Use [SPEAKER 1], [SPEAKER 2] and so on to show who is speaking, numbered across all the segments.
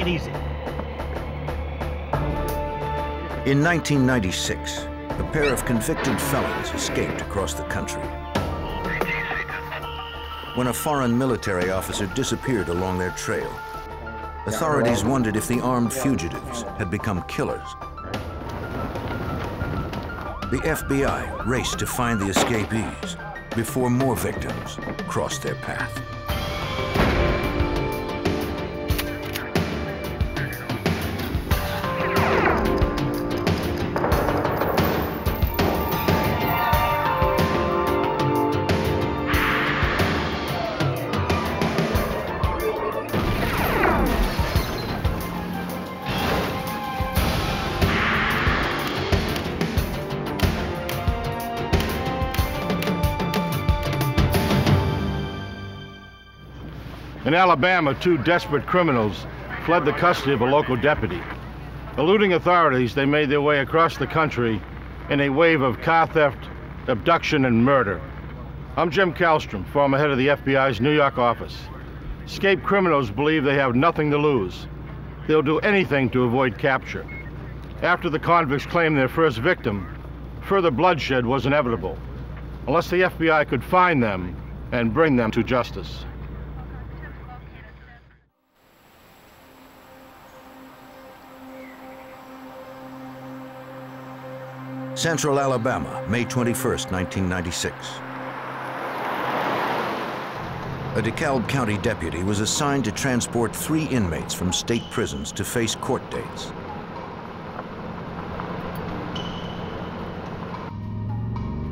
[SPEAKER 1] it easy.
[SPEAKER 2] In 1996, a pair of convicted felons escaped across the country. When a foreign military officer disappeared along their trail, authorities wondered if the armed fugitives had become killers. The FBI raced to find the escapees before more victims crossed their path.
[SPEAKER 3] In Alabama, two desperate criminals fled the custody of a local deputy. Eluding authorities, they made their way across the country in a wave of car theft, abduction, and murder. I'm Jim Kallstrom, former head of the FBI's New York office. Escaped criminals believe they have nothing to lose. They'll do anything to avoid capture. After the convicts claimed their first victim, further bloodshed was inevitable, unless the FBI could find them and bring them to justice.
[SPEAKER 2] Central Alabama, May 21, 1996. A DeKalb County deputy was assigned to transport three inmates from state prisons to face court dates.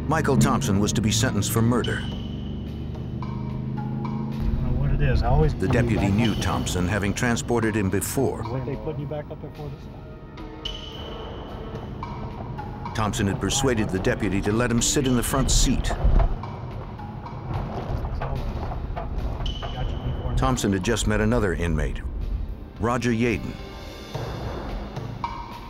[SPEAKER 2] Michael Thompson was to be sentenced for murder.
[SPEAKER 1] what it is. I always
[SPEAKER 2] The deputy knew Thompson, having transported him before. Thompson had persuaded the deputy to let him sit in the front seat. Thompson had just met another inmate, Roger Yaden.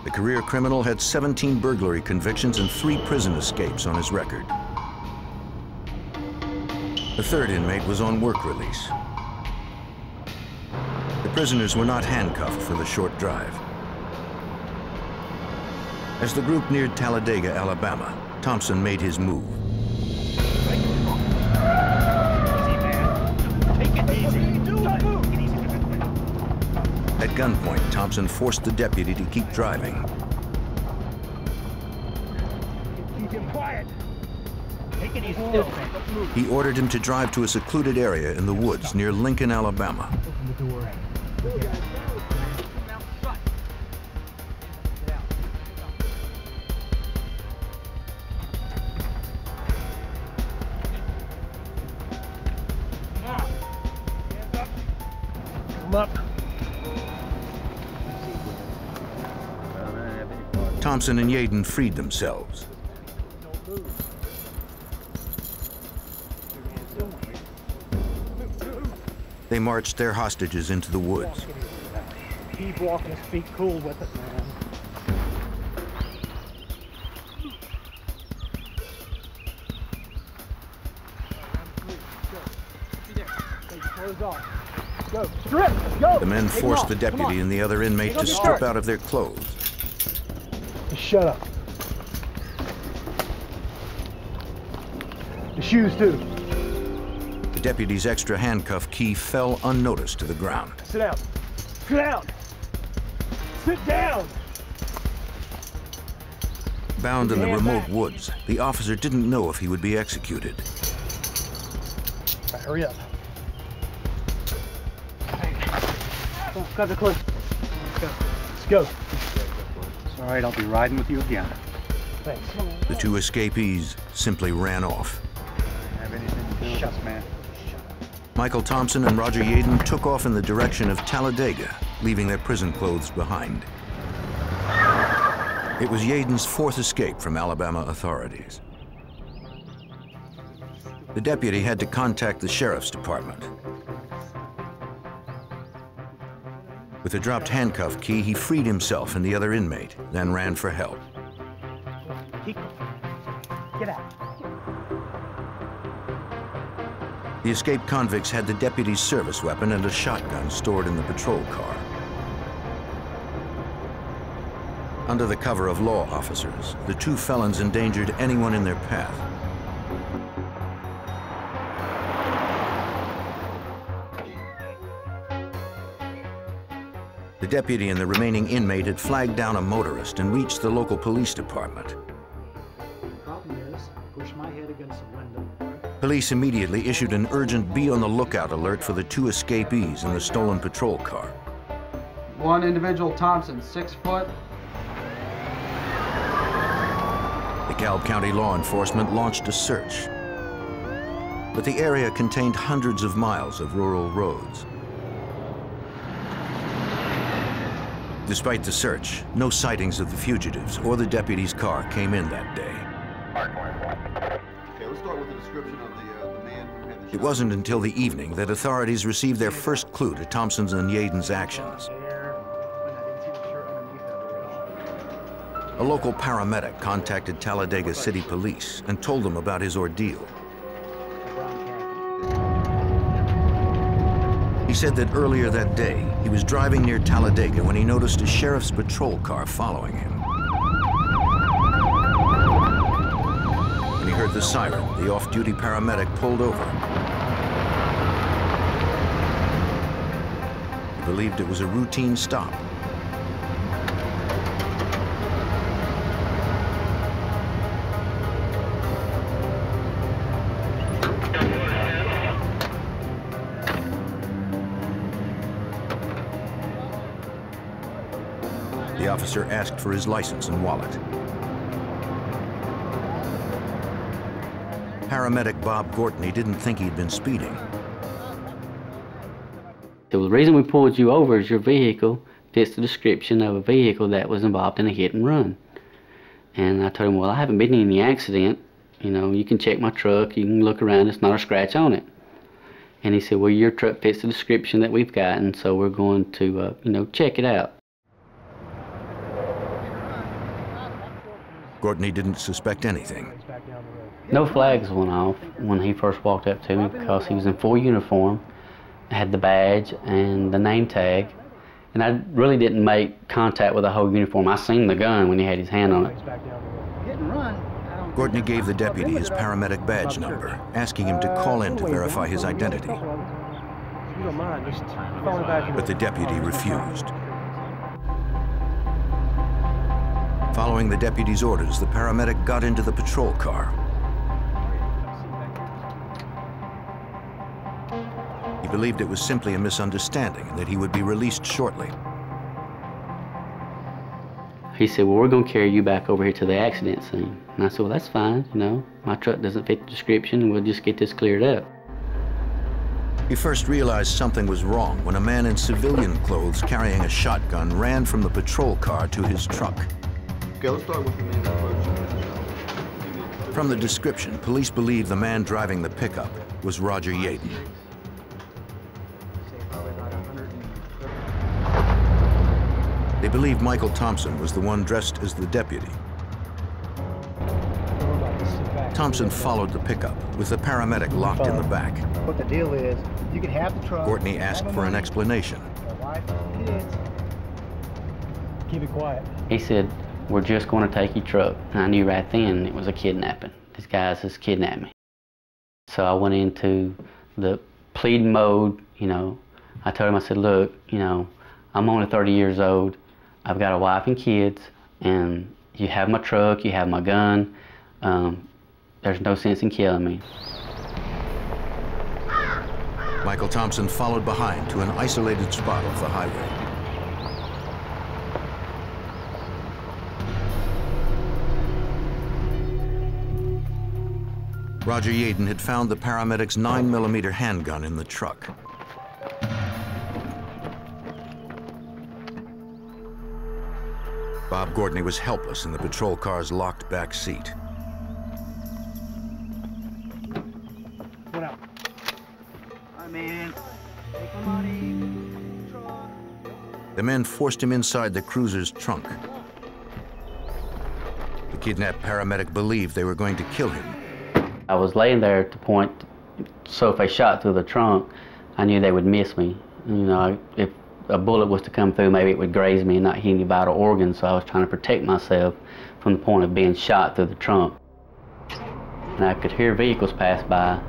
[SPEAKER 2] The career criminal had 17 burglary convictions and three prison escapes on his record. The third inmate was on work release. The prisoners were not handcuffed for the short drive. As the group neared Talladega, Alabama, Thompson made his move. At gunpoint, Thompson forced the deputy to keep driving.
[SPEAKER 1] Keep him quiet. Take it easy.
[SPEAKER 2] He ordered him to drive to a secluded area in the woods near Lincoln, Alabama. Thompson and Yaden freed themselves. They marched their hostages into the woods.
[SPEAKER 1] Keep walking feet cool with it, man. Go. Strip. Go.
[SPEAKER 2] The men forced the deputy and the other inmate to strip out of their clothes.
[SPEAKER 1] Shut up. The shoes too.
[SPEAKER 2] The deputy's extra handcuff key fell unnoticed to the ground.
[SPEAKER 1] Sit down. Sit down. Sit down.
[SPEAKER 2] Bound in the remote
[SPEAKER 1] back.
[SPEAKER 2] woods, the officer didn't know if he would be executed.
[SPEAKER 1] Right, hurry up. Cut the clip. Let's go. Let's go.
[SPEAKER 4] All right, I'll be riding with you again.
[SPEAKER 1] Thanks.
[SPEAKER 2] The two escapees simply ran off.
[SPEAKER 4] Have anything to do with
[SPEAKER 1] Shut
[SPEAKER 4] this, man?
[SPEAKER 2] Michael Thompson and Roger Yaden took off in the direction of Talladega, leaving their prison clothes behind. It was Yaden's fourth escape from Alabama authorities. The deputy had to contact the sheriff's department. With a dropped handcuff key, he freed himself and the other inmate, then ran for help.
[SPEAKER 1] Get out.
[SPEAKER 2] The escaped convicts had the deputy's service weapon and a shotgun stored in the patrol car. Under the cover of law officers, the two felons endangered anyone in their path, deputy and the remaining inmate had flagged down a motorist and reached the local police department.
[SPEAKER 1] Problem is, push my head against the window.
[SPEAKER 2] Police immediately issued an urgent be on the lookout alert for the two escapees in the stolen patrol car.
[SPEAKER 5] One individual, Thompson, six foot.
[SPEAKER 2] DeKalb County law enforcement launched a search. But the area contained hundreds of miles of rural roads. Despite the search, no sightings of the fugitives or the deputy's car came in that day.
[SPEAKER 6] Okay, let's start with the description of the, uh, the man who had the
[SPEAKER 2] It wasn't until the evening that authorities received their first clue to Thompson's and Yaden's actions.
[SPEAKER 1] There, and I didn't see the shirt underneath that.
[SPEAKER 2] A local paramedic contacted Talladega City Police and told them about his ordeal. He said that earlier that day, he was driving near Talladega when he noticed a sheriff's patrol car following him. When he heard the siren, the off-duty paramedic pulled over. He believed it was a routine stop. Officer asked for his license and wallet. Paramedic Bob Gortney didn't think he'd been speeding.
[SPEAKER 7] The reason we pulled you over is your vehicle fits the description of a vehicle that was involved in a hit and run. And I told him, well, I haven't been in any accident. You know, you can check my truck, you can look around, it's not a scratch on it. And he said, well, your truck fits the description that we've got, and so we're going to, uh, you know, check it out.
[SPEAKER 2] Gortney didn't suspect anything.
[SPEAKER 1] It's back down the road.
[SPEAKER 7] No flags went off when he first walked up to me because he was in full uniform, had the badge and the name tag, and I really didn't make contact with the whole uniform. I seen the gun when he had his hand on it.
[SPEAKER 1] It's back down the road. Hit and run. I don't-
[SPEAKER 2] Gortney gave the deputy his paramedic badge number, asking him to call in to verify his identity.
[SPEAKER 1] If you don't mind, just phone me back.
[SPEAKER 2] But the deputy refused. Following the deputy's orders, the paramedic got into the patrol car. He believed it was simply a misunderstanding and that he would be released shortly.
[SPEAKER 7] He said, well, we're going to carry you back over here to the accident scene. And I said, well, that's fine. You know, my truck doesn't fit the description. We'll just get this cleared up.
[SPEAKER 2] He first realized something was wrong when a man in civilian clothes carrying a shotgun ran from the patrol car to his truck.
[SPEAKER 6] Okay, let's start with the man approaching.
[SPEAKER 2] From the description, police believe the man driving the pickup was Roger Yaden.
[SPEAKER 1] say probably about 130.
[SPEAKER 2] They believe Michael Thompson was the one dressed as the deputy.
[SPEAKER 1] We're about to sit back.
[SPEAKER 2] Thompson followed the pickup with the paramedic locked in the back.
[SPEAKER 1] What the deal is, you can have the truck. Gortney
[SPEAKER 2] asked for an explanation.
[SPEAKER 1] wife, kids. Keep it quiet.
[SPEAKER 7] He said, we're just going to take your truck. And I knew right then it was a kidnapping. These guys just kidnapped me. So I went into the pleading mode, you know. I told him, I said, look, you know, I'm only 30 years old. I've got a wife and kids, and you have my truck, you have my gun. Um, there's no sense in killing me.
[SPEAKER 2] Michael Thompson followed behind to an isolated spot off the highway. Roger Yaden had found the paramedic's 9mm handgun in the truck. Bob Gortney was helpless in the patrol car's locked back seat.
[SPEAKER 1] What up? Hi, man. Take my money.
[SPEAKER 2] The men forced him inside the cruiser's trunk. The kidnapped paramedic believed they were going to kill him.
[SPEAKER 7] I was laying there at the point, so if they shot through the trunk, I knew they would miss me. You know, if a bullet was to come through, maybe it would graze me and not hit any vital organs. So I was trying to protect myself from the point of being shot through the trunk. And I could hear vehicles pass by,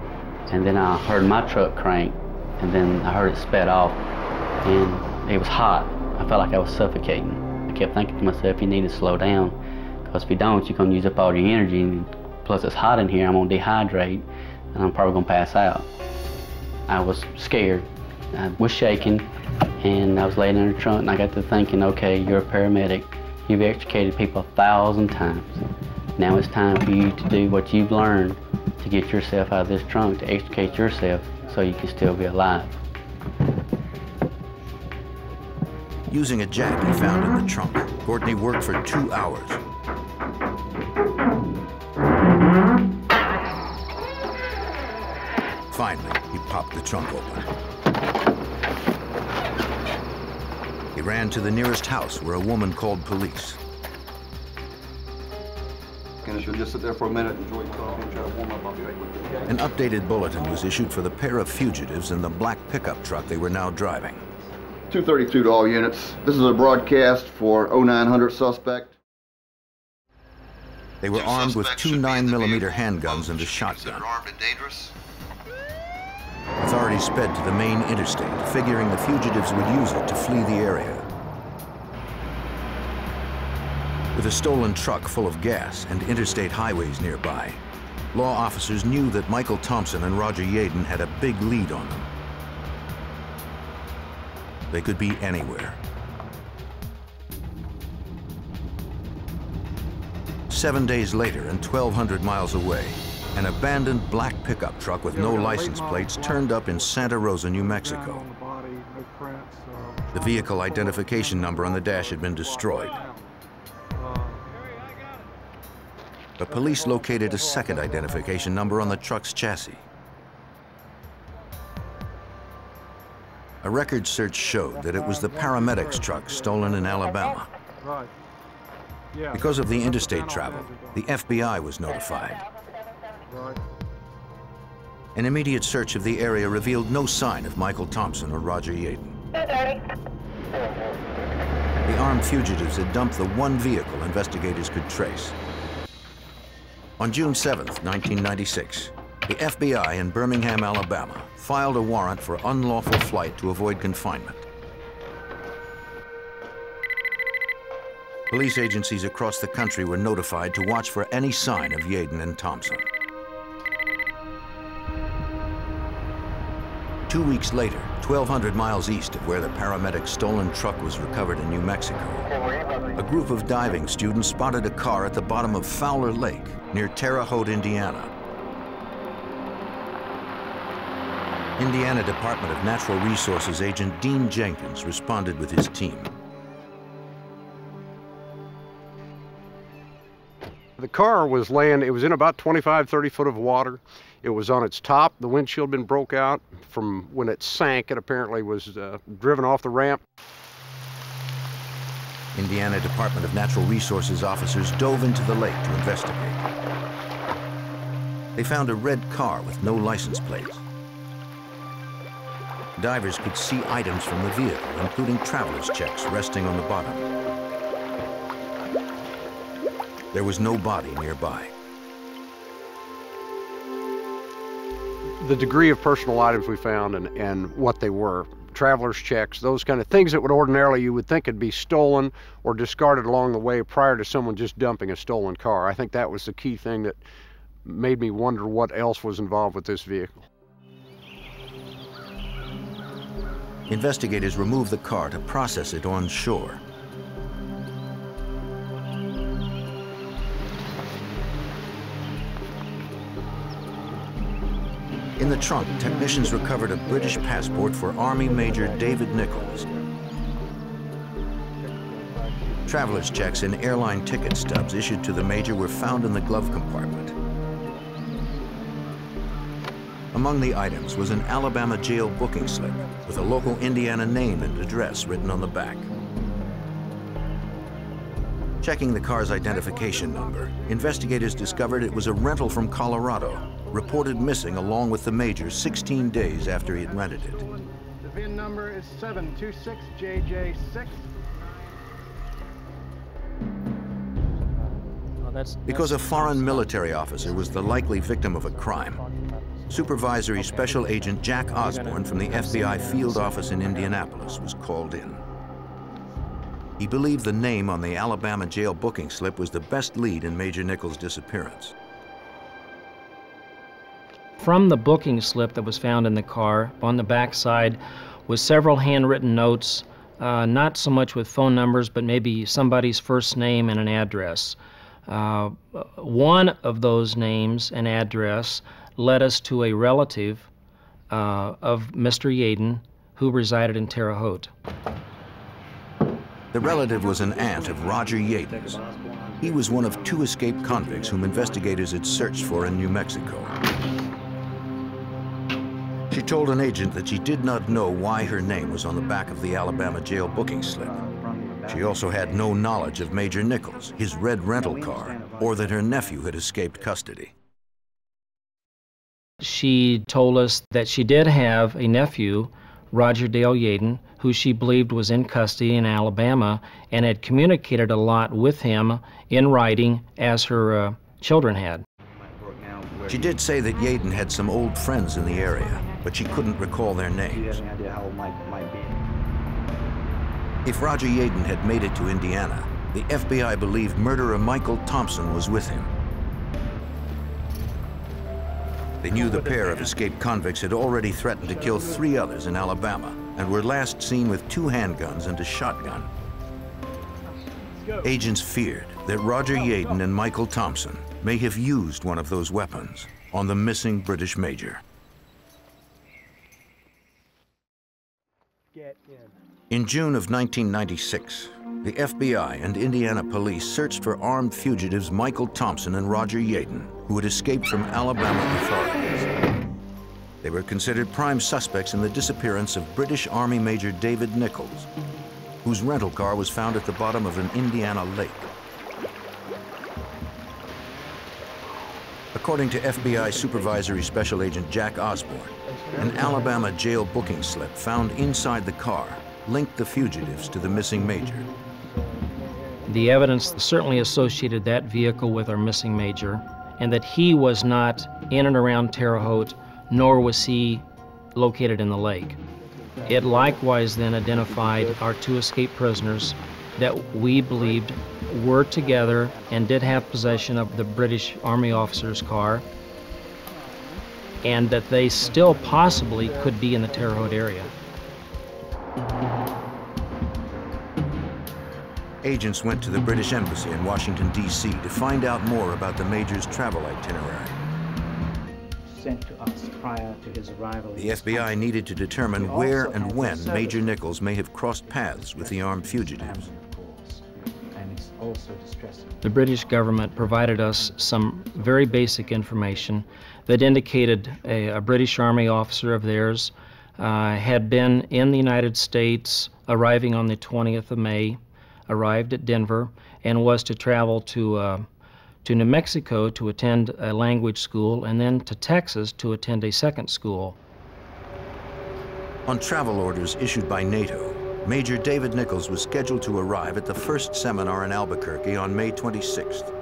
[SPEAKER 7] and then I heard my truck crank, and then I heard it sped off, and it was hot. I felt like I was suffocating. I kept thinking to myself, you need to slow down, because if you don't, you're going to use up all your energy, and plus it's hot in here, I'm going to dehydrate, and I'm probably going to pass out. I was scared. I was shaking, and I was laying in the trunk, and I got to thinking, okay, you're a paramedic. You've extricated people a thousand times. Now it's time for you to do what you've learned to get yourself out of this trunk, to extricate yourself so you can still be alive.
[SPEAKER 2] Using a jack he found in the trunk, Gortney worked for two hours. Finally, he popped the trunk open. He ran to the nearest house where a woman called police.
[SPEAKER 6] And you'll just sit there for a minute, enjoy coffee, and try to warm up. I'll be right with you.
[SPEAKER 2] An updated bulletin was issued for the pair of fugitives in the black pickup truck they were now driving.
[SPEAKER 6] 232 to all units. This is a broadcast for 0900 suspect.
[SPEAKER 2] They were armed with two 9mm handguns and a shotgun.
[SPEAKER 8] armed and dangerous.
[SPEAKER 2] Authorities sped to the main interstate, figuring the fugitives would use it to flee the area. With a stolen truck full of gas and interstate highways nearby, law officers knew that Michael Thompson and Roger Yaden had a big lead on them. They could be anywhere. Seven days later and 1,200 miles away, an abandoned black pickup truck with no license plates turned up in Santa Rosa, New Mexico. The vehicle identification number on the dash had been destroyed. But police located a second identification number on the truck's chassis. A record search showed that it was the paramedics truck stolen in Alabama. Because of the interstate travel, the FBI was notified. An immediate search of the area revealed no sign of Michael Thompson or Roger Yaden. The armed fugitives had dumped the one vehicle investigators could trace. On June 7, 1996, the FBI in Birmingham, Alabama, filed a warrant for unlawful flight to avoid confinement. Police agencies across the country were notified to watch for any sign of Yaden and Thompson. Two weeks later, 1,200 miles east of where the paramedic stolen truck was recovered in New Mexico, a group of diving students spotted a car at the bottom of Fowler Lake near Terre Haute, Indiana. Indiana Department of Natural Resources agent Dean Jenkins responded with his team.
[SPEAKER 9] The car was laying, it was in about 25, 30 foot of water. It was on its top. The windshield had been broke out from when it sank. It apparently was uh, driven off the ramp.
[SPEAKER 2] Indiana Department of Natural Resources officers dove into the lake to investigate. They found a red car with no license plates. Divers could see items from the vehicle, including traveler's checks resting on the bottom. There was no body nearby.
[SPEAKER 9] The degree of personal items we found and, and what they were, traveler's checks, those kind of things that would ordinarily you would think would be stolen or discarded along the way prior to someone just dumping a stolen car. I think that was the key thing that made me wonder what else was involved with this vehicle.
[SPEAKER 2] Investigators removed the car to process it on shore. In the trunk, technicians recovered a British passport for Army Major David Nichols. Traveler's checks and airline ticket stubs issued to the Major were found in the glove compartment. Among the items was an Alabama jail booking slip with a local Indiana name and address written on the back. Checking the car's identification number, investigators discovered it was a rental from Colorado, reported missing along with the Major 16 days after he had rented it.
[SPEAKER 10] The VIN number
[SPEAKER 1] is 726JJ6.
[SPEAKER 2] Because a foreign military officer was the likely victim of a crime, Supervisory Special Agent Jack Osborne from the FBI field office in Indianapolis was called in. He believed the name on the Alabama jail booking slip was the best lead in Major Nichols' disappearance.
[SPEAKER 8] From the booking slip that was found in the car, on the back side was several handwritten notes, uh, not so much with phone numbers, but maybe somebody's first name and an address. Uh, one of those names and address led us to a relative uh, of Mr. Yaden who resided in Terre Haute.
[SPEAKER 2] The relative was an aunt of Roger Yaden's. He was one of two escaped convicts whom investigators had searched for in New Mexico. She told an agent that she did not know why her name was on the back of the Alabama jail booking slip. She also had no knowledge of Major Nichols, his red rental car, or that her nephew had escaped custody.
[SPEAKER 8] She told us that she did have a nephew, Roger Dale Yaden, who she believed was in custody in Alabama and had communicated a lot with him in writing as her uh, children had.
[SPEAKER 2] She did say that Yaden had some old friends in the area, but she couldn't recall their names. If Roger Yaden had made it to Indiana, the FBI believed murderer Michael Thompson was with him. They knew the pair of escaped convicts had already threatened to kill three others in Alabama and were last seen with two handguns and a shotgun. Agents feared that Roger Yaden and Michael Thompson may have used one of those weapons on the missing British major. In June of 1996, the FBI and Indiana police searched for armed fugitives Michael Thompson and Roger Yaden, who had escaped from Alabama authorities. They were considered prime suspects in the disappearance of British Army Major David Nichols, whose rental car was found at the bottom of an Indiana lake. According to FBI Supervisory Special Agent Jack Osborne, an Alabama jail booking slip found inside the car linked the fugitives to the missing major.
[SPEAKER 8] The evidence certainly associated that vehicle with our missing major, and that he was not in and around Terre Haute, nor was he located in the lake. It likewise then identified our two escaped prisoners that we believed were together and did have possession of the British Army officer's car, and that they still possibly could be in the Terre Haute area.
[SPEAKER 2] Agents went to the British Embassy in Washington, D.C. to find out more about the Major's travel itinerary.
[SPEAKER 11] Sent to us prior to his arrival.
[SPEAKER 2] The FBI needed to determine where and when Major Nichols may have crossed paths with the armed fugitives.
[SPEAKER 8] The British government provided us some very basic information that indicated a, a British Army officer of theirs uh, had been in the United States arriving on the 20th of May arrived at Denver and was to travel to, uh, to New Mexico to attend a language school and then to Texas to attend a second school.
[SPEAKER 2] On travel orders issued by NATO, Major David Nichols was scheduled to arrive at the first seminar in Albuquerque on May 26th.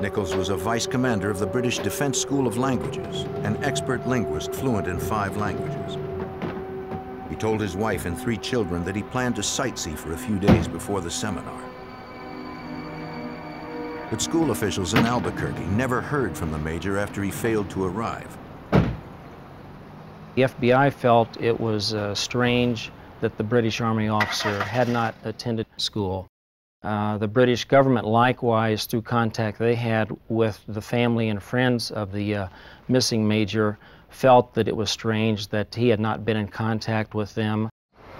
[SPEAKER 2] Nichols was a vice commander of the British Defense School of Languages, an expert linguist fluent in five languages. He told his wife and three children that he planned to sightsee for a few days before the seminar. But school officials in Albuquerque never heard from the major after he failed to arrive.
[SPEAKER 8] The FBI felt it was uh, strange that the British Army officer had not attended school. Uh, the British government likewise, through contact they had with the family and friends of the uh, missing major, felt that it was strange that he had not been in contact with them,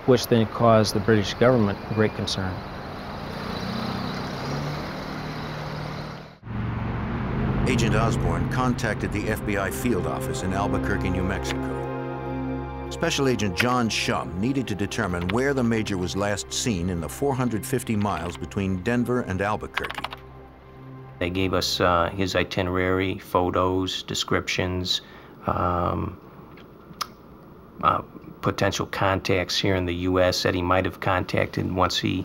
[SPEAKER 8] which then caused the British government great concern.
[SPEAKER 2] Agent Osborne contacted the FBI field office in Albuquerque, New Mexico. Special Agent John Shum needed to determine where the Major was last seen in the 450 miles between Denver and Albuquerque.
[SPEAKER 12] They gave us uh, his itinerary, photos, descriptions, um, uh, potential contacts here in the U.S. that he might have contacted once he,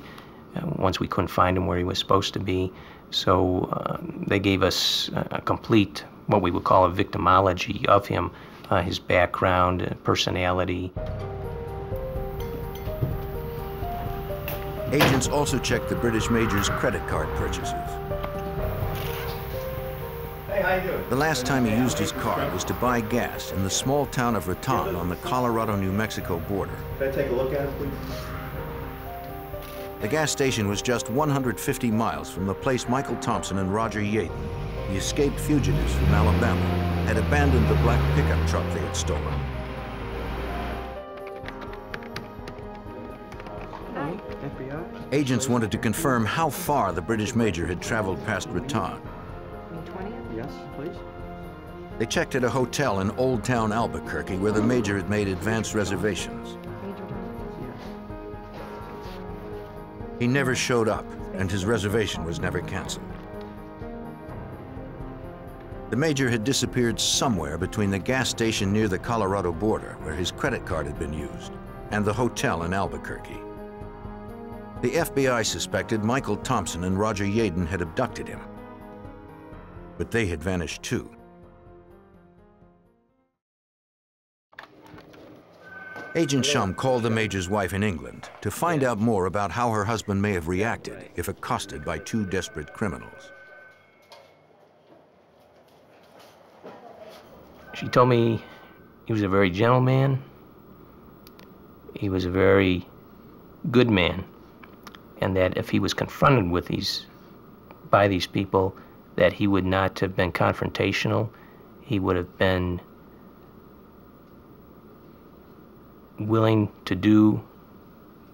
[SPEAKER 12] uh, once we couldn't find him where he was supposed to be. So uh, they gave us a complete, what we would call a victimology of him, uh, his background, uh, personality.
[SPEAKER 2] Agents also checked the British Major's credit card purchases.
[SPEAKER 13] Hey, how you doing?
[SPEAKER 2] The last time he used his card was to buy gas in the small town of Raton on the Colorado-New Mexico border.
[SPEAKER 13] Can I take a look at it, please?
[SPEAKER 2] The gas station was just 150 miles from the place Michael Thompson and Roger Yaden, the escaped fugitives from Alabama, had abandoned the black pickup truck they had stolen. Agents wanted to confirm how far the British Major had traveled past Raton.
[SPEAKER 11] Yes, please.
[SPEAKER 2] They checked at a hotel in Old Town Albuquerque where the Major had made advance reservations. He never showed up, and his reservation was never canceled. The Major had disappeared somewhere between the gas station near the Colorado border, where his credit card had been used, and the hotel in Albuquerque. The FBI suspected Michael Thompson and Roger Yaden had abducted him, but they had vanished too. Agent Shum called the Major's wife in England to find out more about how her husband may have reacted if accosted by two desperate criminals.
[SPEAKER 12] She told me he was a very gentle man. He was a very good man, and that if he was confronted with these by these people, that he would not have been confrontational. He would have been willing to do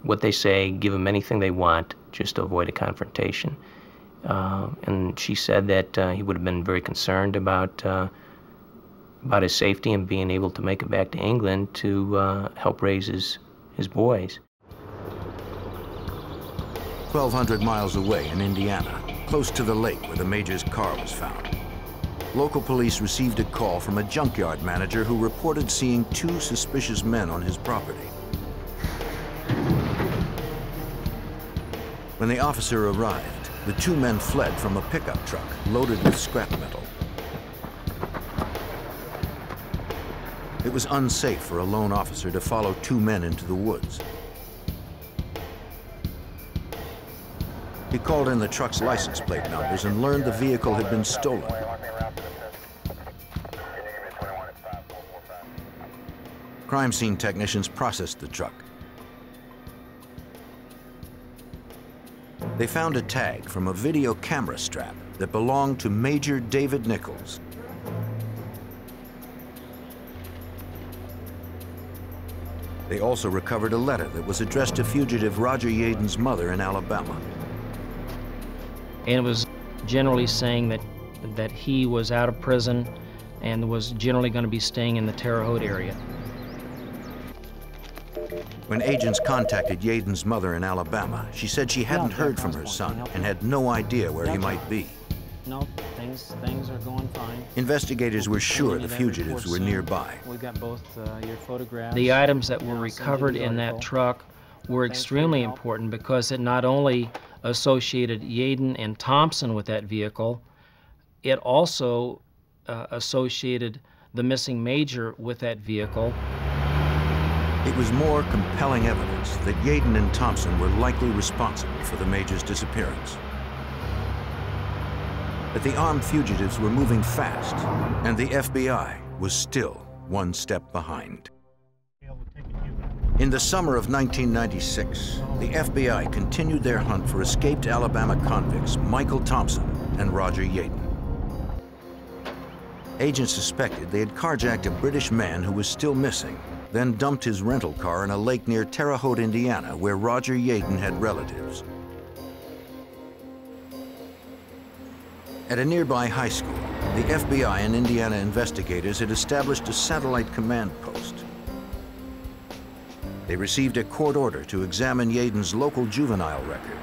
[SPEAKER 12] what they say, give them anything they want, just to avoid a confrontation. Uh, and she said that uh, he would have been very concerned about uh, about his safety and being able to make it back to England to uh, help raise his his boys.
[SPEAKER 2] 1,200 miles away in Indiana, close to the lake where the Major's car was found. Local police received a call from a junkyard manager who reported seeing two suspicious men on his property. When the officer arrived, the two men fled from a pickup truck loaded with scrap metal. It was unsafe for a lone officer to follow two men into the woods. He called in the truck's license plate numbers and learned the vehicle had been stolen. Crime scene technicians processed the truck. They found a tag from a video camera strap that belonged to Major David Nichols. They also recovered a letter that was addressed to fugitive Roger Yaden's mother in Alabama.
[SPEAKER 8] And it was generally saying that, that he was out of prison and was generally going to be staying in the Terre Haute area.
[SPEAKER 2] When agents contacted Yaden's mother in Alabama, she said she hadn't heard from her son and had no idea where he might be.
[SPEAKER 8] No, things things are going fine.
[SPEAKER 2] Investigators were sure the fugitives were nearby.
[SPEAKER 11] We got both uh, your photographs.
[SPEAKER 8] The items that were recovered in that truck were extremely important because it not only associated Yaden and Thompson with that vehicle, it also uh, associated the missing major with that vehicle.
[SPEAKER 2] It was more compelling evidence that Yaden and Thompson were likely responsible for the major's disappearance. But the armed fugitives were moving fast, and the FBI was still one step behind. In the summer of 1996, the FBI continued their hunt for escaped Alabama convicts Michael Thompson and Roger Yaden. Agents suspected they had carjacked a British man who was still missing, then dumped his rental car in a lake near Terre Haute, Indiana, where Roger Yaden had relatives. At a nearby high school, the FBI and Indiana investigators had established a satellite command post. They received a court order to examine Yaden's local juvenile record.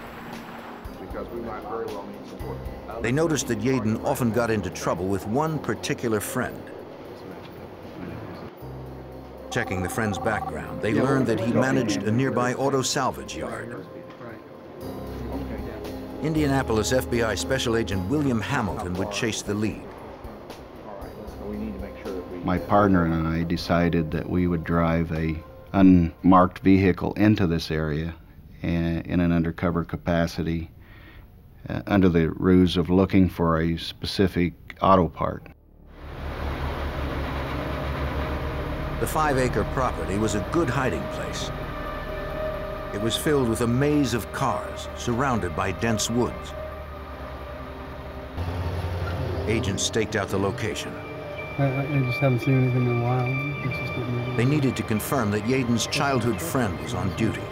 [SPEAKER 6] Because we might very well need support.
[SPEAKER 2] They noticed that Yaden often got into trouble with one particular friend. Checking the friend's background, they learned that he managed a nearby auto salvage yard. Indianapolis FBI Special Agent William Hamilton would chase the lead.
[SPEAKER 14] My partner and I decided that we would drive a unmarked vehicle into this area in an undercover capacity uh, under the ruse of looking for a specific auto part.
[SPEAKER 2] The five acre property was a good hiding place. It was filled with a maze of cars surrounded by dense woods. Agents staked out the location.
[SPEAKER 15] I, I just haven't seen anything in a while.
[SPEAKER 2] They needed to confirm that Yaden's childhood friend was on duty.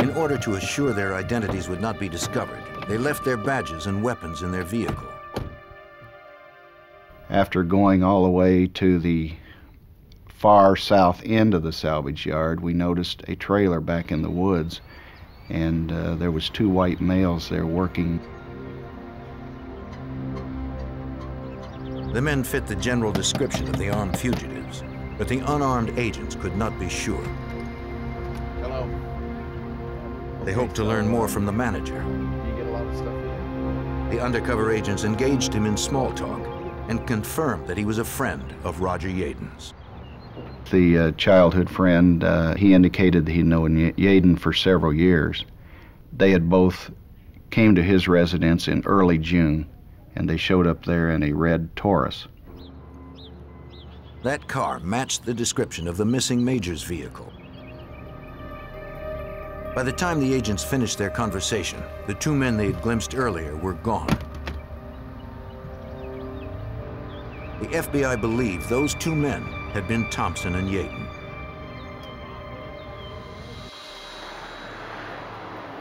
[SPEAKER 2] In order to assure their identities would not be discovered, they left their badges and weapons in their vehicle.
[SPEAKER 14] After going all the way to the far south end of the salvage yard, we noticed a trailer back in the woods, and uh, there was two white males there working.
[SPEAKER 2] The men fit the general description of the armed fugitives, but the unarmed agents could not be sure.
[SPEAKER 16] Hello.
[SPEAKER 2] They hoped to learn more from the manager.
[SPEAKER 16] You get a lot of stuff in.
[SPEAKER 2] The undercover agents engaged him in small talk and confirmed that he was a friend of Roger Yaden's.
[SPEAKER 14] The uh, childhood friend, uh, he indicated that he'd known Yaden for several years. They had both came to his residence in early June, and they showed up there in a red Taurus.
[SPEAKER 2] That car matched the description of the missing Major's vehicle. By the time the agents finished their conversation, the two men they had glimpsed earlier were gone. The FBI believed those two men had been Thompson and Yaden.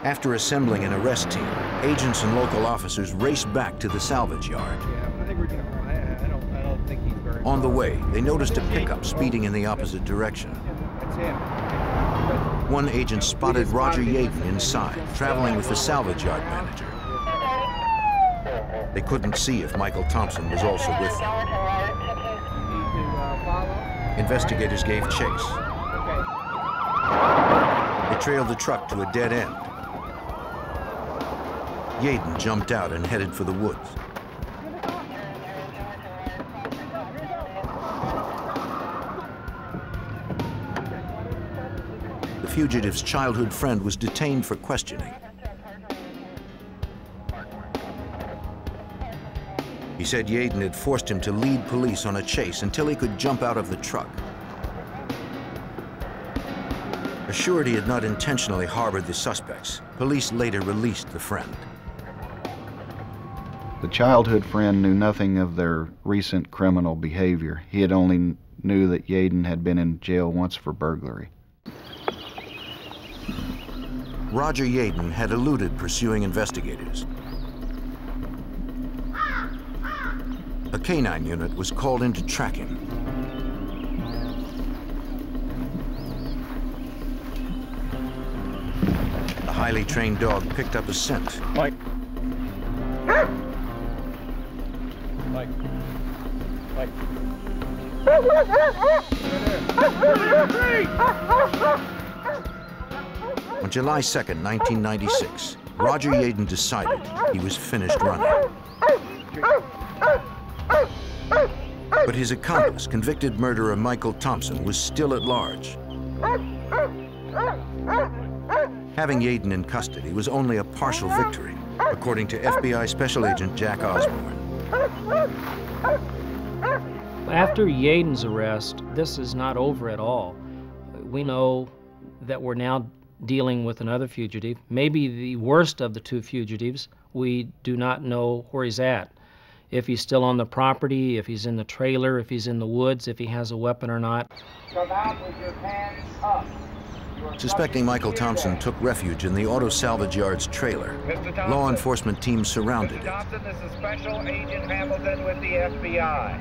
[SPEAKER 2] After assembling an arrest team, agents and local officers raced back to the salvage yard. On the way, they noticed a pickup speeding in the opposite direction. One agent spotted Roger Yaden inside, traveling with the salvage yard manager. They couldn't see if Michael Thompson was also with them. Investigators gave chase. They trailed the truck to a dead end. Yaden jumped out and headed for the woods. The fugitive's childhood friend was detained for questioning. He said Yaden had forced him to lead police on a chase until he could jump out of the truck. Assured he had not intentionally harbored the suspects, police later released the friend.
[SPEAKER 14] The childhood friend knew nothing of their recent criminal behavior. He had only knew that Yaden had been in jail once for burglary.
[SPEAKER 2] Roger Yaden had eluded pursuing investigators. A canine unit was called in to track him. The highly trained dog picked up a scent.
[SPEAKER 16] Mike. Mike. Mike.
[SPEAKER 2] On July 2nd, 1996, Roger Yaden decided he was finished running. But his accomplice, convicted murderer Michael Thompson, was still at large. Having Yaden in custody was only a partial victory, according to FBI Special Agent Jack Osborne.
[SPEAKER 8] After Yaden's arrest, this is not over at all. We know that we're now dealing with another fugitive, maybe the worst of the two fugitives. We do not know where he's at if he's still on the property, if he's in the trailer, if he's in the woods, if he has a weapon or not.
[SPEAKER 2] Suspecting Michael Thompson took refuge in the auto salvage yard's trailer. Law enforcement teams surrounded it.
[SPEAKER 17] Thompson, this is Special Agent Hamilton with the FBI.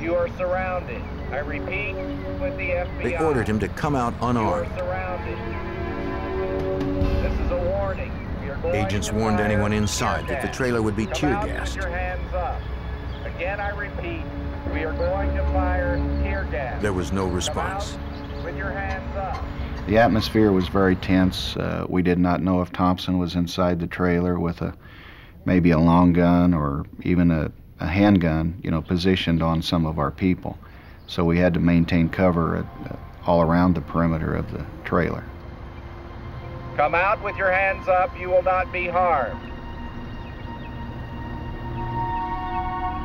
[SPEAKER 17] You are surrounded. I repeat, with the FBI.
[SPEAKER 2] They ordered him to come out unarmed.
[SPEAKER 17] You are surrounded. This is a warning. We are
[SPEAKER 2] Agents warned anyone inside that the trailer would be tear gassed.
[SPEAKER 17] Hands up. Again, I repeat, we are going to fire tear gas.
[SPEAKER 2] There was no response.
[SPEAKER 17] With your hands up.
[SPEAKER 14] The atmosphere was very tense. Uh, we did not know if Thompson was inside the trailer with a maybe a long gun or even a, a handgun, you know, positioned on some of our people. So we had to maintain cover at, uh, all around the perimeter of the trailer.
[SPEAKER 17] Come out with your hands up. You will not be harmed.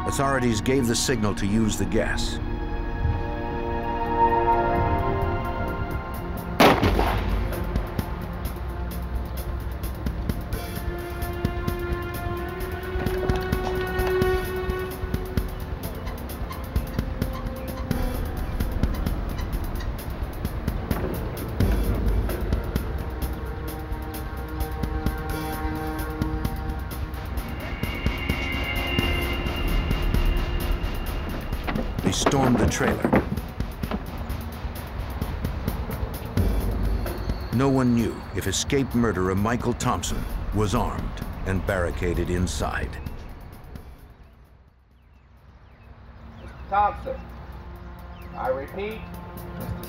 [SPEAKER 2] Authorities gave the signal to use the gas. If escaped murderer Michael Thompson was armed and barricaded inside.
[SPEAKER 17] Thompson. I repeat,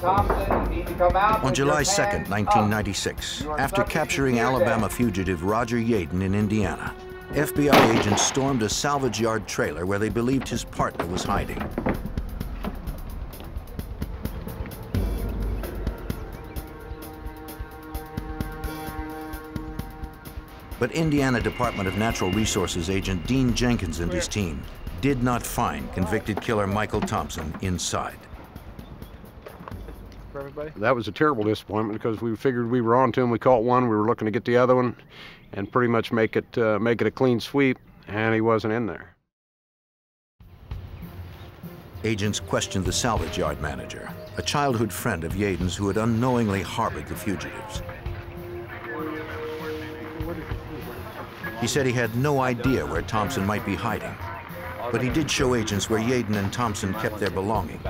[SPEAKER 17] Thompson, need to come out.
[SPEAKER 2] On July
[SPEAKER 17] your
[SPEAKER 2] 2nd, 1996, after capturing Alabama fugitive Roger Yaden in Indiana, FBI agents stormed a salvage yard trailer where they believed his partner was hiding. But Indiana Department of Natural Resources agent Dean Jenkins and his team did not find convicted killer Michael Thompson inside.
[SPEAKER 10] For everybody?
[SPEAKER 9] That was a terrible disappointment because we figured we were on to him. We caught one. We were looking to get the other one, and pretty much make it uh, make it a clean sweep. And he wasn't in there.
[SPEAKER 2] Agents questioned the salvage yard manager, a childhood friend of Yaden's who had unknowingly harbored the fugitives. He said he had no idea where Thompson might be hiding, but he did show agents where Yaden and Thompson kept their belongings.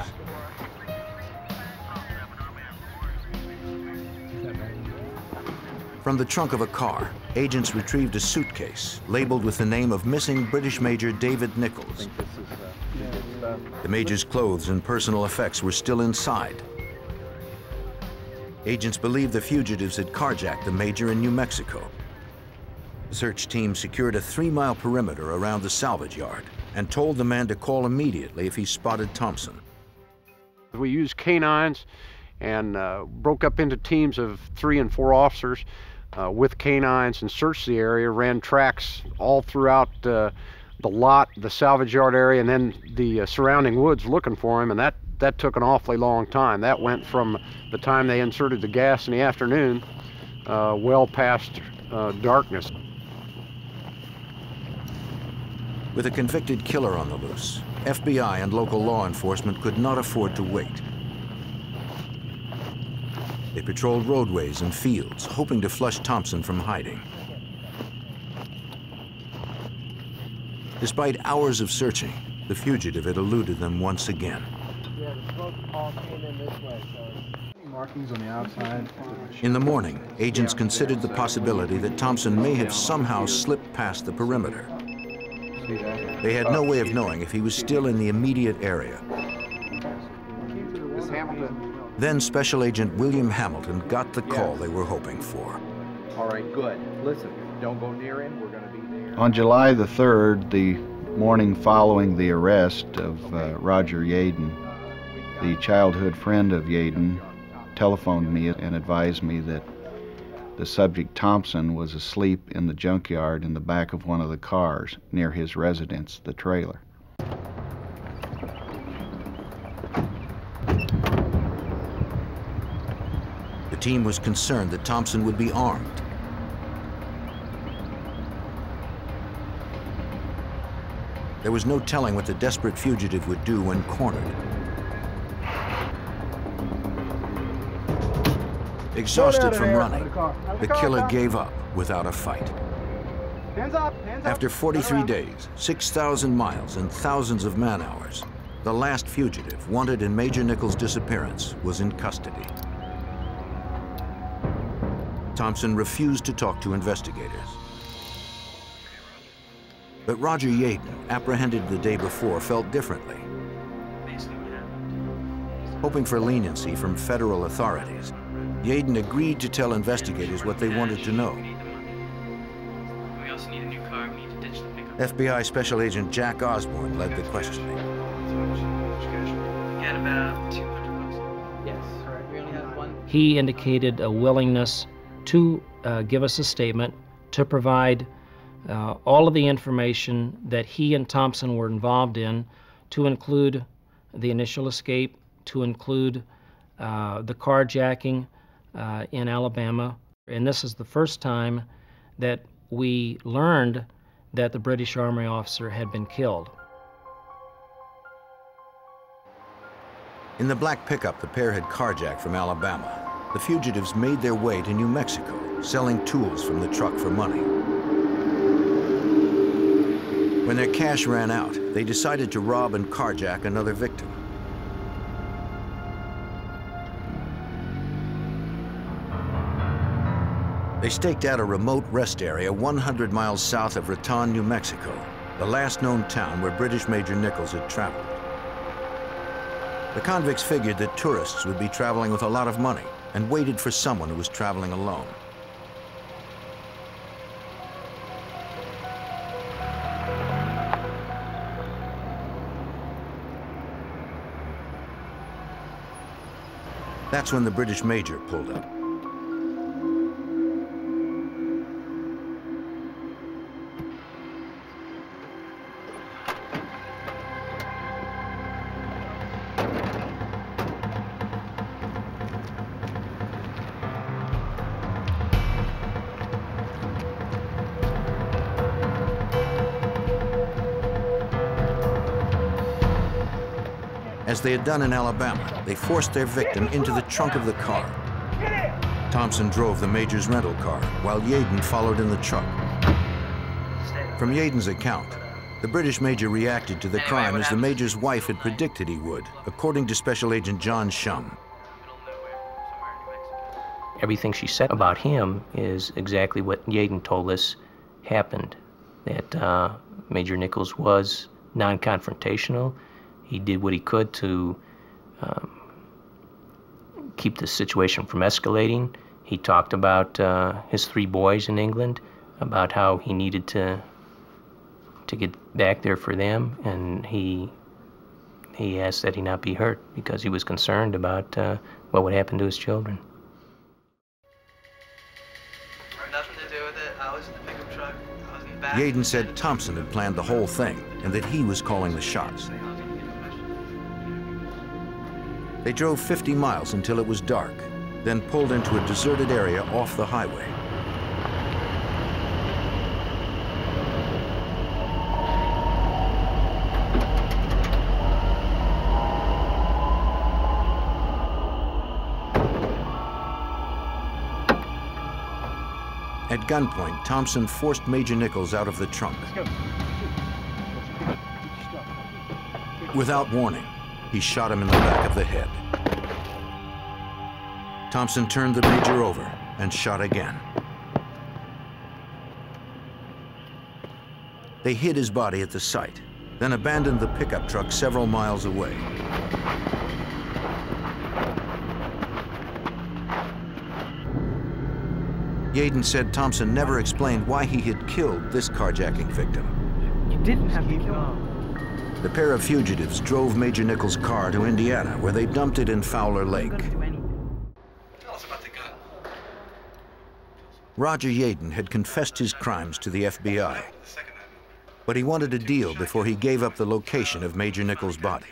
[SPEAKER 2] From the trunk of a car, agents retrieved a suitcase labeled with the name of missing British Major David Nichols. The Major's clothes and personal effects were still inside. Agents believed the fugitives had carjacked the Major in New Mexico. Search team secured a three-mile perimeter around the salvage yard and told the man to call immediately if he spotted Thompson.
[SPEAKER 9] We used canines and uh, broke up into teams of three and four officers uh, with canines and searched the area, ran tracks all throughout uh, the lot, the salvage yard area, and then the uh, surrounding woods looking for him. And that, that took an awfully long time. That went from the time they inserted the gas in the afternoon uh, well past uh, darkness.
[SPEAKER 2] With a convicted killer on the loose, FBI and local law enforcement could not afford to wait. They patrolled roadways and fields, hoping to flush Thompson from hiding. Despite hours of searching, the fugitive had eluded them once again.
[SPEAKER 1] In the
[SPEAKER 2] morning, agents considered the possibility that Thompson may have somehow slipped past the perimeter. They had no way of knowing if he was still in the immediate area. Then Special Agent William Hamilton got the call they were hoping for.
[SPEAKER 1] All right, good. Listen, don't go near him. We're going to be there.
[SPEAKER 14] On July the 3rd, the morning following the arrest of uh, Roger Yaden, the childhood friend of Yaden telephoned me and advised me that the subject Thompson was asleep in the junkyard in the back of one of the cars near his residence, the trailer.
[SPEAKER 2] The team was concerned that Thompson would be armed. There was no telling what the desperate fugitive would do when cornered. Exhausted from running, the killer gave up without a fight.
[SPEAKER 1] Hands up, hands up.
[SPEAKER 2] After 43 days, 6,000 miles, and thousands of man hours, the last fugitive wanted in Major Nichols' disappearance was in custody. Thompson refused to talk to investigators. But Roger Yaden, apprehended the day before, felt differently. Hoping for leniency from federal authorities, Yaden agreed to tell investigators what they wanted to know.
[SPEAKER 18] We also need a new car. We need to ditch the pickup.
[SPEAKER 2] FBI Special Agent Jack Osborne led the questioning.
[SPEAKER 18] We about 200 bucks. Yes. All right. We only have one.
[SPEAKER 8] He indicated a willingness to uh, give us a statement, to provide uh, all of the information that he and Thompson were involved in, to include the initial escape, to include uh, the carjacking uh, in Alabama. And this is the first time that we learned that the British Army officer had been killed.
[SPEAKER 2] In the black pickup the pair had carjacked from Alabama, the fugitives made their way to New Mexico, selling tools from the truck for money. When their cash ran out, they decided to rob and carjack another victim. They staked out a remote rest area 100 miles south of Raton, New Mexico, the last known town where British Major Nichols had traveled. The convicts figured that tourists would be traveling with a lot of money and waited for someone who was traveling alone. That's when the British major pulled up. They had done in Alabama, they forced their victim into the trunk of the car. Thompson drove the major's rental car, while Yaden followed in the truck. From Yaden's account, the British major reacted to the crime as the major's wife had predicted he would, according to Special Agent John Shum.
[SPEAKER 12] Everything she said about him is exactly what Yaden told us happened. That uh, Major Nichols was non-confrontational. He did what he could to um, keep the situation from escalating. He talked about uh, his three boys in England, about how he needed to to get back there for them, and he he asked that he not be hurt because he was concerned about uh, what would happen to his children.
[SPEAKER 18] Nothing to do with it. I was in the pickup truck. I was in the back.
[SPEAKER 2] Yaden said Thompson had planned the whole thing and that he was calling the shots. They drove 50 miles until it was dark, then pulled into a deserted area off the highway. At gunpoint, Thompson forced Major Nichols out of the trunk. Without warning, he shot him in the back of the head. Thompson turned the major over and shot again. They hid his body at the site, then abandoned the pickup truck several miles away. Yaden said Thompson never explained why he had killed this carjacking victim.
[SPEAKER 1] You didn't have to kill him.
[SPEAKER 2] The pair of fugitives drove Major Nichols' car to Indiana, where they dumped it in Fowler Lake.
[SPEAKER 18] Tell us about the gun.
[SPEAKER 2] Roger Yaden had confessed his crimes to the FBI, but he wanted a deal before he gave up the location of Major Nichols' body.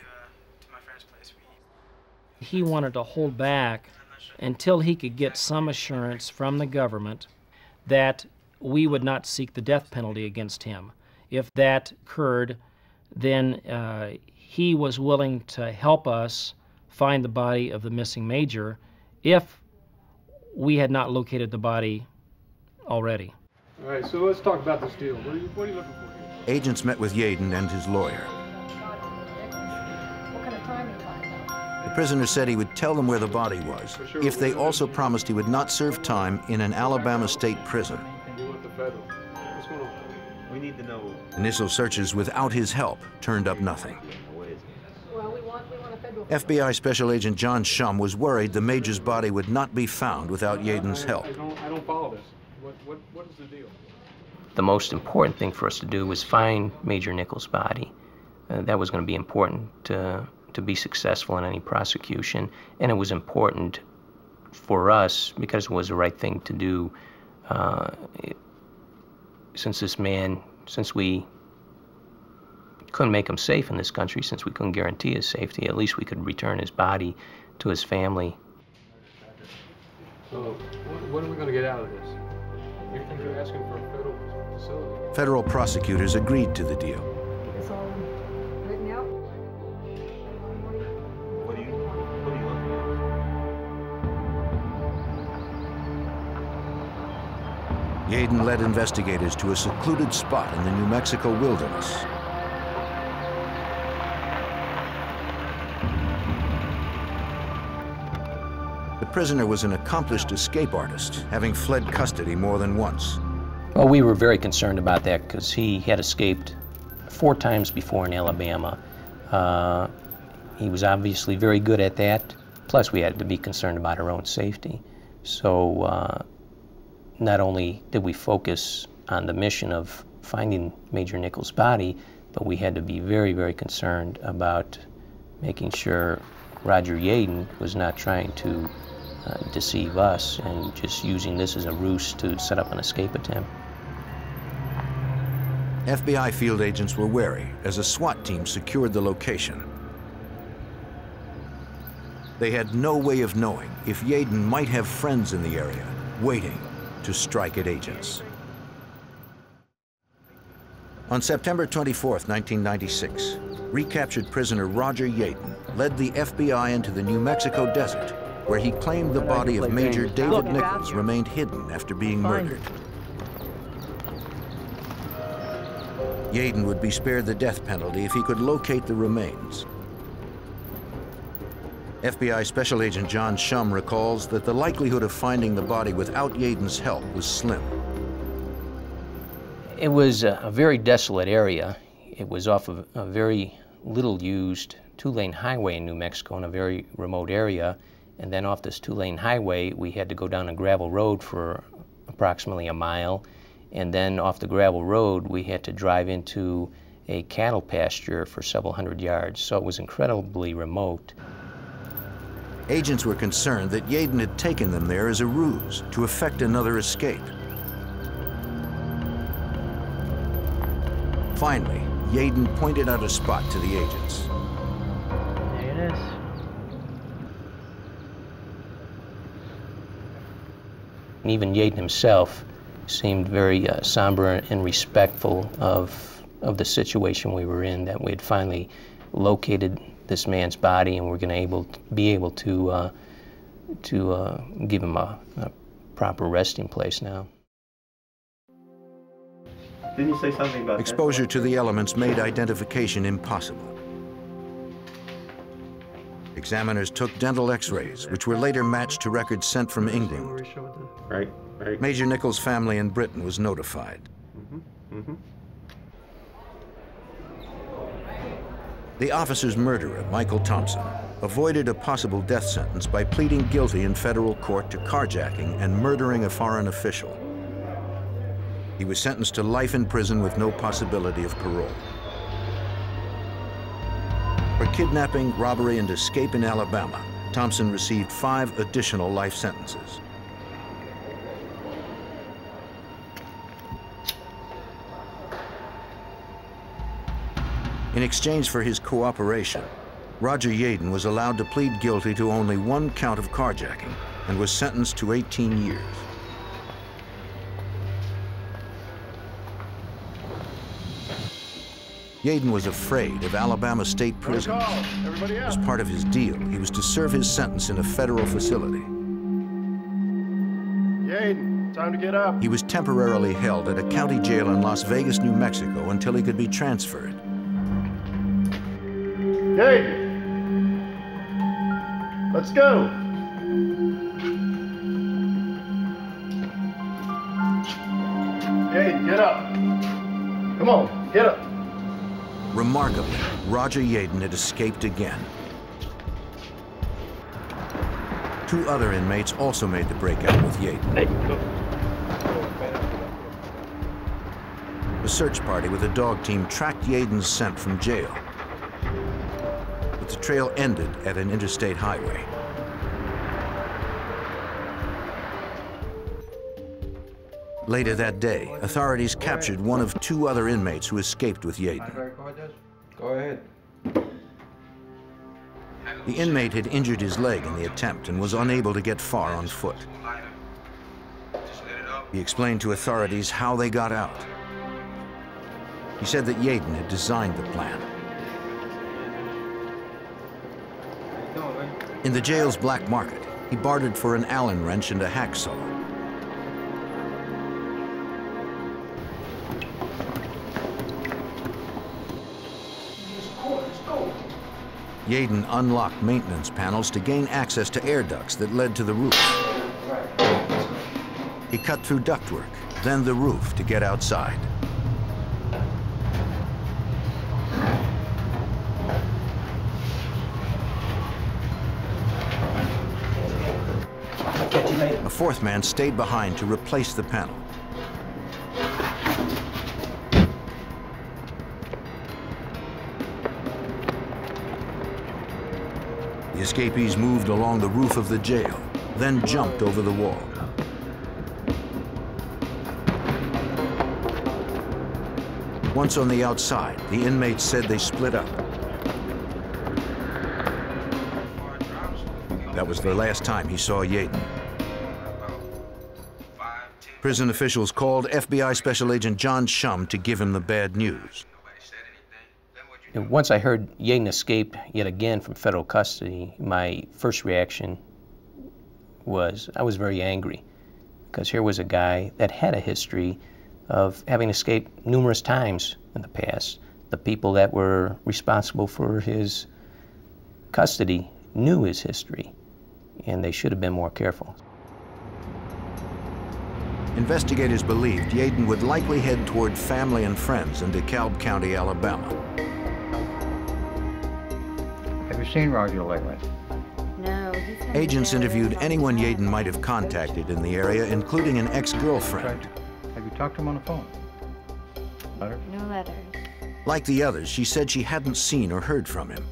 [SPEAKER 8] He wanted to hold back until he could get some assurance from the government that we would not seek the death penalty against him. If that occurred, then uh, he was willing to help us find the body of the missing major if we had not located the body already.
[SPEAKER 10] All right, so let's talk about this deal. What are you, what are you looking for here?
[SPEAKER 2] Agents met with Yaden and his lawyer. The prisoner said he would tell them where the body was if they also promised he would not serve time in an Alabama state prison.
[SPEAKER 13] We need to know.
[SPEAKER 2] Initial searches without his help turned up nothing.
[SPEAKER 19] Well, we want, we want.
[SPEAKER 2] FBI Special Agent John Shum was worried the Major's body would not be found without Yaden's help.
[SPEAKER 10] I don't, I don't follow this. What, what, what is the deal?
[SPEAKER 12] The most important thing for us to do was find Major Nichols' body. Uh, that was going to be important to, to be successful in any prosecution, and it was important for us because it was the right thing to do. Uh, it, since this man, since we couldn't make him safe in this country, since we couldn't guarantee his safety, at least we could return his body to his family.
[SPEAKER 10] So, what, what are we going to get out of this? You think you're asking for a federal facility?
[SPEAKER 2] Federal prosecutors agreed to the deal. Yaden led investigators to a secluded spot in the New Mexico wilderness. The prisoner was an accomplished escape artist, having fled custody more than once.
[SPEAKER 12] Well, we were very concerned about that because he had escaped four times before in Alabama. Uh, he was obviously very good at that. Plus, we had to be concerned about our own safety. So, uh, not only did we focus on the mission of finding Major Nichols' body, but we had to be very, very concerned about making sure Roger Yaden was not trying to uh, deceive us and just using this as a ruse to set up an escape attempt.
[SPEAKER 2] FBI field agents were wary as a SWAT team secured the location. They had no way of knowing if Yaden might have friends in the area waiting to strike at agents. On September 24, 1996, recaptured prisoner Roger Yaden led the FBI into the New Mexico desert, where he claimed the body of Major David Nichols remained hidden after being murdered. Yaden would be spared the death penalty if he could locate the remains. FBI Special Agent John Shum recalls that the likelihood of finding the body without Yaden's help was slim.
[SPEAKER 12] It was a, very desolate area. It was off of a very little used two-lane highway in New Mexico in a very remote area. And then off this two-lane highway, we had to go down a gravel road for approximately a mile. And then off the gravel road, we had to drive into a cattle pasture for several hundred yards. So it was incredibly remote.
[SPEAKER 2] Agents were concerned that Yaden had taken them there as a ruse to effect another escape. Finally, Yaden pointed out a spot to the agents.
[SPEAKER 7] There it is.
[SPEAKER 12] And even Yaden himself seemed very uh, somber and respectful of, of the situation we were in, that we had finally located this man's body and we're going to able be able to, uh, to uh, give him a, a proper resting place now.
[SPEAKER 13] Didn't you say something about
[SPEAKER 2] Exposure to the elements made identification impossible. Examiners took dental x-rays, which were later matched to records sent from England.
[SPEAKER 13] Right, right.
[SPEAKER 2] Major Nichols' family in Britain was notified.
[SPEAKER 13] Mm-hmm.
[SPEAKER 2] The officer's murderer, Michael Thompson, avoided a possible death sentence by pleading guilty in federal court to carjacking and murdering a foreign official. He was sentenced to life in prison with no possibility of parole. For kidnapping, robbery, and escape in Alabama, Thompson received five additional life sentences. In exchange for his cooperation, Roger Yaden was allowed to plead guilty to only one count of carjacking and was sentenced to 18 years. Yaden was afraid of Alabama state prisons. As part of his deal, he was to serve his sentence in a federal facility.
[SPEAKER 3] Yaden, time to get up.
[SPEAKER 2] He was temporarily held at a county jail in Las Vegas, New Mexico until he could be transferred.
[SPEAKER 3] Yaden! Let's go! Yaden, get up! Come on, get up.
[SPEAKER 2] Remarkably, Roger Yaden had escaped again. Two other inmates also made the breakout with Yaden. A search party with a dog team tracked Yaden's scent from jail. The trail ended at an interstate highway. Later that day, authorities captured one of two other inmates who escaped with Yaden.
[SPEAKER 5] Go ahead.
[SPEAKER 2] The inmate had injured his leg in the attempt and was unable to get far on foot. He explained to authorities how they got out. He said that Yaden had designed the plan. In the jail's black market, he bartered for an Allen wrench and a hacksaw. Yaden unlocked maintenance panels to gain access to air ducts that led to the roof. He cut through ductwork, then the roof to get outside. A fourth man stayed behind to replace the panel. The escapees moved along the roof of the jail, then jumped over the wall. Once on the outside, the inmates said they split up. That was the last time he saw Yaden. Prison officials called FBI Special Agent John Shum to give him the bad news.
[SPEAKER 12] Once I heard Yaden escaped yet again from federal custody, my first reaction was I was very angry because here was a guy that had a history of having escaped numerous times in the past. The people that were responsible for his custody knew his history, and they should have been more careful.
[SPEAKER 2] Investigators believed Yaden would likely head toward family and friends in DeKalb County, Alabama.
[SPEAKER 4] Have you seen Roger lately?
[SPEAKER 19] No,
[SPEAKER 2] Agents interviewed anyone
[SPEAKER 19] long
[SPEAKER 2] Yaden might have contacted in the area, including an ex-girlfriend.
[SPEAKER 4] Have you talked to him on the phone? Letter?
[SPEAKER 19] No letters.
[SPEAKER 2] Like the others, she said she hadn't seen or heard from him.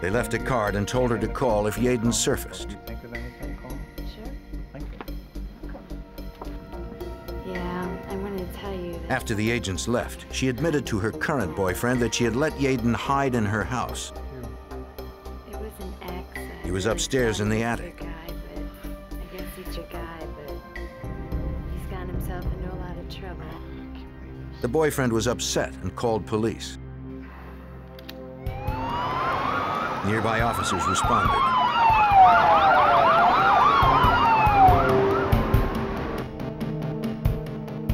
[SPEAKER 2] They left a card and told her to call if Yaden surfaced. After the agents left, she admitted to her current boyfriend that she had let Yaden hide in her house.
[SPEAKER 19] It was an accident.
[SPEAKER 2] He was upstairs in the attic.
[SPEAKER 19] Guy, I guess he's your guy, but he's gotten himself into a lot of trouble.
[SPEAKER 2] The boyfriend was upset and called police. Nearby officers responded.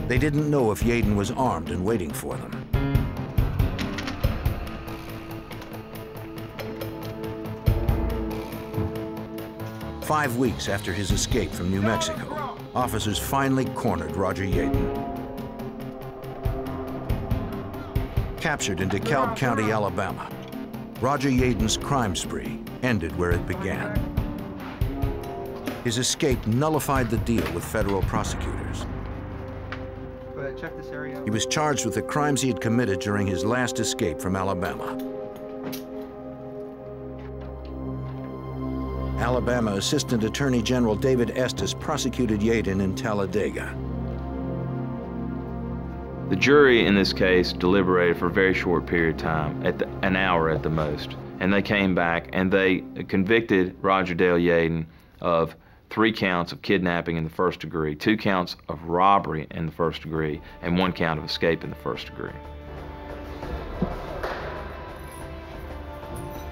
[SPEAKER 2] They didn't know if Yaden was armed and waiting for them. Five weeks after his escape from New Mexico, officers finally cornered Roger Yaden. Captured in DeKalb County, Alabama, Roger Yaden's crime spree ended where it began. His escape nullified the deal with federal prosecutors.
[SPEAKER 1] Go ahead, check this area.
[SPEAKER 2] He was charged with the crimes he had committed during his last escape from Alabama. Alabama Assistant Attorney General David Estes prosecuted Yaden in Talladega.
[SPEAKER 20] The jury in this case deliberated for a very short period of time, at the, an hour at the most, and they came back and they convicted Roger Dale Yaden of three counts of kidnapping in the first degree, two counts of robbery in the first degree, and one count of escape in the first degree.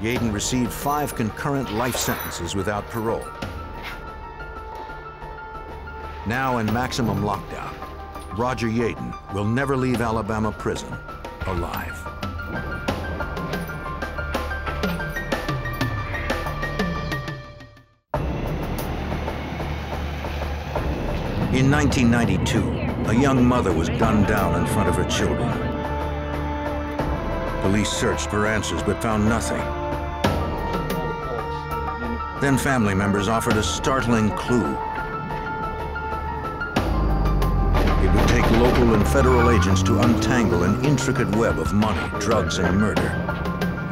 [SPEAKER 2] Yaden received five concurrent life sentences without parole. Now in maximum lockdown, Roger Yaden will never leave Alabama prison alive. In 1992, a young mother was gunned down in front of her children. Police searched for answers but found nothing. Then family members offered a startling clue. It would take local and federal agents to untangle an intricate web of money, drugs, and murder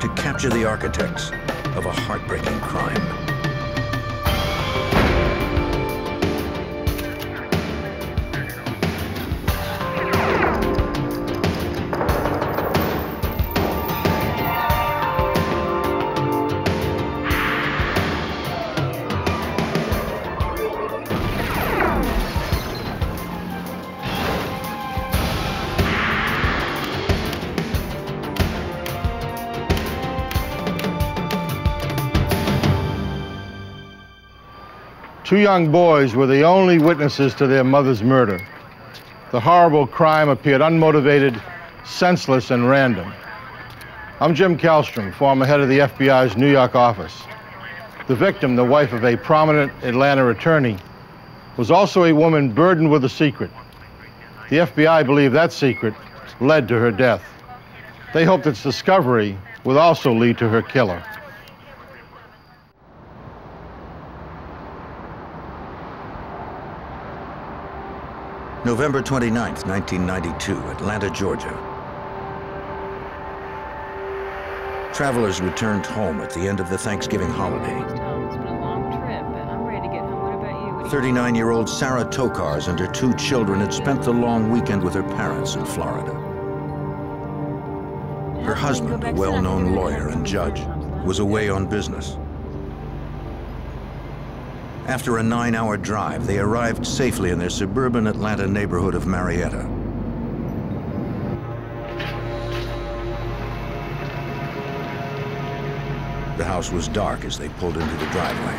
[SPEAKER 2] to capture the architects of a heartbreaking crime.
[SPEAKER 3] Two young boys were the only witnesses to their mother's murder. The horrible crime appeared unmotivated, senseless, and random. I'm Jim Kallstrom, former head of the FBI's New York office. The victim, the wife of a prominent Atlanta attorney, was also a woman burdened with a secret. The FBI believed that secret led to her death. They hoped its discovery would also lead to her killer.
[SPEAKER 2] November 29, 1992, Atlanta, Georgia. Travelers returned home at the end of the Thanksgiving holiday. 39-year-old Sarah Tokars and her two children had spent the long weekend with her parents in Florida. Her husband, a well-known lawyer and judge, was away on business. After a nine-hour drive, they arrived safely in their suburban Atlanta neighborhood of Marietta. The house was dark as they pulled into the driveway.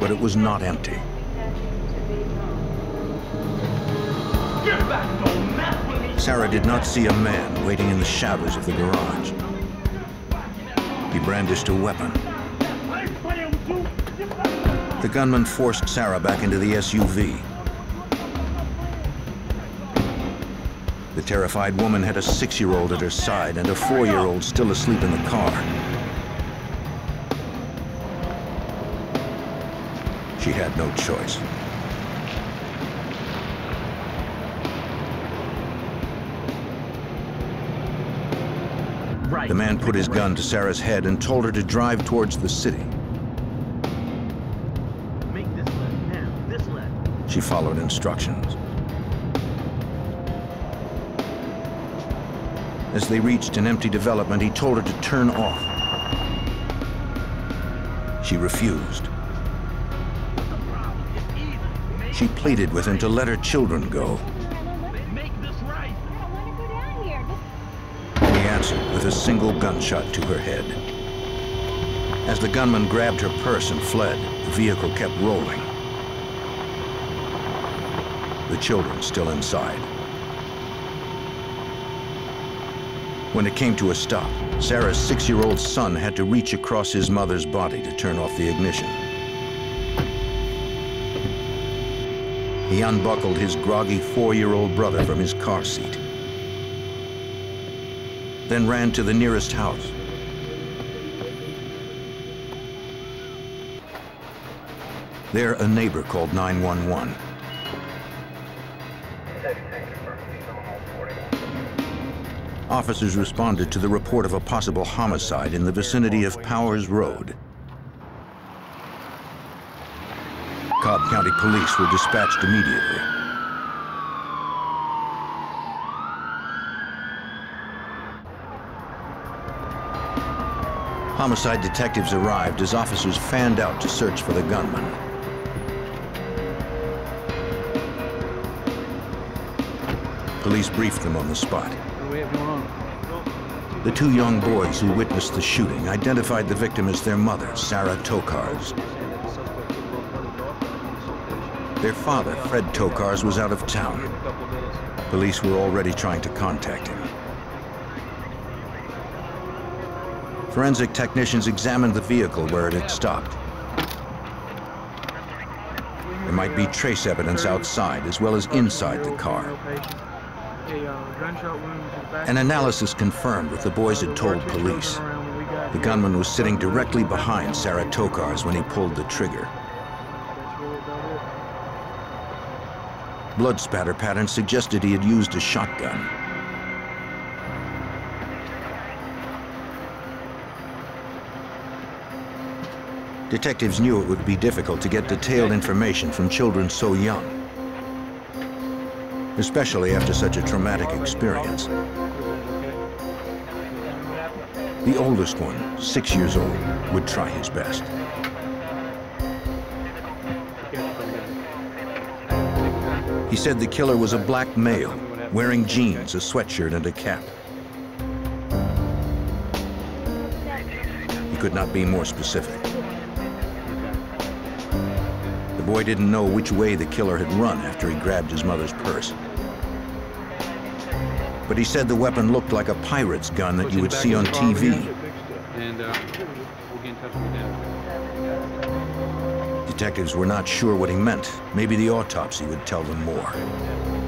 [SPEAKER 2] But it was not empty. Sarah did not see a man waiting in the shadows of the garage. He brandished a weapon. The gunman forced Sarah back into the SUV. The terrified woman had a six-year-old at her side and a four-year-old still asleep in the car. She had no choice. The man put his gun to Sarah's head and told her to drive towards the city. She followed instructions. As they reached an empty development, he told her to turn off. She refused. She pleaded with him to let her children go. Single gunshot to her head. As the gunman grabbed her purse and fled, the vehicle kept rolling. The children still inside. When it came to a stop, Sarah's six-year-old son had to reach across his mother's body to turn off the ignition. He unbuckled his groggy four-year-old brother from his car seat, then ran to the nearest house. There, a neighbor called 911. Officers responded to the report of a possible homicide in the vicinity of Powers Road. Cobb County Police were dispatched immediately. Homicide detectives arrived as officers fanned out to search for the gunman. Police briefed them on the spot. The two young boys who witnessed the shooting identified the victim as their mother, Sarah Tokars. Their father, Fred Tokars, was out of town. Police were already trying to contact him. Forensic technicians examined the vehicle where it had stopped. There might be trace evidence outside as well as inside the car. An analysis confirmed what the boys had told police. The gunman was sitting directly behind Sarah Tokars when he pulled the trigger. Blood spatter patterns suggested he had used a shotgun. Detectives knew it would be difficult to get detailed information from children so young, especially after such a traumatic experience. The oldest one, six years old, would try his best. He said the killer was a black male, wearing jeans, a sweatshirt, and a cap. He could not be more specific. The boy didn't know which way the killer had run after he grabbed his mother's purse. But he said the weapon looked like a pirate's gun that you would see on TV.
[SPEAKER 10] And uh, we'll get in touch with you.
[SPEAKER 2] Detectives were not sure what he meant. Maybe the autopsy would tell them more.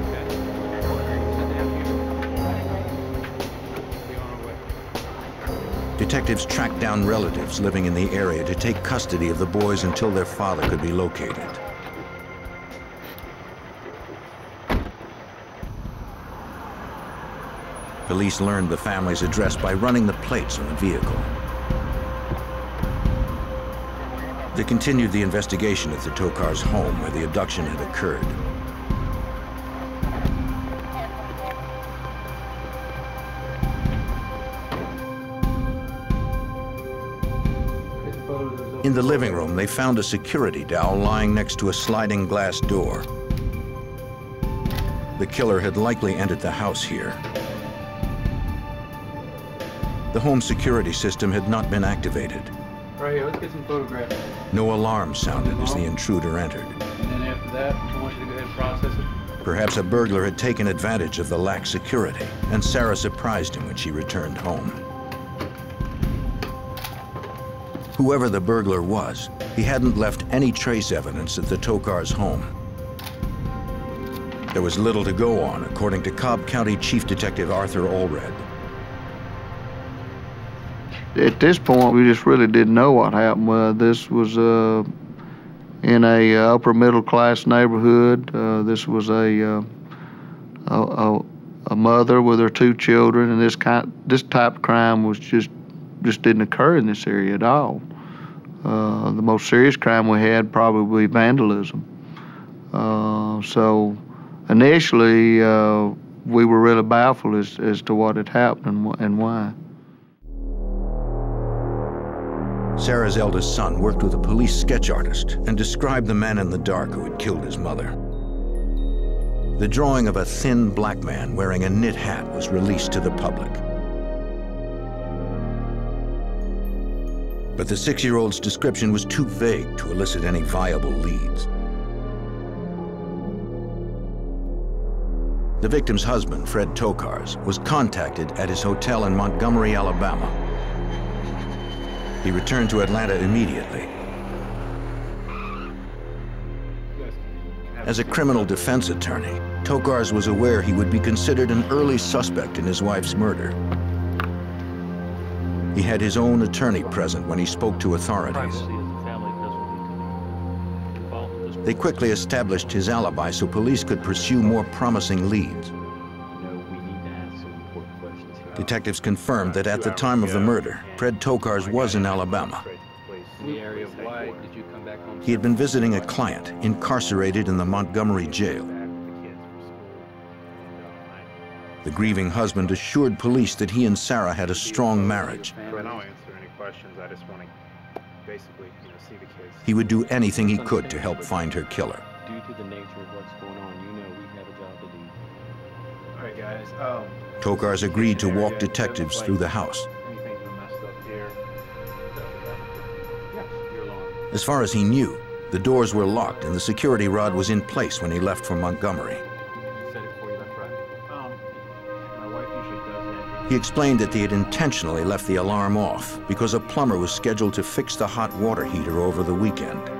[SPEAKER 2] Detectives tracked down relatives living in the area to take custody of the boys until their father could be located. Police learned the family's address by running the plates on the vehicle. They continued the investigation at the Tokar's home where the abduction had occurred. In the living room, they found a security dowel lying next to a sliding glass door. The killer had likely entered the house here. The home security system had not been activated.
[SPEAKER 10] Right here, let's get some photographs.
[SPEAKER 2] No alarm sounded as the intruder entered.
[SPEAKER 10] And then after that, I want you to go ahead and process it.
[SPEAKER 2] Perhaps a burglar had taken advantage of the lax security, and Sarah surprised him when she returned home. Whoever the burglar was, he hadn't left any trace evidence at the Tokar's home. There was little to go on, according to Cobb County Chief Detective Arthur Allred.
[SPEAKER 6] At this point, we just really didn't know what happened. Uh, this was uh, in a uh, upper middle class neighborhood. Uh, this was a, uh, a, a a mother with her two children, and this kind this type of crime was just just didn't occur in this area at all. Uh, the most serious crime we had probably vandalism. Uh, so initially, uh, we were really baffled as, as to what had happened and, wh- and why.
[SPEAKER 2] Sarah's eldest son worked with a police sketch artist and described the man in the dark who had killed his mother. The drawing of a thin black man wearing a knit hat was released to the public. But the six-year-old's description was too vague to elicit any viable leads. The victim's husband, Fred Tokars, was contacted at his hotel in Montgomery, Alabama. He returned to Atlanta immediately. As a criminal defense attorney, Tokars was aware he would be considered an early suspect in his wife's murder. He had his own attorney present when he spoke to authorities. They quickly established his alibi so police could pursue more promising leads. Detectives confirmed that at the time of the murder, Fred Tokars was in Alabama. He had been visiting a client incarcerated in the Montgomery jail. The grieving husband assured police that he and Sarah had a strong marriage.
[SPEAKER 21] I don't answer any questions. I just want to basically, you know, see the kids.
[SPEAKER 2] He would do anything he could to help find her killer.
[SPEAKER 10] Due to the nature of what's going on, you know we have a job to do.
[SPEAKER 21] All right, guys. Um,
[SPEAKER 2] Tokars agreed to walk detectives through the house.
[SPEAKER 21] anything's been messed up here. Yeah, you're alone.
[SPEAKER 2] As far as he knew, the doors were locked and the security rod was in place when he left for Montgomery. He explained that they had intentionally left the alarm off because a plumber was scheduled to fix the hot water heater over the weekend.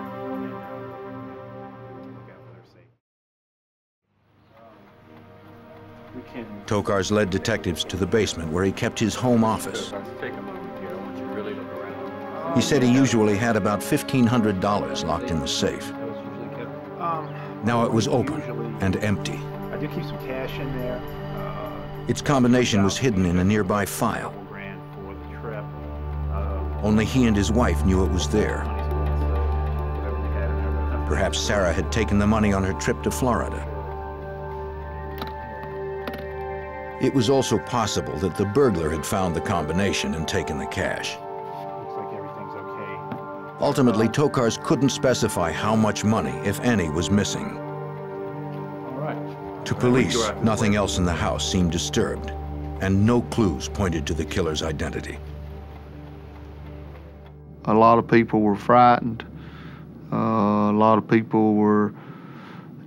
[SPEAKER 2] Tokars led detectives to the basement where he kept his home office. He said he usually had about $1,500 locked in the safe. Now it was open and empty.
[SPEAKER 22] I do keep some cash in there.
[SPEAKER 2] Its combination was hidden in a nearby file. Only he and his wife knew it was there. Perhaps Sarah had taken the money on her trip to Florida. It was also possible that the burglar had found the combination and taken the cash. Ultimately, Tokars couldn't specify how much money, if any, was missing. To police, nothing else in the house seemed disturbed, and no clues pointed to the killer's identity.
[SPEAKER 6] A lot of people were frightened. Uh, a lot of people were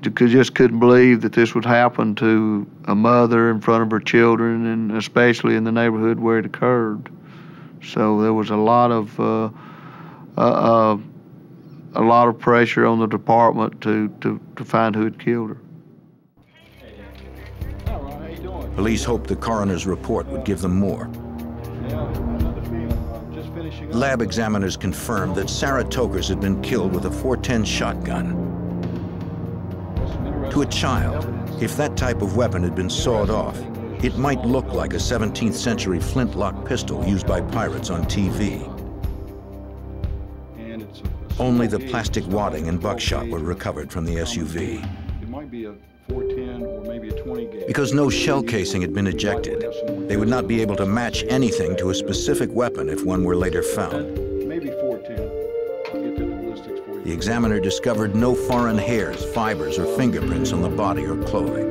[SPEAKER 6] just couldn't believe that this would happen to a mother in front of her children, and especially in the neighborhood where it occurred. So there was a lot of uh, uh, uh, a lot of pressure on the department to, to, to find who had killed her.
[SPEAKER 2] Police hoped the coroner's report would give them more. Lab examiners confirmed that Sarah Tokars had been killed with a 410 shotgun. To a child, if that type of weapon had been sawed off, it might look like a 17th century flintlock pistol used by pirates on TV. Only the plastic wadding and buckshot were recovered from the SUV.
[SPEAKER 23] It might be a 410 or maybe a 20 gauge.
[SPEAKER 2] Because no shell casing had been ejected, they would not be able to match anything to a specific weapon if one were later found.
[SPEAKER 23] Maybe 410. I'll get to the ballistics for you.
[SPEAKER 2] The examiner discovered no foreign hairs, fibers, or fingerprints on the body or clothing.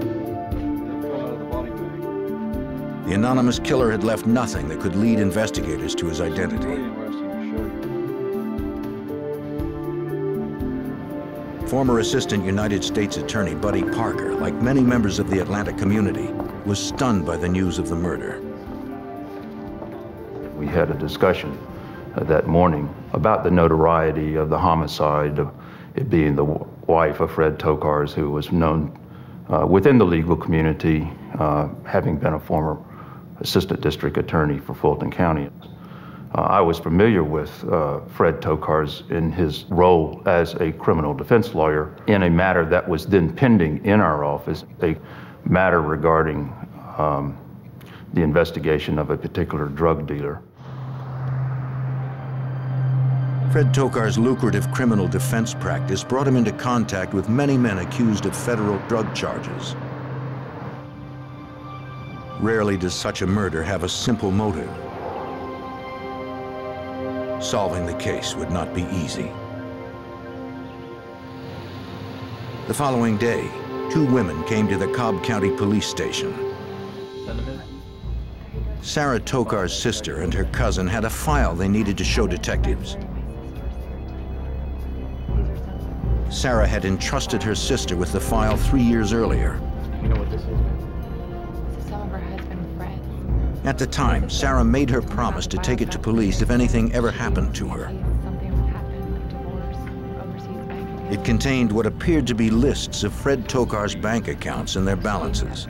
[SPEAKER 2] The anonymous killer had left nothing that could lead investigators to his identity. Former Assistant United States Attorney Buddy Parker, like many members of the Atlanta community, was stunned by the news of the murder.
[SPEAKER 24] We had a discussion uh, that morning about the notoriety of the homicide, of it being the wife of Fred Tokars, who was known uh, within the legal community, uh, having been a former assistant district attorney for Fulton County. Uh, I was familiar with uh, Fred Tokars in his role as a criminal defense lawyer in a matter that was then pending in our office, a matter regarding um, the investigation of a particular drug dealer.
[SPEAKER 2] Fred Tokars' lucrative criminal defense practice brought him into contact with many men accused of federal drug charges. Rarely does such a murder have a simple motive. Solving the case would not be easy. The following day, two women came to the Cobb County Police Station. Sarah Tokars' sister and her cousin had a file they needed to show detectives. Sarah had entrusted her sister with the file three years earlier.
[SPEAKER 10] You know
[SPEAKER 2] At the time, Sarah made her promise to take it to police if anything ever happened to her. It contained what appeared to be lists of Fred Tokars' bank accounts and their balances.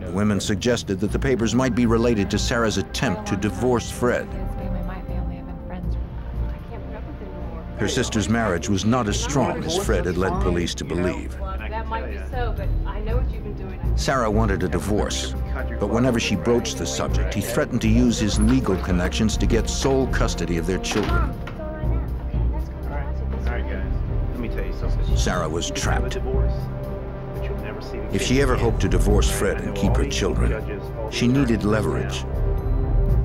[SPEAKER 2] The women suggested that the papers might be related to Sarah's attempt to divorce Fred. Her sister's marriage was not as strong as Fred had led police to believe.
[SPEAKER 25] That might be so, but
[SPEAKER 2] Sarah wanted a divorce, but whenever she broached the subject, he threatened to use his legal connections to get sole custody of their children.
[SPEAKER 22] All right, guys. Let me tell you something.
[SPEAKER 2] Sarah was trapped.
[SPEAKER 22] Divorce, but you'll never see the
[SPEAKER 2] If she ever hoped to divorce Fred and keep her children, she needed leverage.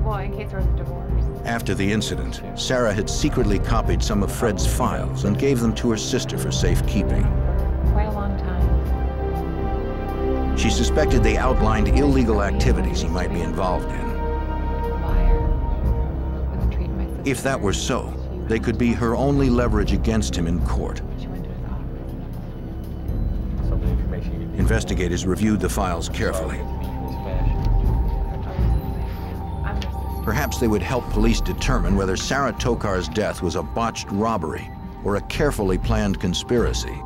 [SPEAKER 26] Well, in case there was a divorce.
[SPEAKER 2] After the incident, Sarah had secretly copied some of Fred's files and gave them to her sister for safekeeping. She suspected they outlined illegal activities he might be involved in. If that were so, they could be her only leverage against him in court. Investigators reviewed the files carefully. Perhaps they would help police determine whether Sarah Tokar's death was a botched robbery or a carefully planned conspiracy.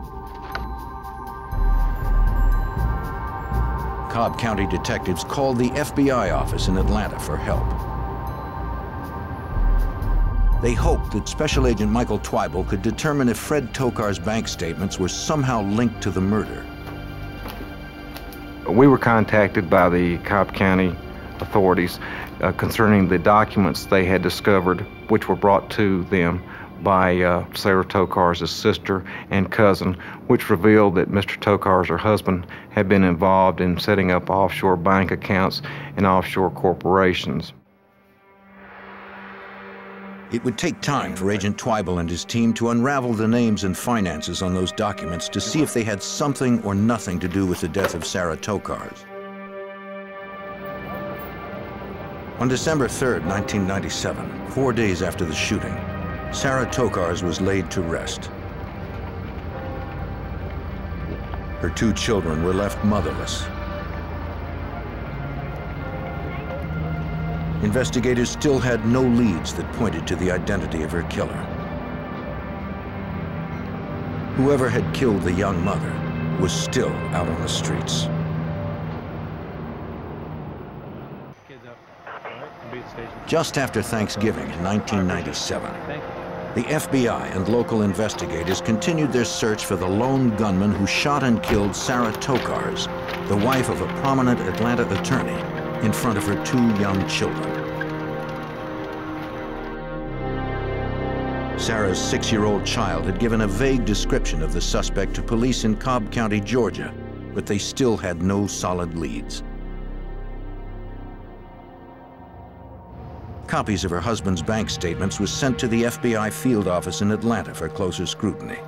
[SPEAKER 2] Cobb County detectives called the FBI office in Atlanta for help. They hoped that Special Agent Michael Twible could determine if Fred Tokar's bank statements were somehow linked to the murder.
[SPEAKER 27] We were contacted by the Cobb County authorities uh, concerning the documents they had discovered, which were brought to them by uh, Sarah Tokar's sister and cousin, which revealed that Mr. Tokar's, her husband, had been involved in setting up offshore bank accounts and offshore corporations.
[SPEAKER 2] It would take time for Agent Twible and his team to unravel the names and finances on those documents to see if they had something or nothing to do with the death of Sarah Tokars. On December 3, 1997, four days after the shooting, Sarah Tokars was laid to rest. Her two children were left motherless. Investigators still had no leads that pointed to the identity of her killer. Whoever had killed the young mother was still out on the streets. Just after Thanksgiving in 1997, the FBI and local investigators continued their search for the lone gunman who shot and killed Sarah Tokars, the wife of a prominent Atlanta attorney, in front of her two young children. Sarah's six-year-old child had given a vague description of the suspect to police in Cobb County, Georgia, but they still had no solid leads. Copies of her husband's bank statements were sent to the FBI field office in Atlanta for closer scrutiny.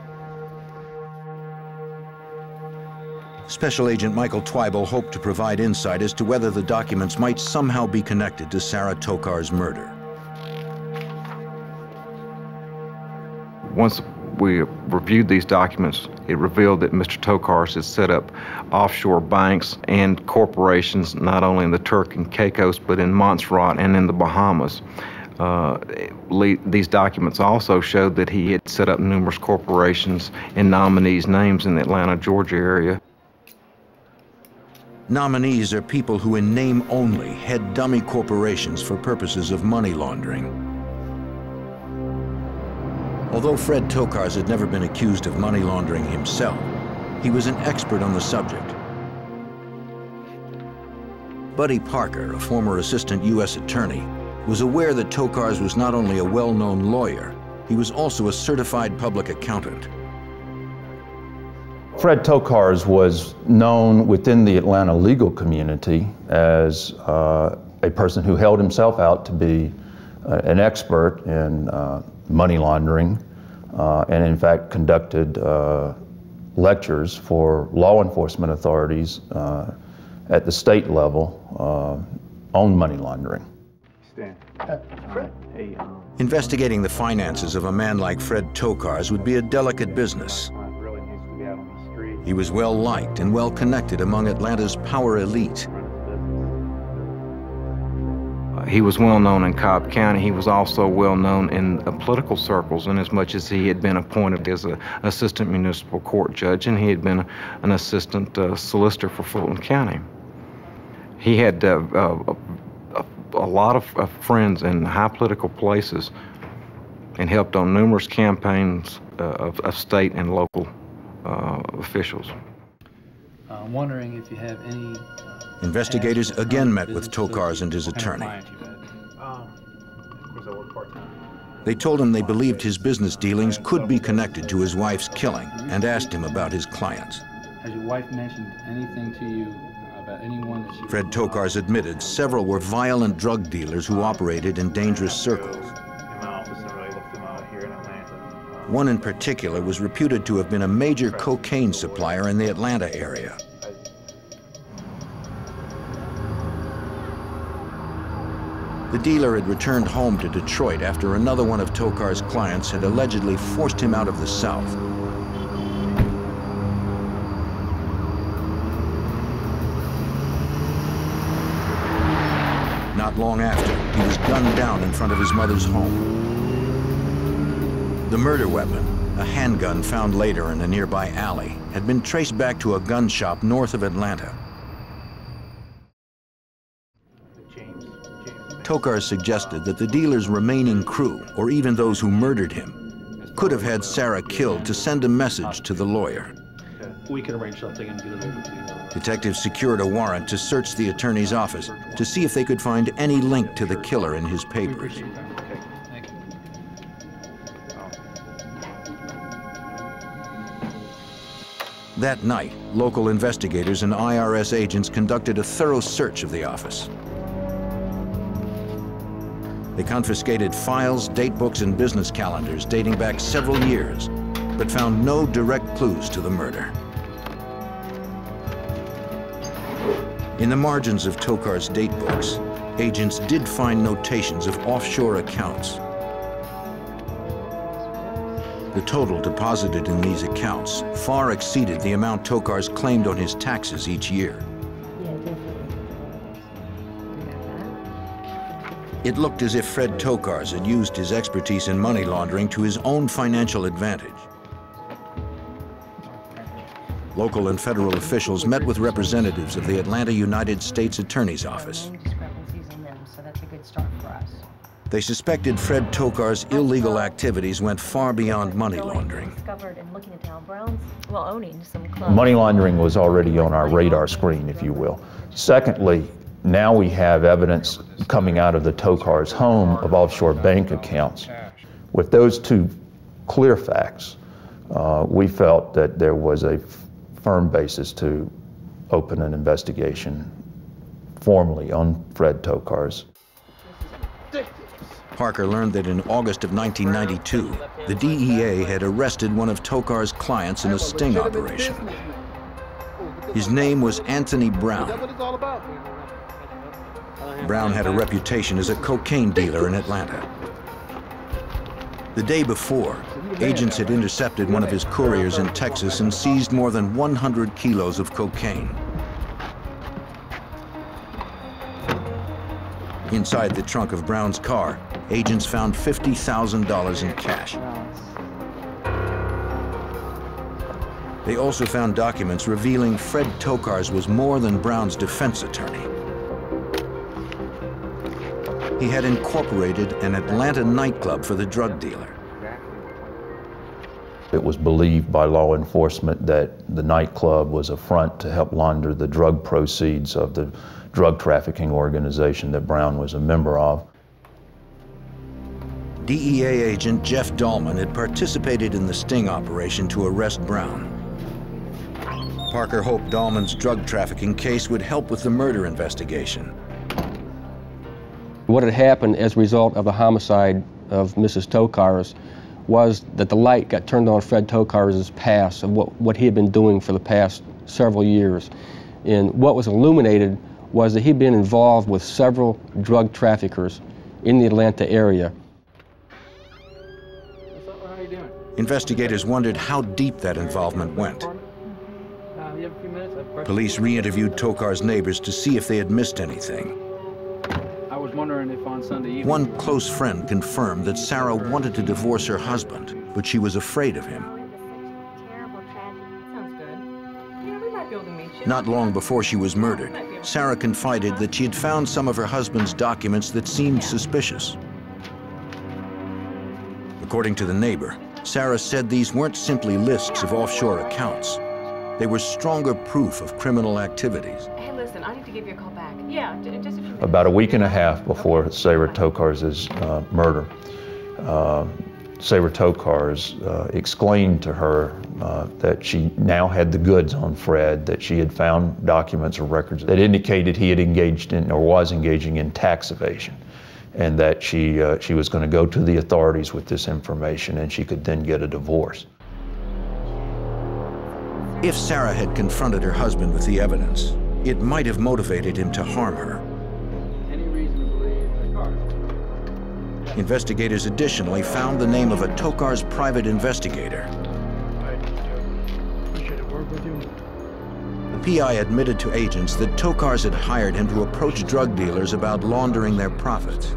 [SPEAKER 2] Special Agent Michael Twible hoped to provide insight as to whether the documents might somehow be connected to Sarah Tokar's murder.
[SPEAKER 27] Once we reviewed these documents, it revealed that Mr. Tokars had set up offshore banks and corporations not only in the Turks and Caicos, but in Montserrat and in the Bahamas. Uh, these documents also showed that he had set up numerous corporations and nominees' names in the Atlanta, Georgia area.
[SPEAKER 2] Nominees are people who in name only head dummy corporations for purposes of money laundering. Although Fred Tokars had never been accused of money laundering himself, he was an expert on the subject. Buddy Parker, a former assistant U.S. attorney, was aware that Tokars was not only a well-known lawyer, he was also a certified public accountant.
[SPEAKER 24] Fred Tokars was known within the Atlanta legal community as uh, a person who held himself out to be an expert in uh, money laundering, uh, and in fact conducted uh, lectures for law enforcement authorities uh, at the state level uh, on money laundering.
[SPEAKER 21] Stan.
[SPEAKER 2] Hey, um, Investigating the finances of a man like Fred Tokars would be a delicate business. He was well liked and well connected among Atlanta's power elite.
[SPEAKER 27] He was well known in Cobb County. He was also well known in uh, political circles, in as much as he had been appointed as an assistant municipal court judge and he had been an assistant uh, solicitor for Fulton County. He had uh, uh a, a, lot of friends in high political places and helped on numerous campaigns uh, of, of, state and local uh, officials.
[SPEAKER 28] I'm wondering if you have any
[SPEAKER 2] Investigators again met with Tokars and his attorney. They told him they believed his business dealings could be connected to his wife's killing and asked him about his clients.
[SPEAKER 28] Has your wife mentioned anything to you about anyone that she...
[SPEAKER 2] Fred Tokars admitted several were violent drug dealers who operated in dangerous circles. One in particular was reputed to have been a major cocaine supplier in the Atlanta area. The dealer had returned home to Detroit after another one of Tokar's clients had allegedly forced him out of the South. Not long after, he was gunned down in front of his mother's home. The murder weapon, a handgun found later in a nearby alley, had been traced back to a gun shop north of Atlanta. Tokars suggested that the dealer's remaining crew, or even those who murdered him, could have had Sarah killed to send a message to the lawyer.
[SPEAKER 29] We can arrange something and get it over to you.
[SPEAKER 2] Detectives secured a warrant to search the attorney's office to see if they could find any link to the killer in his papers. That night, local investigators and IRS agents conducted a thorough search of the office. They confiscated files, datebooks, and business calendars dating back several years, but found no direct clues to the murder. In the margins of Tokar's datebooks, agents did find notations of offshore accounts. The total deposited in these accounts far exceeded the amount Tokar's claimed on his taxes each year. It looked as if Fred Tokars had used his expertise in money laundering to his own financial advantage. Local and federal officials met with representatives of the Atlanta United States Attorney's Office. They suspected Fred Tokar's illegal activities went far beyond money laundering.
[SPEAKER 24] Money laundering was already on our radar screen, if you will. Secondly, now we have evidence coming out of the Tokar's home of offshore bank accounts. With those two clear facts, uh, we felt that there was a firm basis to open an investigation formally on Fred Tokar's.
[SPEAKER 2] Parker learned that in August of 1992, the DEA had arrested one of Tokar's clients in a sting operation. His name was Anthony Brown. Brown had a reputation as a cocaine dealer in Atlanta. The day before, agents had intercepted one of his couriers in Texas and seized more than 100 kilos of cocaine. Inside the trunk of Brown's car, agents found $50,000 in cash. They also found documents revealing Fred Tokars was more than Brown's defense attorney. He had incorporated an Atlanta nightclub for the drug dealer.
[SPEAKER 24] It was believed by law enforcement that the nightclub was a front to help launder the drug proceeds of the drug trafficking organization that Brown was a member of.
[SPEAKER 2] DEA agent Jeff Dahlman had participated in the sting operation to arrest Brown. Parker hoped Dahlman's drug trafficking case would help with the murder investigation.
[SPEAKER 30] What had happened as a result of the homicide of Mrs. Tokars was that the light got turned on Fred Tokars' past of what, what he had been doing for the past several years. And what was illuminated was that he'd been involved with several drug traffickers in the Atlanta area.
[SPEAKER 2] Investigators wondered how deep that involvement went. Police re-interviewed Tokar's neighbors to see if they had missed anything.
[SPEAKER 28] Wondering if on Sunday evening.
[SPEAKER 2] One close friend confirmed that Sarah wanted to divorce her husband, but she was afraid of him. Not long before she was murdered, Sarah confided that she had found some of her husband's documents that seemed suspicious. According to the neighbor, Sarah said these weren't simply lists of offshore accounts. They were stronger proof of criminal activities.
[SPEAKER 25] Hey, listen, I need to give you a call back. Yeah, j- just a few
[SPEAKER 24] About a week and a half before Sarah Tokars' uh, murder, uh, Sarah Tokars uh, explained to her uh, that she now had the goods on Fred, that she had found documents or records that indicated he had engaged in or was engaging in tax evasion, and that she, uh, she was going to go to the authorities with this information and she could then get a divorce.
[SPEAKER 2] If Sarah had confronted her husband with the evidence, it might have motivated him to harm her. Investigators additionally found the name of a Tokar's private investigator. The PI admitted to agents that Tokars had hired him to approach drug dealers about laundering their profits.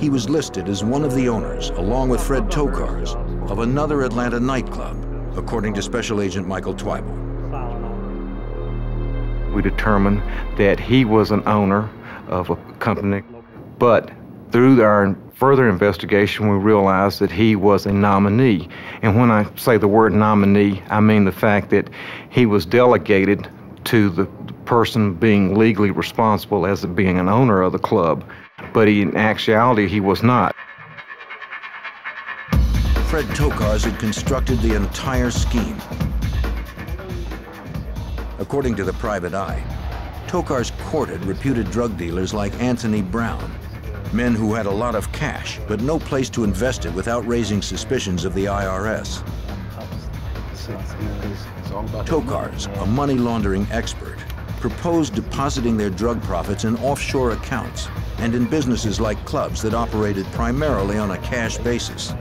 [SPEAKER 2] He was listed as one of the owners, along with Fred Tokars, of another Atlanta nightclub, according to Special Agent Michael Twible.
[SPEAKER 27] We determined that he was an owner of a company, but through our further investigation, we realized that he was a nominee. And when I say the word nominee, I mean the fact that he was delegated to the person being legally responsible as being an owner of the club but he, in actuality, he was not.
[SPEAKER 2] Fred Tokars had constructed the entire scheme. According to the private eye, Tokars courted reputed drug dealers like Anthony Brown, men who had a lot of cash, but no place to invest it without raising suspicions of the IRS. Tokars, a money laundering expert, proposed depositing their drug profits in offshore accounts and in businesses like clubs that operated primarily on a cash basis.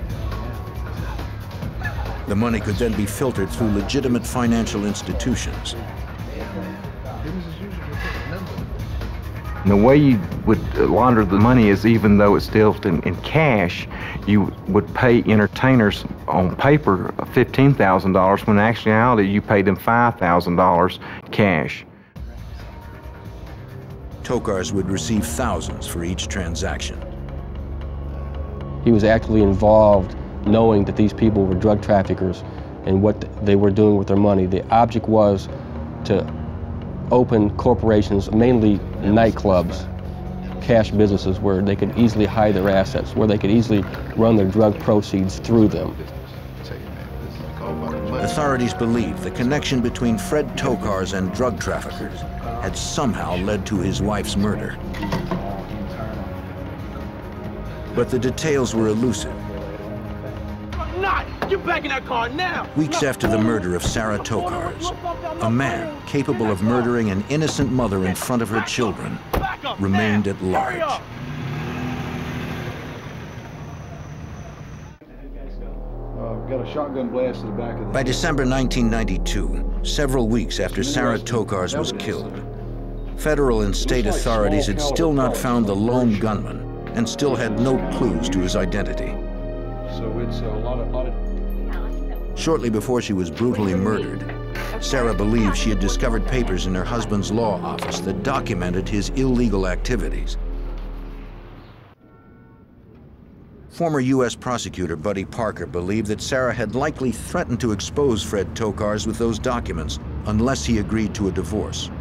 [SPEAKER 2] The money could then be filtered through legitimate financial institutions.
[SPEAKER 27] And the way you would launder the money is even though it's still in, in cash, you would pay entertainers on paper $15,000 when in actuality you paid them $5,000 cash.
[SPEAKER 2] Tokars would receive thousands for each transaction.
[SPEAKER 30] He was actively involved knowing that these people were drug traffickers and what they were doing with their money. The object was to open corporations, mainly nightclubs, cash businesses where they could easily hide their assets, where they could easily run their drug proceeds through them.
[SPEAKER 2] Authorities believe the connection between Fred Tokars and drug traffickers had somehow led to his wife's murder. But the details were elusive.
[SPEAKER 31] Not! Get back in that car now!
[SPEAKER 2] Weeks after the murder of Sarah Tokars, a man capable of murdering an innocent mother in front of her children remained at large.
[SPEAKER 23] got a shotgun blast to the back of the
[SPEAKER 2] By December 1992, several weeks after Sarah Tokars was killed, federal and state authorities had still not found the lone gunman and still had no clues to his identity.
[SPEAKER 23] So it's a lot of, lot of...
[SPEAKER 2] Shortly before she was brutally murdered, Sarah believed she had discovered papers in her husband's law office that documented his illegal activities. Former U.S. prosecutor Buddy Parker believed that Sarah had likely threatened to expose Fred Tokars with those documents unless he agreed to a divorce.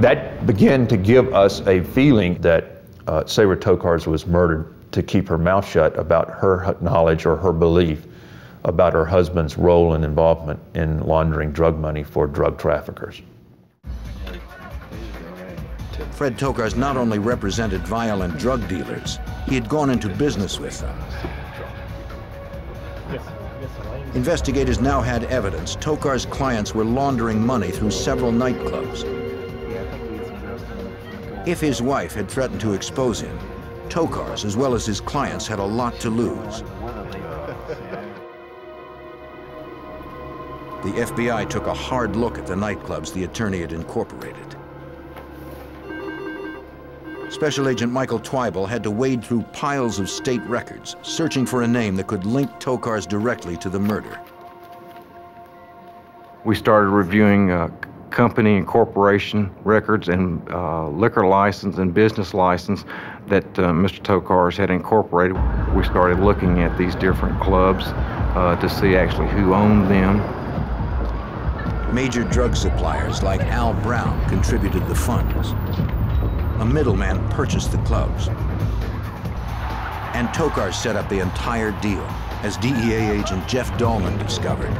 [SPEAKER 24] That began to give us a feeling that uh, Sarah Tokars was murdered to keep her mouth shut about her knowledge or her belief about her husband's role and involvement in laundering drug money for drug traffickers.
[SPEAKER 2] Fred Tokars not only represented violent drug dealers, he had gone into business with them. Investigators now had evidence Tokars' clients were laundering money through several nightclubs. If his wife had threatened to expose him, Tokars, as well as his clients, had a lot to lose. The FBI took a hard look at the nightclubs the attorney had incorporated. Special Agent Michael Twible had to wade through piles of state records, searching for a name that could link Tokars directly to the murder.
[SPEAKER 27] We started reviewing uh, company and corporation records and uh, liquor license and business license that uh, Mr. Tokars had incorporated. We started looking at these different clubs uh, to see actually who owned them.
[SPEAKER 2] Major drug suppliers like Al Brown contributed the funds a middleman purchased the clubs. And Tokars set up the entire deal, as DEA agent Jeff Dahlman discovered.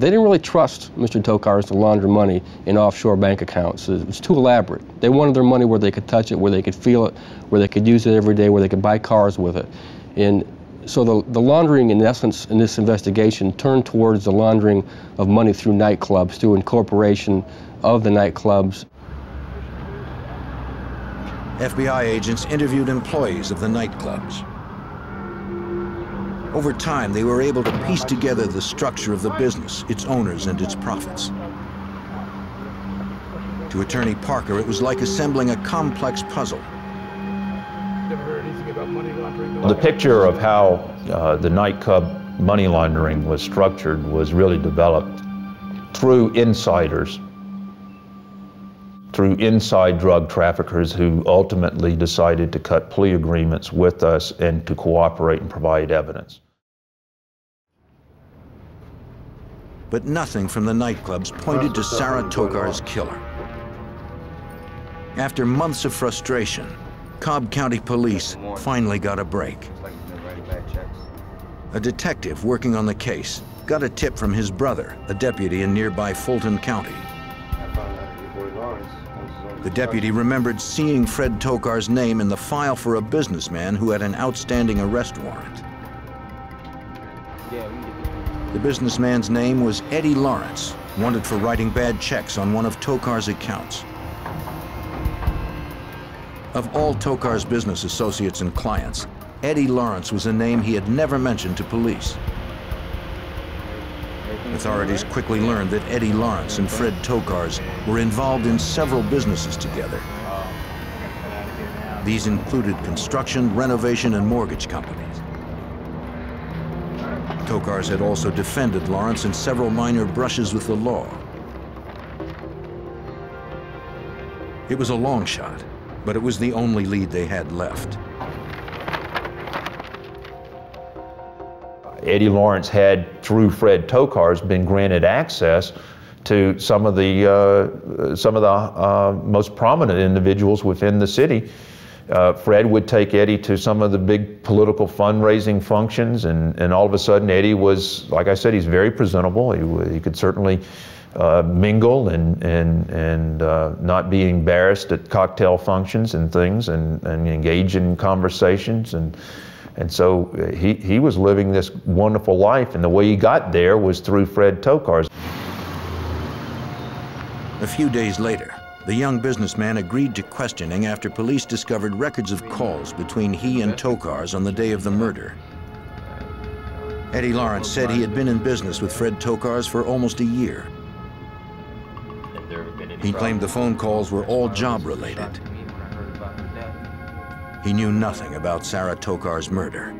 [SPEAKER 30] They didn't really trust Mr. Tokars to launder money in offshore bank accounts. It was too elaborate. They wanted their money where they could touch it, where they could feel it, where they could use it every day, where they could buy cars with it. And so the, the laundering, in essence, in this investigation turned towards the laundering of money through nightclubs, through incorporation of the nightclubs.
[SPEAKER 2] FBI agents interviewed employees of the nightclubs. Over time, they were able to piece together the structure of the business, its owners, and its profits. To Attorney Parker, it was like assembling a complex puzzle.
[SPEAKER 24] The picture of how uh, the nightclub money laundering was structured was really developed through insiders, through inside drug traffickers who ultimately decided to cut plea agreements with us and to cooperate and provide evidence.
[SPEAKER 2] But nothing from the nightclubs pointed to Sarah Tokar's killer. After months of frustration, Cobb County Police finally got a break. A detective working on the case got a tip from his brother, a deputy in nearby Fulton County. The deputy remembered seeing Fred Tokar's name in the file for a businessman who had an outstanding arrest warrant. The businessman's name was Eddie Lawrence, wanted for writing bad checks on one of Tokar's accounts. Of all Tokar's business associates and clients, Eddie Lawrence was a name he had never mentioned to police. Authorities quickly learned that Eddie Lawrence and Fred Tokars were involved in several businesses together. These included construction, renovation, and mortgage companies. Tokars had also defended Lawrence in several minor brushes with the law. It was a long shot, but it was the only lead they had left.
[SPEAKER 24] Eddie Lawrence had, through Fred Tokars, been granted access to some of the uh, some of the uh, most prominent individuals within the city. Uh, Fred would take Eddie to some of the big political fundraising functions, and, and all of a sudden Eddie was, like I said, he's very presentable. He, he could certainly uh, mingle and and and uh, not be embarrassed at cocktail functions and things, and, and engage in conversations and. And so uh, he, he was living this wonderful life, and the way he got there was through Fred Tokars.
[SPEAKER 2] A few days later, the young businessman agreed to questioning after police discovered records of calls between he and Tokars on the day of the murder. Eddie Lawrence said he had been in business with Fred Tokars for almost a year. He claimed the phone calls were all job related. He knew nothing about Sarah Tokar's murder.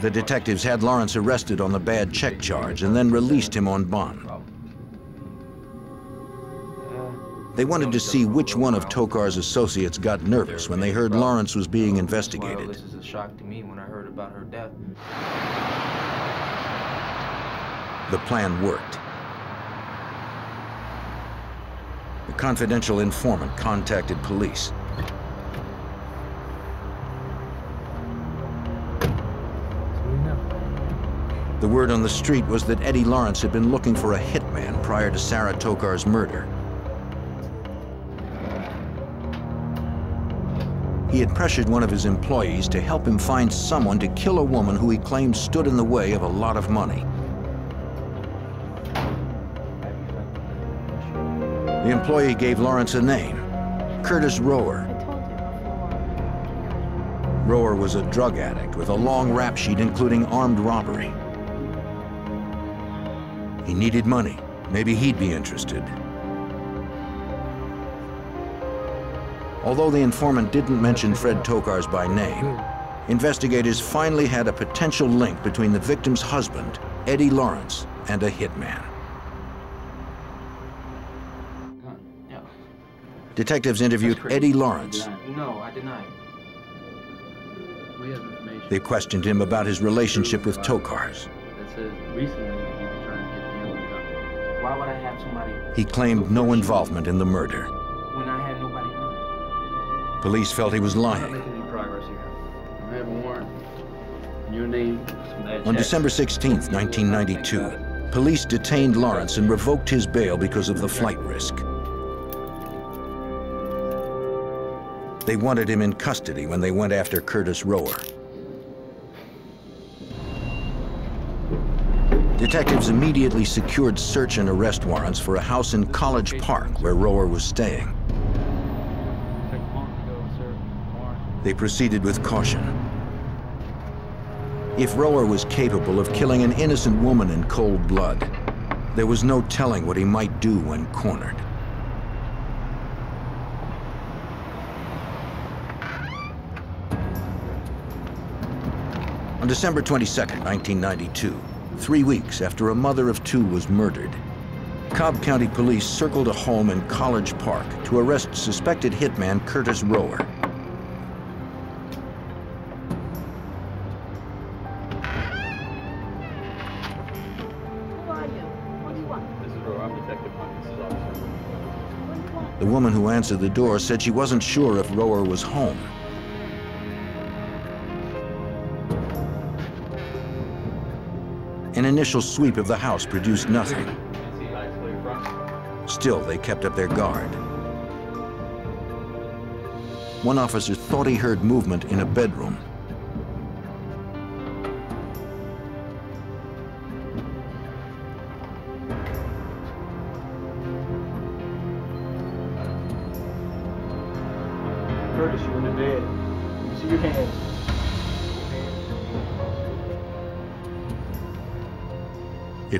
[SPEAKER 2] The detectives had Lawrence arrested on the bad check charge and then released him on bond. They wanted to see which one of Tokar's associates got nervous when they heard Lawrence was being investigated.
[SPEAKER 27] This is a shock to me when I heard about her death.
[SPEAKER 2] The plan worked. The confidential informant contacted police. The word on the street was that Eddie Lawrence had been looking for a hitman prior to Sarah Tokar's murder. He had pressured one of his employees to help him find someone to kill a woman who he claimed stood in the way of a lot of money. The employee gave Lawrence a name, Curtis Rower. Rower was a drug addict with a long rap sheet including armed robbery. He needed money. Maybe he'd be interested. Although the informant didn't mention Fred Tokars by name, investigators finally had a potential link between the victim's husband, Eddie Lawrence, and a hitman. Detectives interviewed Eddie Lawrence.
[SPEAKER 27] No, I deny. We have information.
[SPEAKER 2] They questioned him about his relationship with Tokars.
[SPEAKER 27] That says recently Why would I have somebody
[SPEAKER 2] He claimed no involvement in the murder.
[SPEAKER 27] when I had nobody on?
[SPEAKER 2] Police felt he was
[SPEAKER 27] I'm not
[SPEAKER 2] lying.
[SPEAKER 27] making any progress here. I have a warrant. Your name.
[SPEAKER 2] On. December 16, 1992, police detained Lawrence and revoked his bail because of the flight risk. They wanted him in custody when they went after Curtis Rower. Detectives immediately secured search and arrest warrants for a house in College Park where Rower was staying. They proceeded with caution. If Rower was capable of killing an innocent woman in cold blood, there was no telling what he might do when cornered. On December 22, 1992, three weeks after a mother of two was murdered, Cobb County Police circled a home in College Park to arrest suspected hitman Curtis Rower. The woman who answered the door said she wasn't sure if Rower was home. An initial sweep of the house produced nothing. Still, they kept up their guard. One officer thought he heard movement in a bedroom.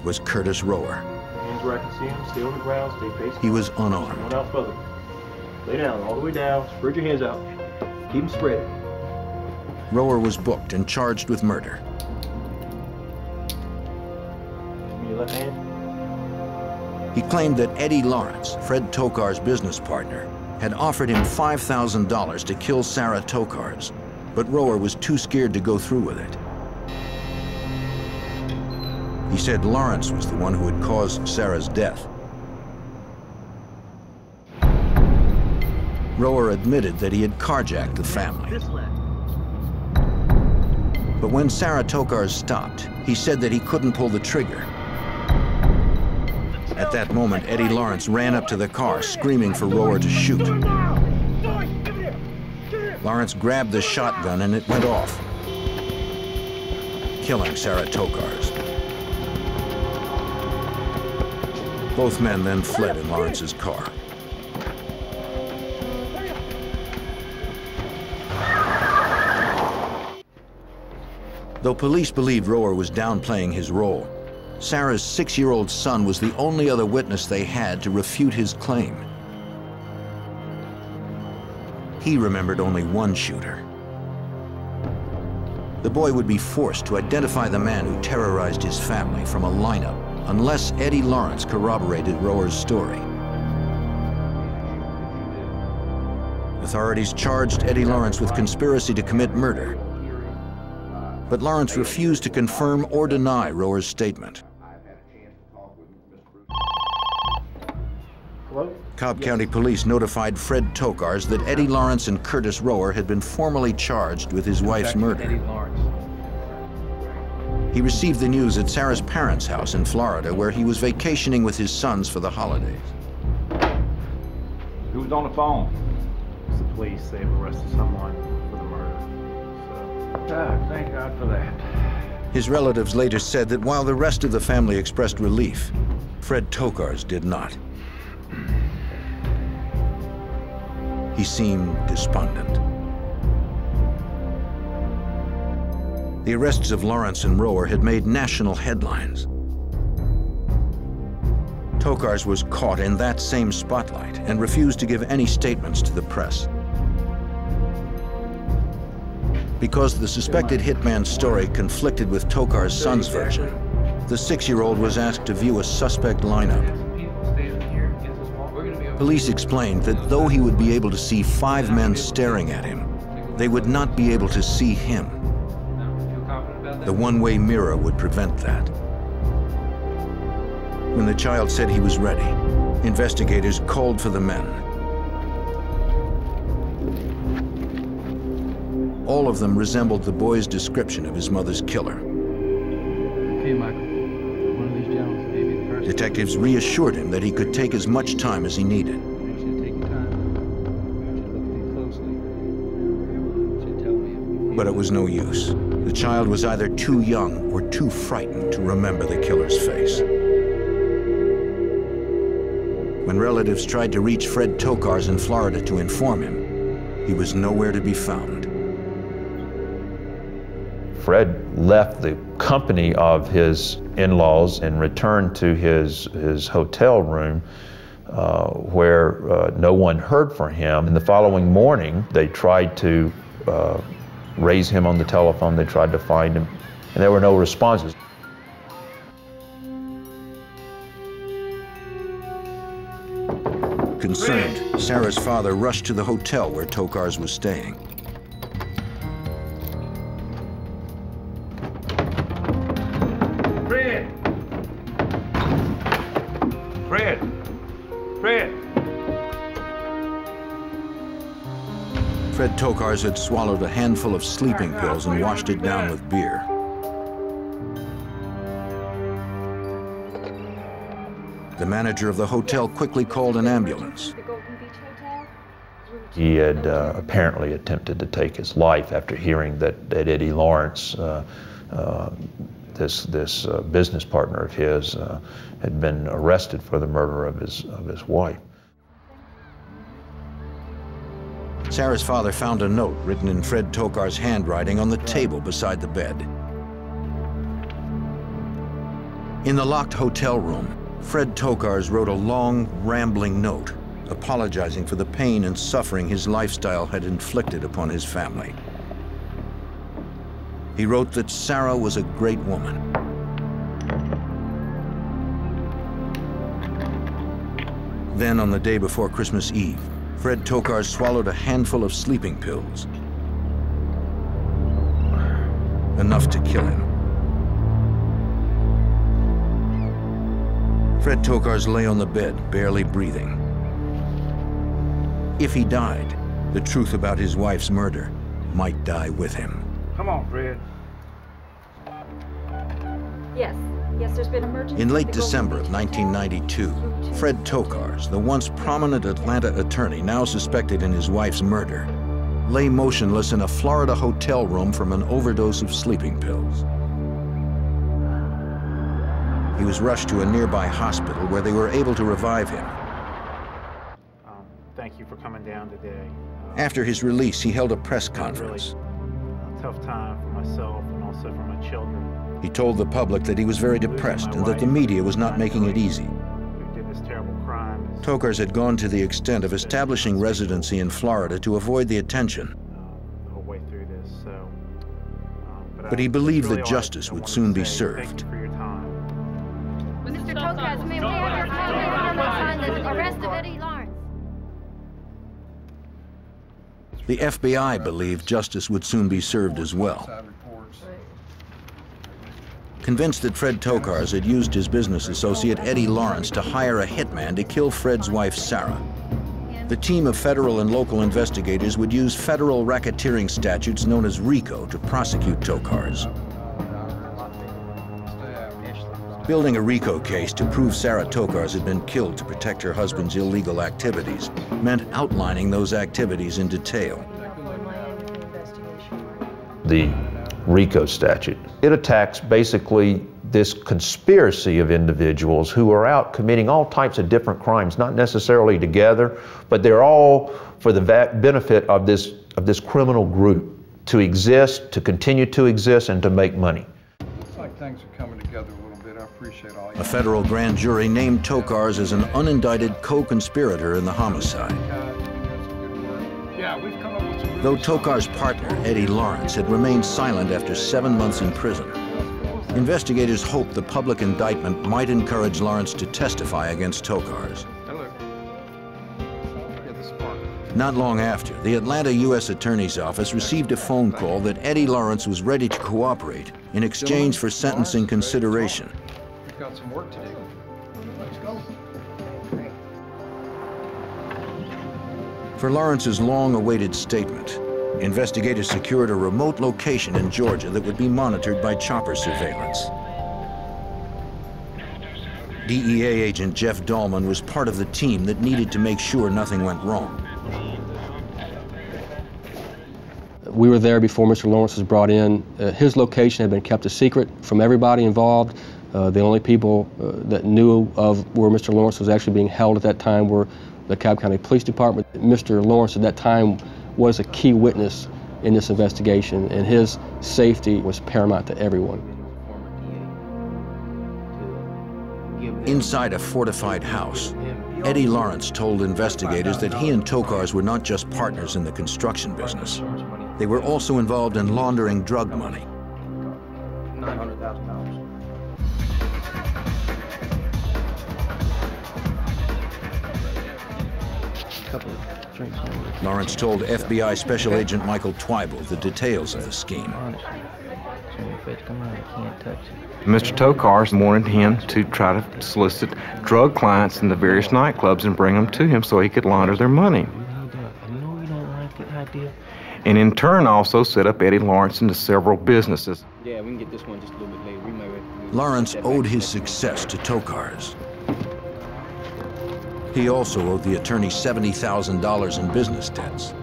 [SPEAKER 2] It was Curtis Rower.
[SPEAKER 31] Hands where I can see them. Stay on the ground. Stay facing.
[SPEAKER 2] He was unarmed.
[SPEAKER 31] One out further. Lay down, all the way down. Spread your hands out. Keep them spread.
[SPEAKER 2] Rower was booked and charged with murder.
[SPEAKER 31] Give me your left hand.
[SPEAKER 2] He claimed that Eddie Lawrence, Fred Tokar's business partner, had offered him $5,000 to kill Sarah Tokars, but Rower was too scared to go through with it. He said Lawrence was the one who had caused Sarah's death. Rower admitted that he had carjacked the family. But when Sarah Tokars stopped, he said that he couldn't pull the trigger. At that moment, Eddie Lawrence ran up to the car, screaming for Rower to shoot. Lawrence grabbed the shotgun and it went off, killing Sarah Tokars. Both men then fled in Lawrence's car. Though police believed Rower was downplaying his role, Sarah's six-year-old son was the only other witness they had to refute his claim. He remembered only one shooter. The boy would be forced to identify the man who terrorized his family from a lineup unless Eddie Lawrence corroborated Rower's story. Authorities charged Eddie Lawrence with conspiracy to commit murder, but Lawrence refused to confirm or deny Rower's statement.
[SPEAKER 31] Hello?
[SPEAKER 2] Cobb County Police notified Fred Tokars that Eddie Lawrence and Curtis Rower had been formally charged with his wife's murder. He received the news at Sarah's parents' house in Florida, where he was vacationing with his sons for the holidays.
[SPEAKER 21] Who was on the phone?
[SPEAKER 31] It's the police. They've arrested someone for the murder. So.
[SPEAKER 21] Ah, thank God for that.
[SPEAKER 2] His relatives later said that while the rest of the family expressed relief, Fred Tokars did not. He seemed despondent. The arrests of Lawrence and Rower had made national headlines. Tokars was caught in that same spotlight and refused to give any statements to the press. Because the suspected hitman's story conflicted with Tokar's son's version, the six-year-old was asked to view a suspect lineup. Police explained that though he would be able to see five men staring at him, they would not be able to see him. The one-way mirror would prevent that. When the child said he was ready, investigators called for the men. All of them resembled the boy's description of his mother's killer.
[SPEAKER 28] Okay, Michael. One of these gentlemen may be the person.
[SPEAKER 2] Detectives reassured him that he could take as much time as he needed.
[SPEAKER 28] You take your time. You look at me closely. You tell me.
[SPEAKER 2] But it was no use. The child was either too young or too frightened to remember the killer's face. When relatives tried to reach Fred Tokars in Florida to inform him, he was nowhere to be found.
[SPEAKER 24] Fred left the company of his in-laws and returned to his, his hotel room uh, where uh, no one heard from him. And the following morning, they tried to uh, raise him on the telephone. They tried to find him, and there were no responses.
[SPEAKER 2] Concerned, Sarah's father rushed to the hotel where Tokars was staying. Tokars had swallowed a handful of sleeping pills and washed it down with beer. The manager of the hotel quickly called an ambulance.
[SPEAKER 24] He had uh, apparently attempted to take his life after hearing that, that Eddie Lawrence, uh, uh, this, this uh, business partner of his, uh, had been arrested for the murder of his, of his wife.
[SPEAKER 2] Sarah's father found a note written in Fred Tokars' handwriting on the table beside the bed. In the locked hotel room, Fred Tokars wrote a long, rambling note apologizing for the pain and suffering his lifestyle had inflicted upon his family. He wrote that Sarah was a great woman. Then, on the day before Christmas Eve, Fred Tokars swallowed a handful of sleeping pills. Enough to kill him. Fred Tokars lay on the bed, barely breathing. If he died, the truth about his wife's murder might die with him.
[SPEAKER 32] Come on, Fred.
[SPEAKER 33] Yes. Yes, there's been emergency.
[SPEAKER 2] In late December of 1992, Fred Tokars, the once prominent Atlanta attorney now suspected in his wife's murder, lay motionless in a Florida hotel room from an overdose of sleeping pills. He was rushed to a nearby hospital where they were able to revive him.
[SPEAKER 21] Um, thank you for coming down today.
[SPEAKER 2] After his release, he held a press conference.
[SPEAKER 21] A tough time for myself and also for my children.
[SPEAKER 2] He told the public that he was very depressed and that the media was not making it easy.
[SPEAKER 21] Who did this terrible crime?
[SPEAKER 2] Tokars had gone to the extent of establishing residency in Florida to avoid the attention.
[SPEAKER 21] The whole way through this, so. Um,
[SPEAKER 2] But he believed that justice would soon be served.
[SPEAKER 21] for your time.
[SPEAKER 22] Mr. Tokars, may we have your comment on the arrest of Eddie Lawrence?
[SPEAKER 2] The FBI believed justice would soon be served as well. Convinced that Fred Tokars had used his business associate Eddie Lawrence to hire a hitman to kill Fred's wife, Sarah, the team of federal and local investigators would use federal racketeering statutes known as RICO to prosecute Tokars. Building a RICO case to prove Sarah Tokars had been killed to protect her husband's illegal activities meant outlining those activities in detail.
[SPEAKER 24] the RICO statute. It attacks basically this conspiracy of individuals who are out committing all types of different crimes, not necessarily together, but they're all for the va- benefit of this, of this criminal group to exist, to continue to exist, and to make money.
[SPEAKER 4] Looks like things are coming together a little bit. I appreciate all
[SPEAKER 2] A federal grand jury named Tokars as an unindicted co-conspirator in the homicide. Though Tokars' partner, Eddie Lawrence, had remained silent after seven months in prison, investigators hoped the public indictment might encourage Lawrence to testify against Tokars. Not long after, the Atlanta U.S. Attorney's Office received a phone call that Eddie Lawrence was ready to cooperate in exchange for sentencing consideration.
[SPEAKER 4] We've got some work to
[SPEAKER 2] For Lawrence's long-awaited statement, investigators secured a remote location in Georgia that would be monitored by chopper surveillance. DEA agent Jeff Dahlman was part of the team that needed to make sure nothing went wrong.
[SPEAKER 30] We were there before Mr. Lawrence was brought in. Uh, his location had been kept a secret from everybody involved. Uh, the only people uh, that knew of where Mr. Lawrence was actually being held at that time were the Cobb County Police Department. Mr. Lawrence at that time was a key witness in this investigation, and his safety was paramount to everyone.
[SPEAKER 2] Inside a fortified house, Eddie Lawrence told investigators that he and Tokars were not just partners in the construction business. They were also involved in laundering drug money. Lawrence told FBI Special Agent Michael Twible the details of the scheme.
[SPEAKER 27] Mr. Tokars wanted him to try to solicit drug clients in the various nightclubs and bring them to him so he could launder their money. And in turn, also set up Eddie Lawrence into several businesses.
[SPEAKER 28] Yeah, we can get this one just a little bit later. We may
[SPEAKER 2] Lawrence owed his success to Tokars. He also owed the attorney $70,000 in business debts.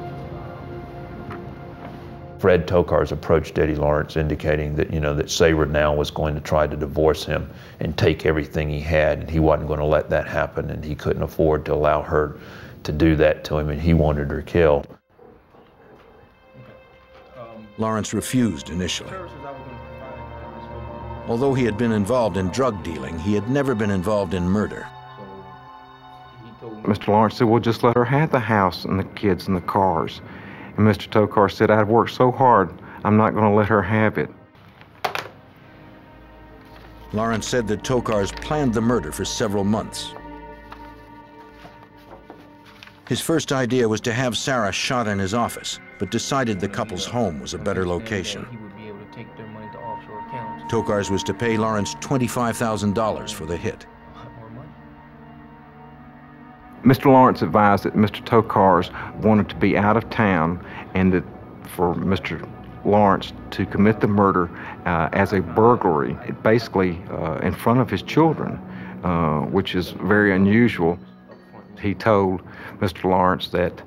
[SPEAKER 24] Fred Tokars approached Eddie Lawrence indicating that, you know, that Sabre now was going to try to divorce him and take everything he had, and he wasn't going to let that happen, and he couldn't afford to allow her to do that to him, and he wanted her killed.
[SPEAKER 2] Lawrence refused initially. Although he had been involved in drug dealing, he had never been involved in murder.
[SPEAKER 27] Mr. Lawrence said, well, just let her have the house and the kids and the cars. And Mr. Tokar said, I've worked so hard, I'm not going to let her have it.
[SPEAKER 2] Lawrence said that Tokars planned the murder for several months. His first idea was to have Sarah shot in his office, but decided the couple's home was a better location. Tokars was to pay Lawrence $25,000 for the hit.
[SPEAKER 27] Mr. Lawrence advised that Mr. Tokars wanted to be out of town and that for Mr. Lawrence to commit the murder uh, as a burglary, basically uh, in front of his children, uh, which is very unusual. He told Mr. Lawrence that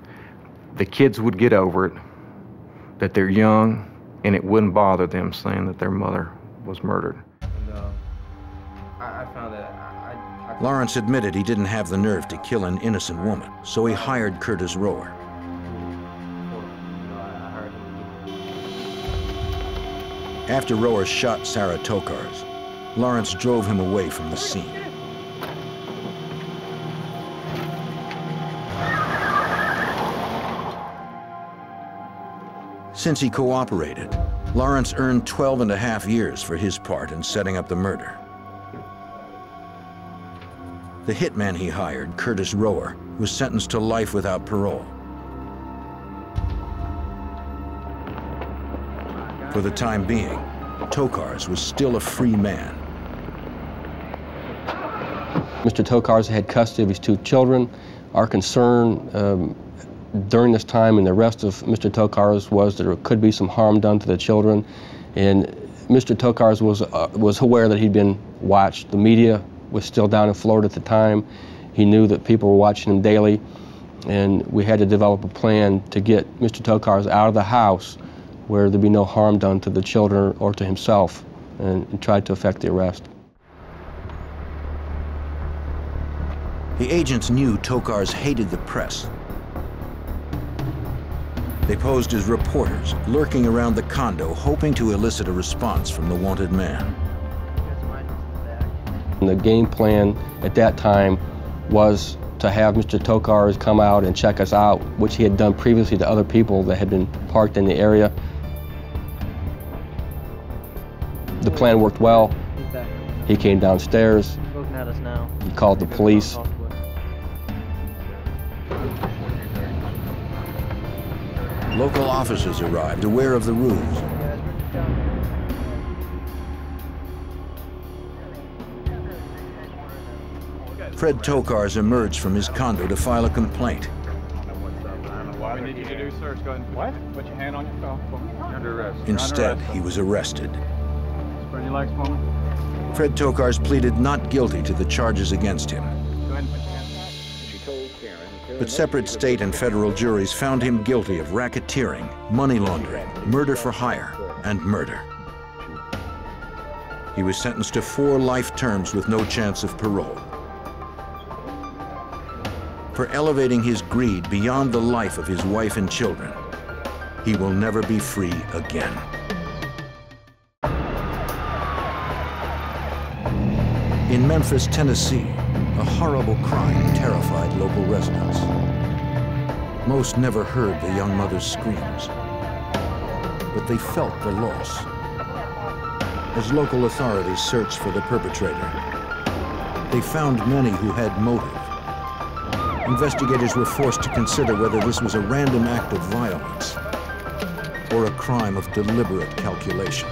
[SPEAKER 27] the kids would get over it, that they're young, and it wouldn't bother them saying that their mother was murdered.
[SPEAKER 28] And, uh, I, I found that
[SPEAKER 2] Lawrence admitted he didn't have the nerve to kill an innocent woman, so he hired Curtis Rower. After Rower shot Sarah Tokars, Lawrence drove him away from the scene. Since he cooperated, Lawrence earned 12 and a half years for his part in setting up the murder. The hitman he hired, Curtis Rower, was sentenced to life without parole. For the time being, Tokars was still a free man.
[SPEAKER 30] Mr. Tokars had custody of his two children. Our concern um, during this time and the rest of Mr. Tokars was that there could be some harm done to the children. And Mr. Tokars was, uh, was aware that he'd been watched. The media was still down in Florida at the time. He knew that people were watching him daily. And we had to develop a plan to get Mr. Tokars out of the house where there'd be no harm done to the children or to himself and, and tried to effect the arrest.
[SPEAKER 2] The agents knew Tokars hated the press they posed as reporters, lurking around the condo, hoping to elicit a response from the wanted man.
[SPEAKER 30] And the game plan at that time was to have Mr. Tokars come out and check us out, which he had done previously to other people that had been parked in the area. The plan worked well. He came downstairs. He called the police.
[SPEAKER 2] Local officers arrived, aware of the ruse. Fred Tokars emerged from his condo to file a complaint.
[SPEAKER 10] What we need you to do, sir, is go ahead and what? put your hand on your phone. You're under arrest.
[SPEAKER 2] Instead, he was arrested.
[SPEAKER 10] Spread your legs for.
[SPEAKER 2] Fred Tokars pleaded not guilty to the charges against him.
[SPEAKER 10] Go ahead and put your hand
[SPEAKER 2] but separate state and federal juries found him guilty of racketeering, money laundering, murder for hire, and murder. He was sentenced to four life terms with no chance of parole. For elevating his greed beyond the life of his wife and children, he will never be free again. In Memphis, Tennessee, a horrible crime terrified local residents. Most never heard the young mother's screams. but they felt the loss. As local authorities searched for the perpetrator, they found many who had motive. Investigators were forced to consider whether this was a random act of violence or a crime of deliberate calculation.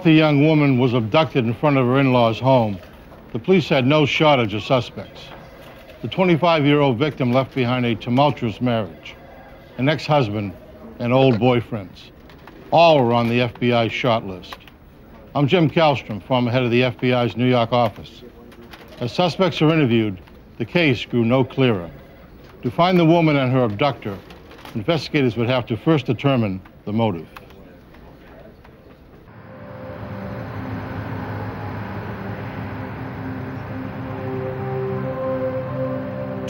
[SPEAKER 3] Wealthy young woman was abducted in front of her in-law's home, the police had no shortage of suspects. The 25-year-old victim left behind a tumultuous marriage, an ex-husband, and old boyfriends. All were on the FBI's short list. I'm Jim Kallstrom, former head of the FBI's New York office. As suspects are interviewed, the case grew no clearer. To find the woman and her abductor, investigators would have to first determine the motive.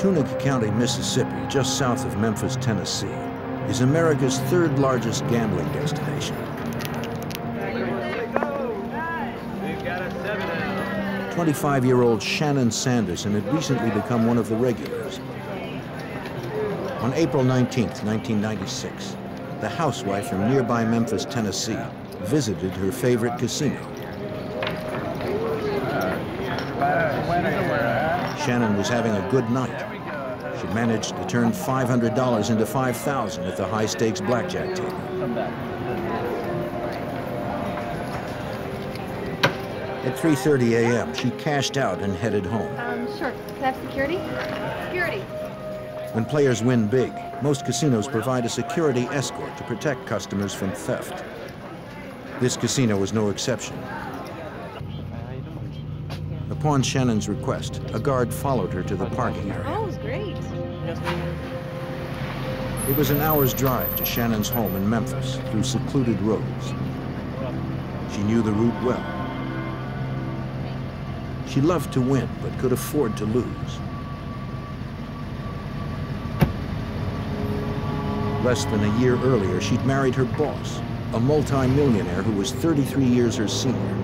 [SPEAKER 2] Tunica County, Mississippi, just south of Memphis, Tennessee, is America's third largest gambling destination. 25-year-old Shannon Sanderson had recently become one of the regulars. On April 19, 1996, the housewife from nearby Memphis, Tennessee, visited her favorite casino. Shannon was having a good night. She managed to turn $500 into 5000 at the high-stakes blackjack table. At 3.30 a.m., she cashed out and headed home.
[SPEAKER 22] Um, sure. Can I have security? Security.
[SPEAKER 2] When players win big, most casinos provide a security escort to protect customers from theft. This casino was no exception. Upon Shannon's request, a guard followed her to the parking area.
[SPEAKER 25] Oh, it was great.
[SPEAKER 2] It was an hour's drive to Shannon's home in Memphis through secluded roads. She knew the route well. She loved to win, but could afford to lose. Less than a year earlier, she'd married her boss, a multi-millionaire who was 33 years her senior.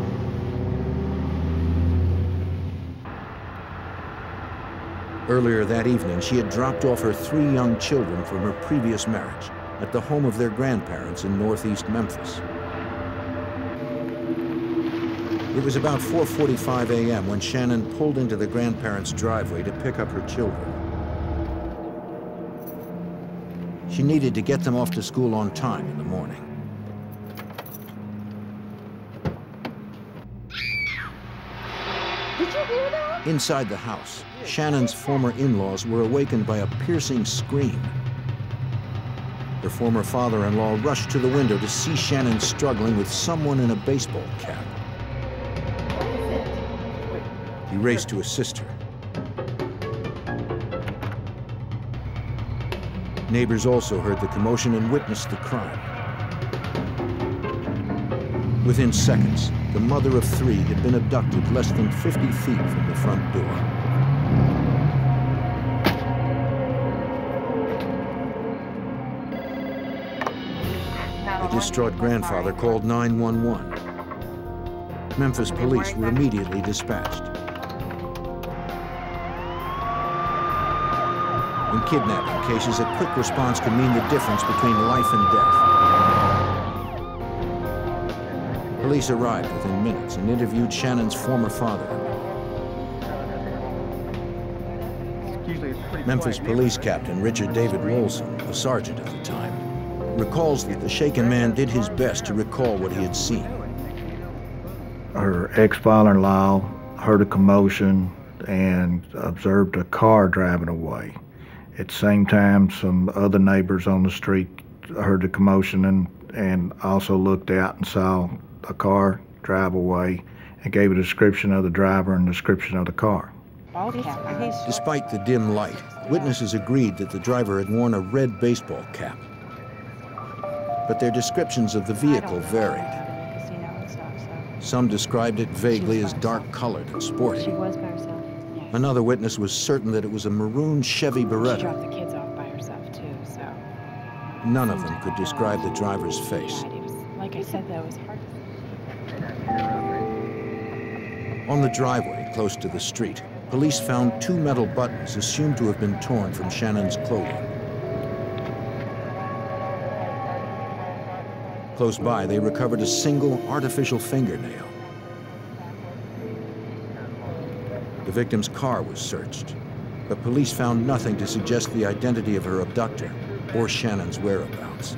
[SPEAKER 2] Earlier that evening, she had dropped off her three young children from her previous marriage at the home of their grandparents in northeast Memphis. It was about 4.45 a.m. when Shannon pulled into the grandparents' driveway to pick up her children. She needed to get them off to school on time in the morning.
[SPEAKER 25] Did you hear that?
[SPEAKER 2] Inside the house, Shannon's former in-laws were awakened by a piercing scream. Her former father-in-law rushed to the window to see Shannon struggling with someone in a baseball cap. He raced to assist her. Neighbors also heard the commotion and witnessed the crime. Within seconds, the mother of three had been abducted less than 50 feet from the front door. The distraught grandfather called 911. Memphis police were immediately dispatched. In kidnapping cases, a quick response can mean the difference between life and death. Police arrived within minutes and interviewed Shannon's former father. Memphis police captain Richard David Wolson, a sergeant at the time, recalls that the shaken man did his best to recall what he had seen.
[SPEAKER 6] Her ex-father-in-law heard a commotion and observed a car driving away. At the same time, some other neighbors on the street heard the commotion and, and also looked out and saw a car drive away and gave a description of the driver and description of the car.
[SPEAKER 2] Despite the dim light, witnesses agreed that the driver had worn a red baseball cap. but their descriptions of the vehicle varied. Some described it vaguely as dark-colored and sporty.
[SPEAKER 26] She was by herself.
[SPEAKER 2] Another witness was certain that it was a maroon Chevy
[SPEAKER 26] She
[SPEAKER 2] Beretta.
[SPEAKER 26] dropped the kids off by herself too, so.
[SPEAKER 2] None of them could describe the driver's face.
[SPEAKER 26] Like I said, though, it was hard.
[SPEAKER 2] On the driveway, close to the street, police found two metal buttons assumed to have been torn from Shannon's clothing. Close by, they recovered a single artificial fingernail. The victim's car was searched, but police found nothing to suggest the identity of her abductor or Shannon's whereabouts.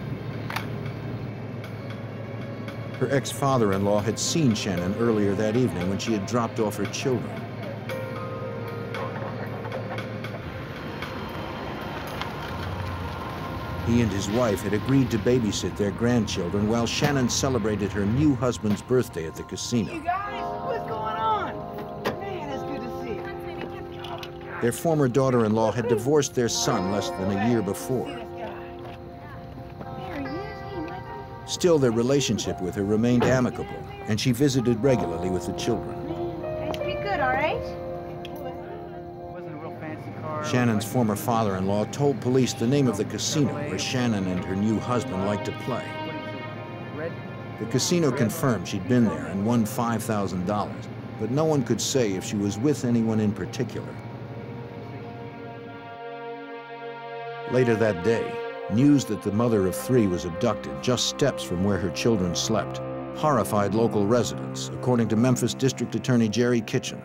[SPEAKER 2] Her ex-father-in-law had seen Shannon earlier that evening when she had dropped off her children. He and his wife had agreed to babysit their grandchildren while Shannon celebrated her new husband's birthday at the casino.
[SPEAKER 34] guys, what's going on? Man, it's good to see you.
[SPEAKER 2] Their former daughter-in-law had divorced their son less than a year before. Still, their relationship with her remained amicable, and she visited regularly with the children.
[SPEAKER 34] Guys, pretty good, all right?
[SPEAKER 2] Shannon's former father-in-law told police the name of the casino where Shannon and her new husband liked to play. The casino confirmed she'd been there and won $5,000, but no one could say if she was with anyone in particular. Later that day, news that the mother of three was abducted just steps from where her children slept horrified local residents, according to Memphis District Attorney Jerry Kitchen.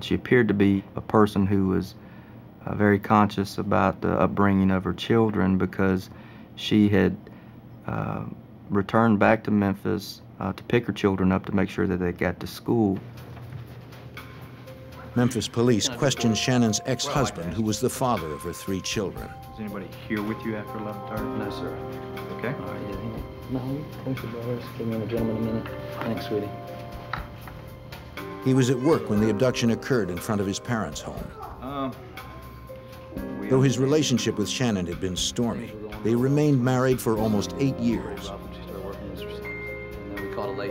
[SPEAKER 35] She appeared to be a person who was uh, very conscious about the upbringing of her children because she had uh, returned back to Memphis uh, to pick her children up to make sure that they got to school.
[SPEAKER 2] Memphis police questioned Shannon's ex-husband, who was the father of her three children.
[SPEAKER 10] Is anybody here with you after 11:30? No, sir. Okay.
[SPEAKER 28] All right, yeah, hang on. No, thanks, brothers. Give me a gentleman a minute. Thanks, sweetie.
[SPEAKER 2] He was at work when the abduction occurred in front of his parents' home.
[SPEAKER 10] Um,
[SPEAKER 2] Though his relationship with Shannon had been stormy, they remained married for almost eight years.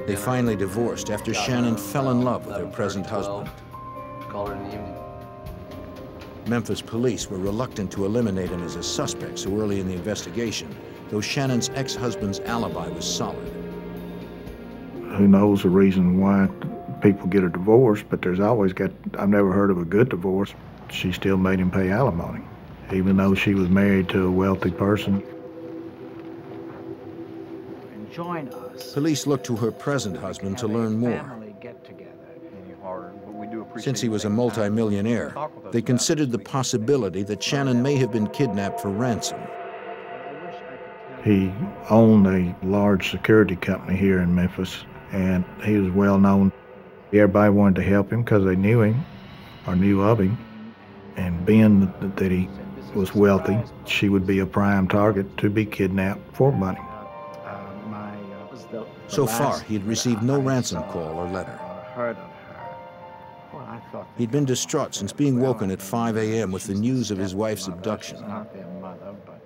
[SPEAKER 2] They finally divorced after Shannon fell in love with her present husband.
[SPEAKER 28] Call her in the evening.
[SPEAKER 2] Memphis police were reluctant to eliminate him as a suspect so early in the investigation, though Shannon's ex-husband's alibi was solid.
[SPEAKER 6] Who knows the reason why people get a divorce, but there's always got, I've never heard of a good divorce. She still made him pay alimony, even though she was married to a wealthy person.
[SPEAKER 1] And join us.
[SPEAKER 2] Police looked to her present husband to learn more. Since he was a
[SPEAKER 1] taking time.
[SPEAKER 2] multimillionaire,
[SPEAKER 1] Talk with those
[SPEAKER 2] they considered the possibility that Shannon may have been kidnapped for ransom.
[SPEAKER 6] He owned a large security company here in Memphis, and he was well known. Everybody wanted to help him because they knew him or knew of him. And being that- that he was wealthy, she would be a prime target to be kidnapped for money.
[SPEAKER 2] So far, he had received no ransom call or letter. He'd been distraught since being woken at 5 a.m. with the news of his wife's abduction.
[SPEAKER 1] not their mother, but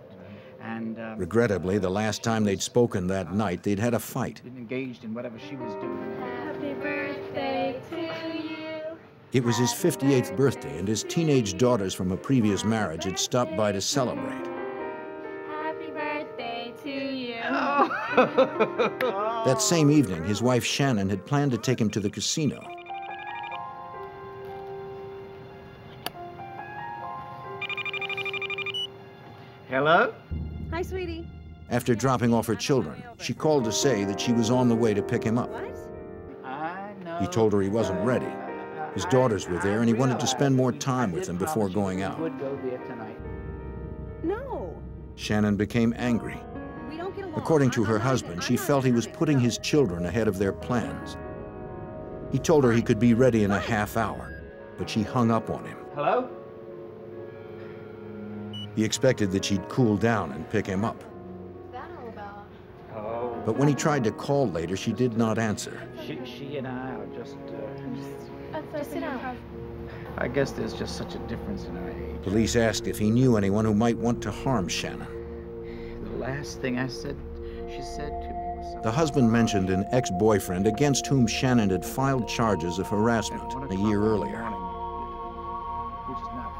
[SPEAKER 1] and
[SPEAKER 2] Regrettably, the last time they'd spoken that night, they'd had a fight.
[SPEAKER 1] been engaged in whatever she was doing.
[SPEAKER 22] Happy birthday to you.
[SPEAKER 2] It was his 58th birthday, and his teenage daughters from a previous marriage had stopped by to celebrate.
[SPEAKER 22] Happy birthday to you.
[SPEAKER 2] That same evening, his wife Shannon had planned to take him to the casino. After dropping off her children, she called to say that she was on the way to pick him up. He told her he wasn't ready. His daughters were there, and he wanted to spend more time with them before going out.
[SPEAKER 1] Would go there tonight.
[SPEAKER 33] No.
[SPEAKER 2] Shannon became angry.
[SPEAKER 33] We don't get along.
[SPEAKER 2] According to her husband, she felt he was putting his children ahead of their plans. He told her he could be ready in a half hour, but she hung up on him.
[SPEAKER 1] Hello?
[SPEAKER 2] He expected that she'd cool down and pick him up. But when he tried to call later, she did not answer.
[SPEAKER 1] She, she and I are just. Uh,
[SPEAKER 22] Just sit down.
[SPEAKER 1] I guess there's just such a difference in our age.
[SPEAKER 2] Police asked if he knew anyone who might want to harm Shannon.
[SPEAKER 1] The
[SPEAKER 36] last thing I said, she said to me was something.
[SPEAKER 2] The husband mentioned an ex-boyfriend against whom Shannon had filed charges of harassment a year earlier.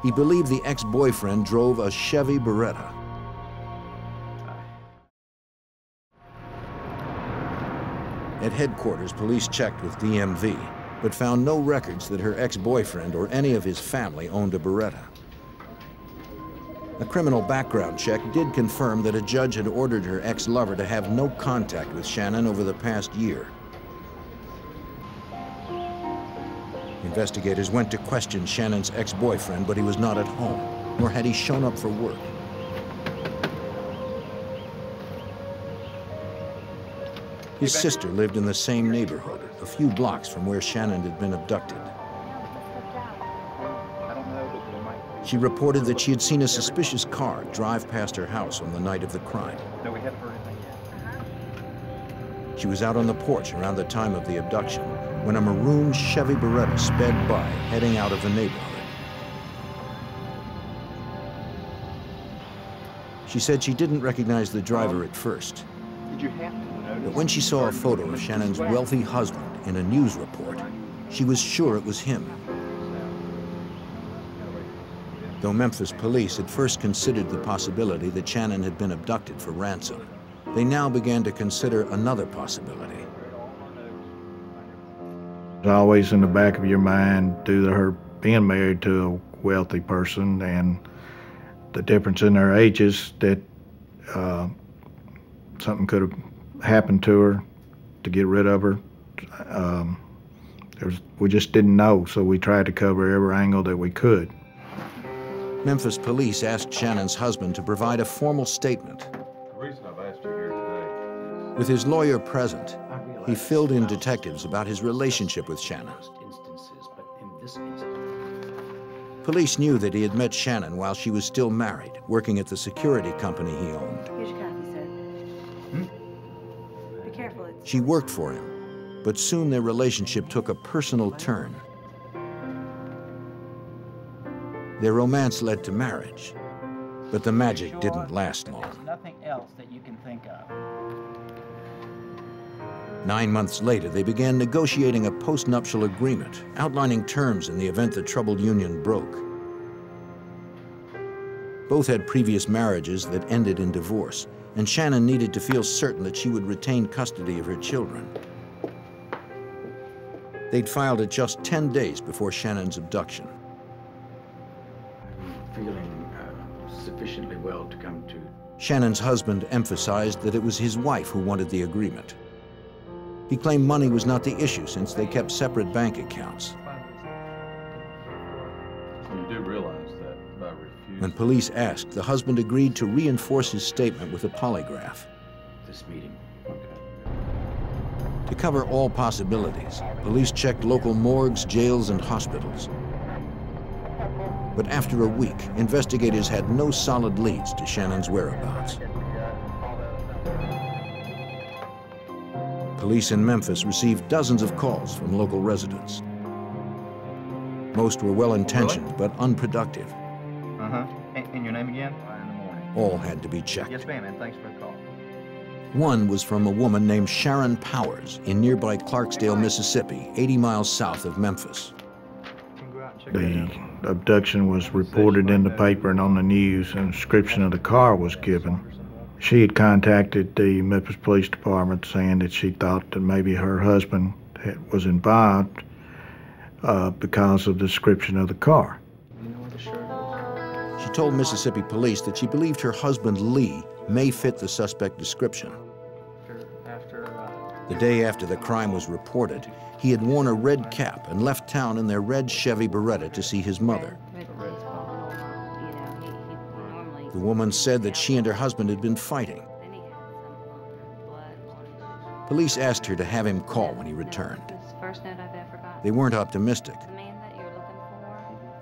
[SPEAKER 2] He believed the ex-boyfriend drove a Chevy Beretta. At headquarters, police checked with DMV, but found no records that her ex-boyfriend or any of his family owned a Beretta. A criminal background check did confirm that a judge had ordered her ex-lover to have no contact with Shannon over the past year. Investigators went to question Shannon's ex-boyfriend, but he was not at home, nor had he shown up for work. His sister lived in the same neighborhood, a few blocks from where Shannon had been abducted. She reported that she had seen a suspicious car drive past her house on the night of the crime.
[SPEAKER 1] No, we haven't heard anything yet.
[SPEAKER 2] She was out on the porch around the time of the abduction when a maroon Chevy Beretta sped by, heading out of the neighborhood. She said she didn't recognize the driver at first,
[SPEAKER 1] Did you happen to?
[SPEAKER 2] But when she saw a photo of Shannon's wealthy husband in a news report, she was sure it was him. Though Memphis police had first considered the possibility that Shannon had been abducted for ransom, they now began to consider another possibility.
[SPEAKER 6] It's always in the back of your mind due to her being married to a wealthy person and the difference in their ages that uh, something could have happened to her to get rid of her. Um, there was, we just didn't know, so we tried to cover every angle that we could.
[SPEAKER 2] Memphis police asked Shannon's husband to provide a formal statement.
[SPEAKER 37] The reason I've asked you here today
[SPEAKER 2] With his lawyer present, he filled in detectives about his relationship with Shannon.
[SPEAKER 36] Instances, but in this instance,
[SPEAKER 2] Police knew that he had met Shannon while she was still married, working at the security company he owned. She worked for him, but soon their relationship took a personal turn. Their romance led to marriage, but the magic didn't last long.
[SPEAKER 36] there's nothing else that you can think of.
[SPEAKER 2] Nine months later, they began negotiating a postnuptial agreement outlining terms in the event the troubled union broke. Both had previous marriages that ended in divorce, and Shannon needed to feel certain that she would retain custody of her children. They'd filed it just 10 days before Shannon's abduction.
[SPEAKER 36] Feeling uh, sufficiently well to come to.
[SPEAKER 2] Shannon's husband emphasized that it was his wife who wanted the agreement. He claimed money was not the issue since they kept separate bank accounts. When police asked, the husband agreed to reinforce his statement with a polygraph.
[SPEAKER 36] This meeting.
[SPEAKER 2] To cover all possibilities, police checked local morgues, jails, and hospitals. But after a week, investigators had no solid leads to Shannon's whereabouts. Police in Memphis received dozens of calls from local residents. Most were well-intentioned but unproductive.
[SPEAKER 1] And, and your name again? Ryan in the morning.
[SPEAKER 2] All had to be checked.
[SPEAKER 1] Yes, ma'am, and thanks for the call.
[SPEAKER 2] One was from a woman named Sharon Powers in nearby Clarksdale, Mississippi, 80 miles south of Memphis.
[SPEAKER 6] The abduction was reported in the paper and on the news, and a description of the car was given. She had contacted the Memphis Police Department saying that she thought that maybe her husband was involved uh, because of the description of the car.
[SPEAKER 2] She told Mississippi police that she believed her husband Lee may fit the suspect description. The day after the crime was reported, he had worn a red cap and left town in their red Chevy Beretta to see his mother. The woman said that she and her husband had been fighting. Police asked her to have him call when he returned. They weren't optimistic.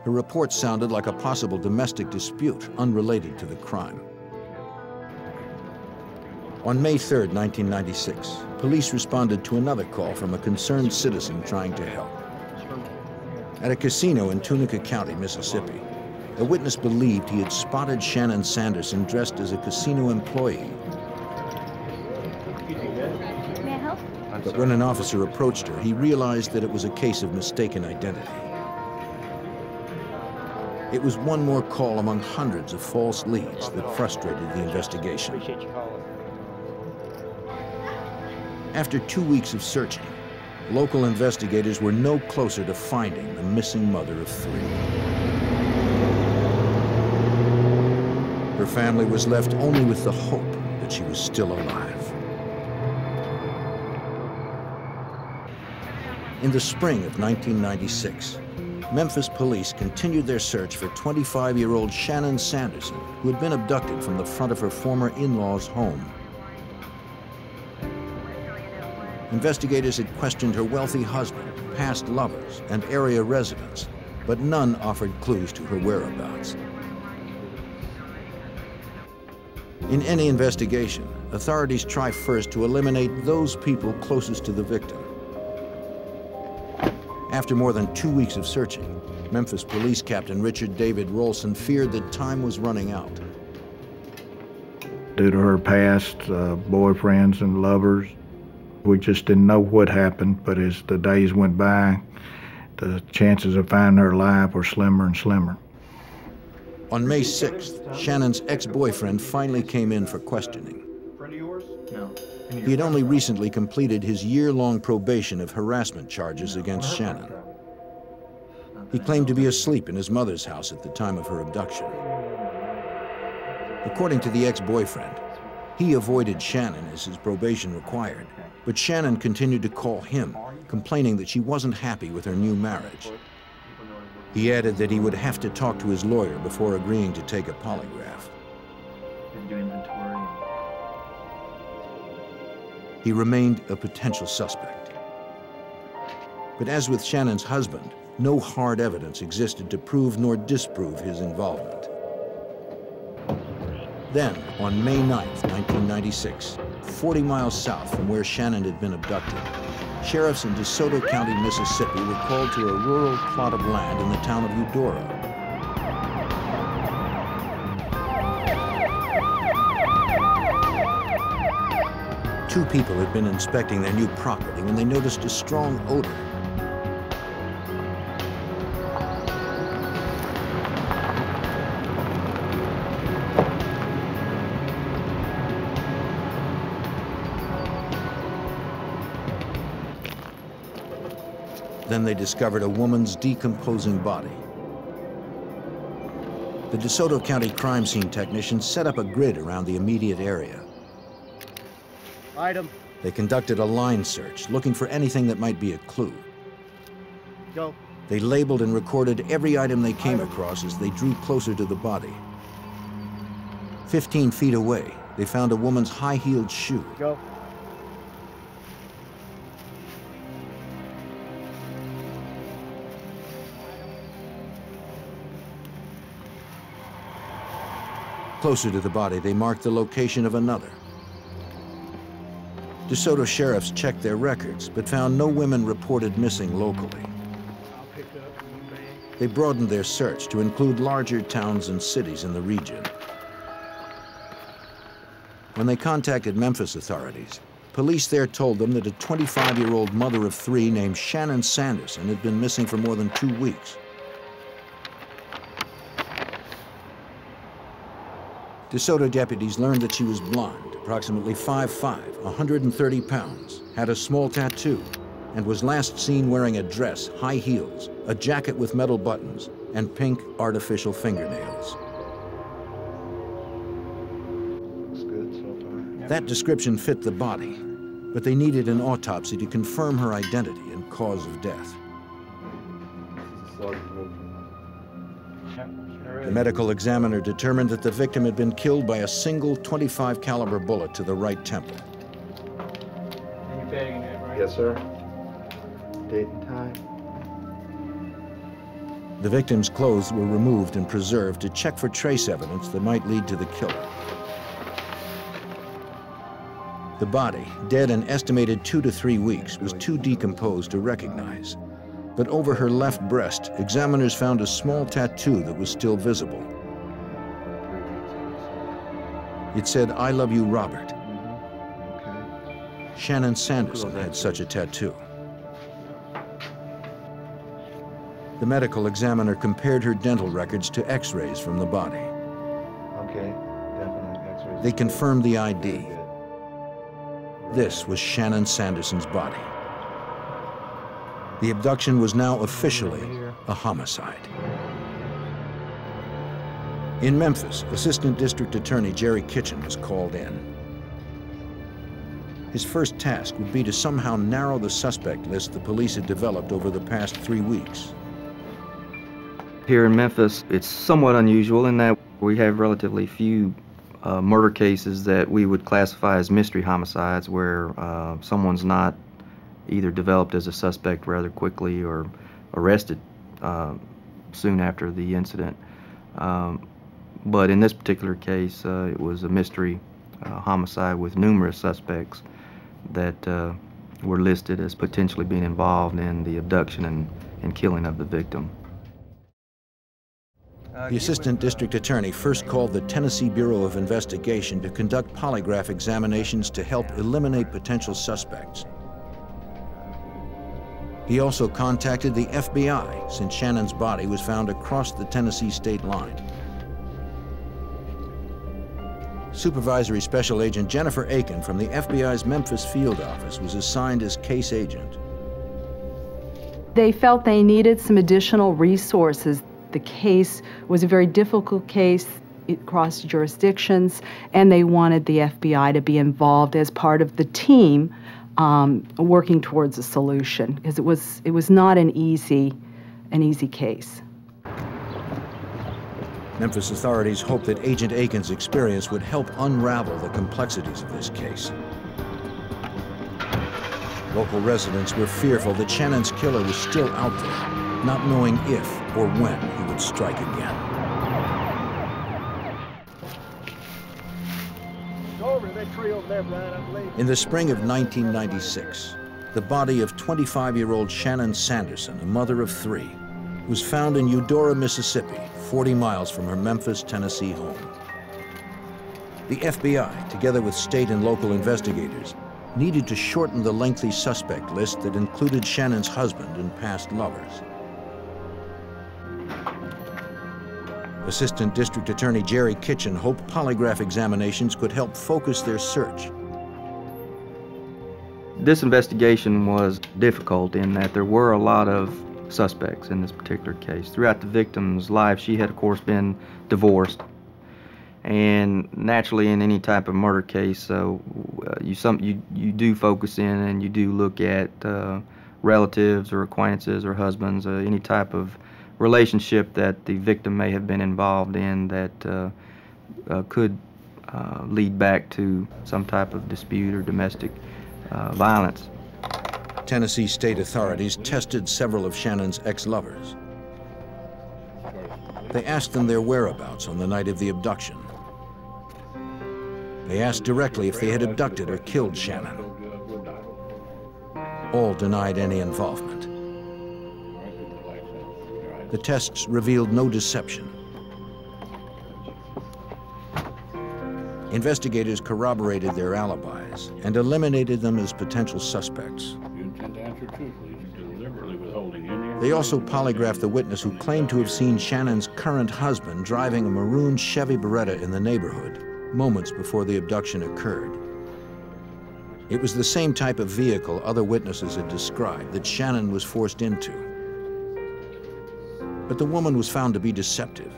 [SPEAKER 2] Her report sounded like a possible domestic dispute unrelated to the crime. On May 3, 1996, police responded to another call from a concerned citizen trying to help. At a casino in Tunica County, Mississippi, a witness believed he had spotted Shannon Sanderson dressed as a casino employee. But when an officer approached her, he realized that it was a case of mistaken identity. It was one more call among hundreds of false leads that frustrated the investigation. After two weeks of searching, local investigators were no closer to finding the missing mother of three. Her family was left only with the hope that she was still alive. In the spring of 1996, Memphis police continued their search for 25-year-old Shannon Sanderson, who had been abducted from the front of her former in-law's home. Investigators had questioned her wealthy husband, past lovers, and area residents, but none offered clues to her whereabouts. In any investigation, authorities try first to eliminate those people closest to the victim. After more than two weeks of searching, Memphis Police Captain Richard David Rolson feared that time was running out.
[SPEAKER 38] Due to her past uh, boyfriends and lovers, we just didn't know what happened, but as the days went by, the chances of finding her alive were slimmer and slimmer.
[SPEAKER 2] On May 6th, Shannon's ex-boyfriend finally came in for questioning.
[SPEAKER 1] Friend of yours? No.
[SPEAKER 2] He had only recently completed his year-long probation of harassment charges against Shannon. He claimed to be asleep in his mother's house at the time of her abduction. According to the ex-boyfriend, he avoided Shannon as his probation required, but Shannon continued to call him, complaining that she wasn't happy with her new marriage. He added that he would have to talk to his lawyer before agreeing to take a polygraph. He remained a potential suspect. But as with Shannon's husband, no hard evidence existed to prove nor disprove his involvement. Then, on May 9, 1996, 40 miles south from where Shannon had been abducted, sheriffs in DeSoto County, Mississippi were called to a rural plot of land in the town of Eudora. Two people had been inspecting their new property when they noticed a strong odor. Then they discovered a woman's decomposing body. The DeSoto County crime scene technicians set up a grid around the immediate area.
[SPEAKER 1] Item.
[SPEAKER 2] They conducted a line search, looking for anything that might be a clue.
[SPEAKER 1] Go.
[SPEAKER 2] They labeled and recorded every item they came across as they drew closer to the body. 15 feet away, they found a woman's high-heeled shoe.
[SPEAKER 1] Go.
[SPEAKER 2] Closer to the body, they marked the location of another. DeSoto sheriffs checked their records, but found no women reported missing locally. They broadened their search to include larger towns and cities in the region. When they contacted Memphis authorities, police there told them that a 25-year-old mother of three named Shannon Sanderson had been missing for more than two weeks. DeSoto deputies learned that she was blonde, approximately 5'5", 130 pounds, had a small tattoo, and was last seen wearing a dress, high heels, a jacket with metal buttons, and pink artificial fingernails.
[SPEAKER 1] So.
[SPEAKER 2] That description fit the body, but they needed an autopsy to confirm her identity and cause of death. The medical examiner determined that the victim had been killed by a single 25 caliber bullet to the right temple.
[SPEAKER 1] Yes, sir. Date and time.
[SPEAKER 2] The victim's clothes were removed and preserved to check for trace evidence that might lead to the killer. The body, dead an estimated two to three weeks, was too decomposed to recognize. But over her left breast, examiners found a small tattoo that was still visible. It said, I love you, Robert. Shannon Sanderson had such a tattoo. The medical examiner compared her dental records to x-rays from the body.
[SPEAKER 39] Okay, definite X-rays.
[SPEAKER 2] They confirmed the ID. This was Shannon Sanderson's body. The abduction was now officially a homicide. In Memphis, Assistant District Attorney Jerry Kitchen was called in. His first task would be to somehow narrow the suspect list the police had developed over the past three weeks.
[SPEAKER 35] Here in Memphis, it's somewhat unusual in that we have relatively few uh, murder cases that we would classify as mystery homicides where uh, someone's not either developed as a suspect rather quickly or arrested uh, soon after the incident. Um, but in this particular case, uh, it was a mystery uh, homicide with numerous suspects that uh, were listed as potentially being involved in the abduction and, and killing of the victim.
[SPEAKER 2] The assistant district attorney first called the Tennessee Bureau of Investigation to conduct polygraph examinations to help eliminate potential suspects. He also contacted the FBI since Shannon's body was found across the Tennessee state line. Supervisory Special Agent Jennifer Aiken from the FBI's Memphis field office was assigned as case agent.
[SPEAKER 40] They felt they needed some additional resources. The case was a very difficult case across jurisdictions, and they wanted the FBI to be involved as part of the team um, working towards a solution because it was it was not an easy an easy case.
[SPEAKER 2] Memphis authorities hoped that Agent Aiken's experience would help unravel the complexities of this case. Local residents were fearful that Shannon's killer was still out there, not knowing if or when he would strike again. In the spring of 1996, the body of 25-year-old Shannon Sanderson, a mother of three, was found in Eudora, Mississippi, 40 miles from her Memphis, Tennessee home. The FBI, together with state and local investigators, needed to shorten the lengthy suspect list that included Shannon's husband and past lovers. Assistant District Attorney Jerry Kitchen hoped polygraph examinations could help focus their search.
[SPEAKER 35] This investigation was difficult in that there were a lot of suspects in this particular case. Throughout the victim's life, she had, of course, been divorced. And naturally, in any type of murder case, so uh, you some you you do focus in and you do look at uh, relatives or acquaintances or husbands, uh, any type of relationship that the victim may have been involved in that uh, uh, could uh, lead back to some type of dispute or domestic violence.
[SPEAKER 2] Tennessee state authorities tested several of Shannon's ex-lovers. They asked them their whereabouts on the night of the abduction. They asked directly if they had abducted or killed Shannon. All denied any involvement. The tests revealed no deception. Investigators corroborated their alibis and eliminated them as potential suspects. They also polygraphed the witness who claimed to have seen Shannon's current husband driving a maroon Chevy Beretta in the neighborhood moments before the abduction occurred. It was the same type of vehicle other witnesses had described that Shannon was forced into. But the woman was found to be deceptive.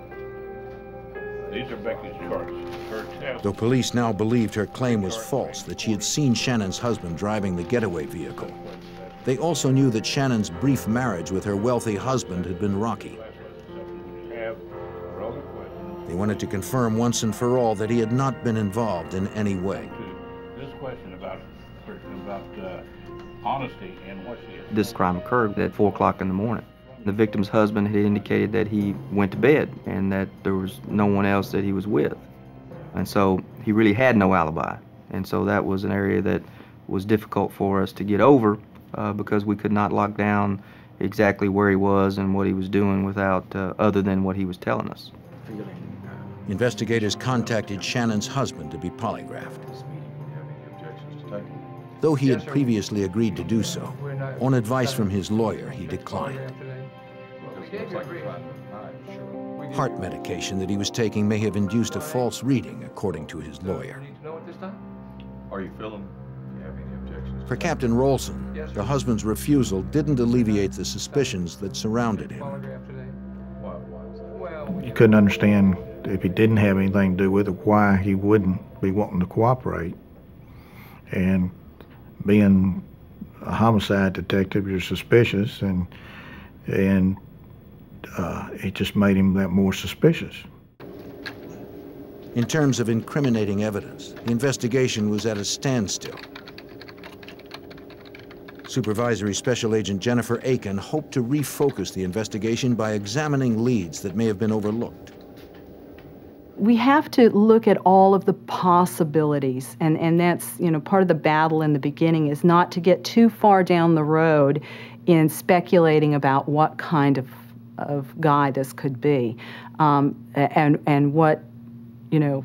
[SPEAKER 41] These are Becky's charts. Her.
[SPEAKER 2] Though police now believed her claim was false, that she had seen Shannon's husband driving the getaway vehicle. They also knew that Shannon's brief marriage with her wealthy husband had been rocky. They wanted to confirm once and for all that he had not been involved in any way.
[SPEAKER 41] This question about about uh, honesty and what she.
[SPEAKER 35] This crime occurred at 4 o'clock in the morning. The victim's husband had indicated that he went to bed and that there was no one else that he was with. And so he really had no alibi. And so that was an area that was difficult for us to get over uh, because we could not lock down exactly where he was and what he was doing without uh, other than what he was telling us.
[SPEAKER 2] Investigators contacted Shannon's husband to be polygraphed. Though he had previously agreed to do so, on advice from his lawyer, he declined. Heart medication that he was taking may have induced a false reading, according to his lawyer.
[SPEAKER 37] Are you feeling? Do you have any objections?
[SPEAKER 2] For Captain Rolson, the husband's refusal didn't alleviate the suspicions that surrounded him.
[SPEAKER 38] You couldn't understand if he didn't have anything to do with it, why he wouldn't be wanting to cooperate. And being a homicide detective, you're suspicious, and and uh, it just made him that more suspicious.
[SPEAKER 2] In terms of incriminating evidence, the investigation was at a standstill. Supervisory Special Agent Jennifer Aiken hoped to refocus the investigation by examining leads that may have been overlooked.
[SPEAKER 40] We have to look at all of the possibilities, and, and that's you know part of the battle in the beginning is not to get too far down the road in speculating about what kind of of guy this could be, um, and and what you know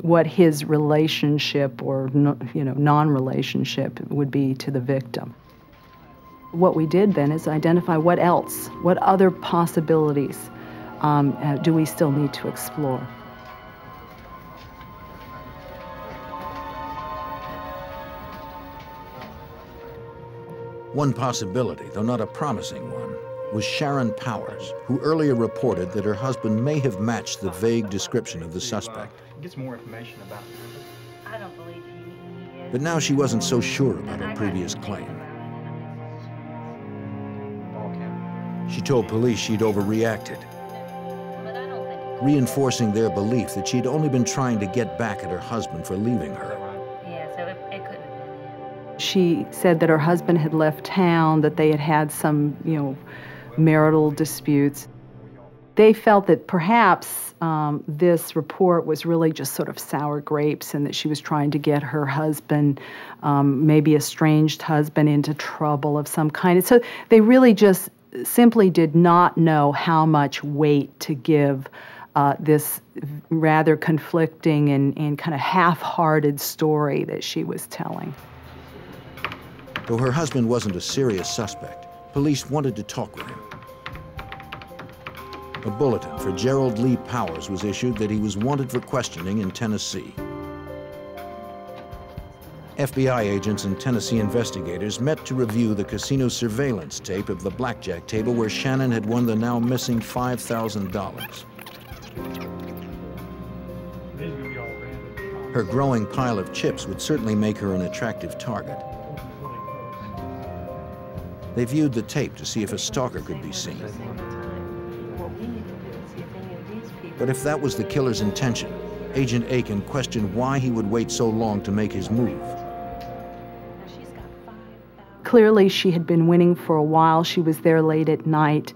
[SPEAKER 40] what his relationship or no, you know non-relationship would be to the victim. What we did then is identify what else, what other possibilities um, uh, do we still need to explore.
[SPEAKER 2] One possibility, though not a promising one, was Sharon Powers, who earlier reported that her husband may have matched the vague description of the suspect.
[SPEAKER 1] Get some more information about him.
[SPEAKER 22] I don't believe he, he
[SPEAKER 2] But now she wasn't so sure about her previous claim. She told police she'd overreacted, reinforcing their belief that she'd only been trying to get back at her husband for leaving her.
[SPEAKER 22] Yeah, so it, it couldn't have been
[SPEAKER 40] She said that her husband had left town, that they had had some, you know, marital disputes. They felt that perhaps um, this report was really just sort of sour grapes and that she was trying to get her husband, um, maybe estranged husband, into trouble of some kind. So they really just simply did not know how much weight to give uh, this rather conflicting and, and kind of half hearted story that she was telling.
[SPEAKER 2] Though her husband wasn't a serious suspect, police wanted to talk with him. A bulletin for Gerald Lee Powers was issued that he was wanted for questioning in Tennessee. FBI agents and Tennessee investigators met to review the casino surveillance tape of the blackjack table where Shannon had won the now missing $5,000. Her growing pile of chips would certainly make her an attractive target. They viewed the tape to see if a stalker could be seen. But if that was the killer's intention, Agent Aiken questioned why he would wait so long to make his move.
[SPEAKER 40] Clearly, she had been winning for a while. She was there late at night.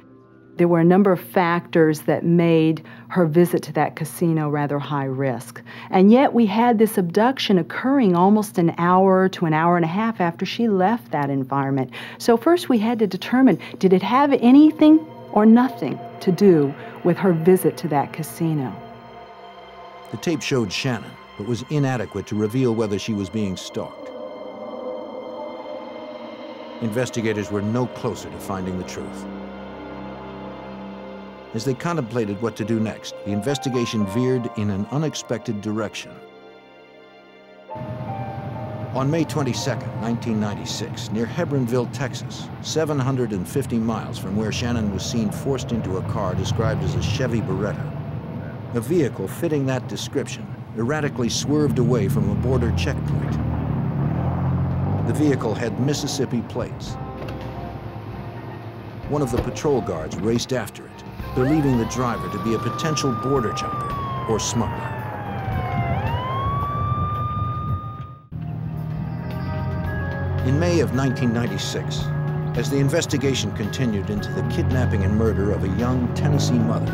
[SPEAKER 40] There were a number of factors that made her visit to that casino rather high risk. And yet, we had this abduction occurring almost an hour to an hour and a half after she left that environment. So, first, we had to determine did it have anything or nothing to do with her visit to that casino?
[SPEAKER 2] The tape showed Shannon, but was inadequate to reveal whether she was being stalked. Investigators were no closer to finding the truth. As they contemplated what to do next, the investigation veered in an unexpected direction. On May 22, 1996, near Hebbronville, Texas, 750 miles from where Shannon was seen forced into a car described as a Chevy Beretta, a vehicle fitting that description erratically swerved away from a border checkpoint. The vehicle had Mississippi plates. One of the patrol guards raced after it, believing the driver to be a potential border jumper or smuggler. In May of 1996, as the investigation continued into the kidnapping and murder of a young Tennessee mother,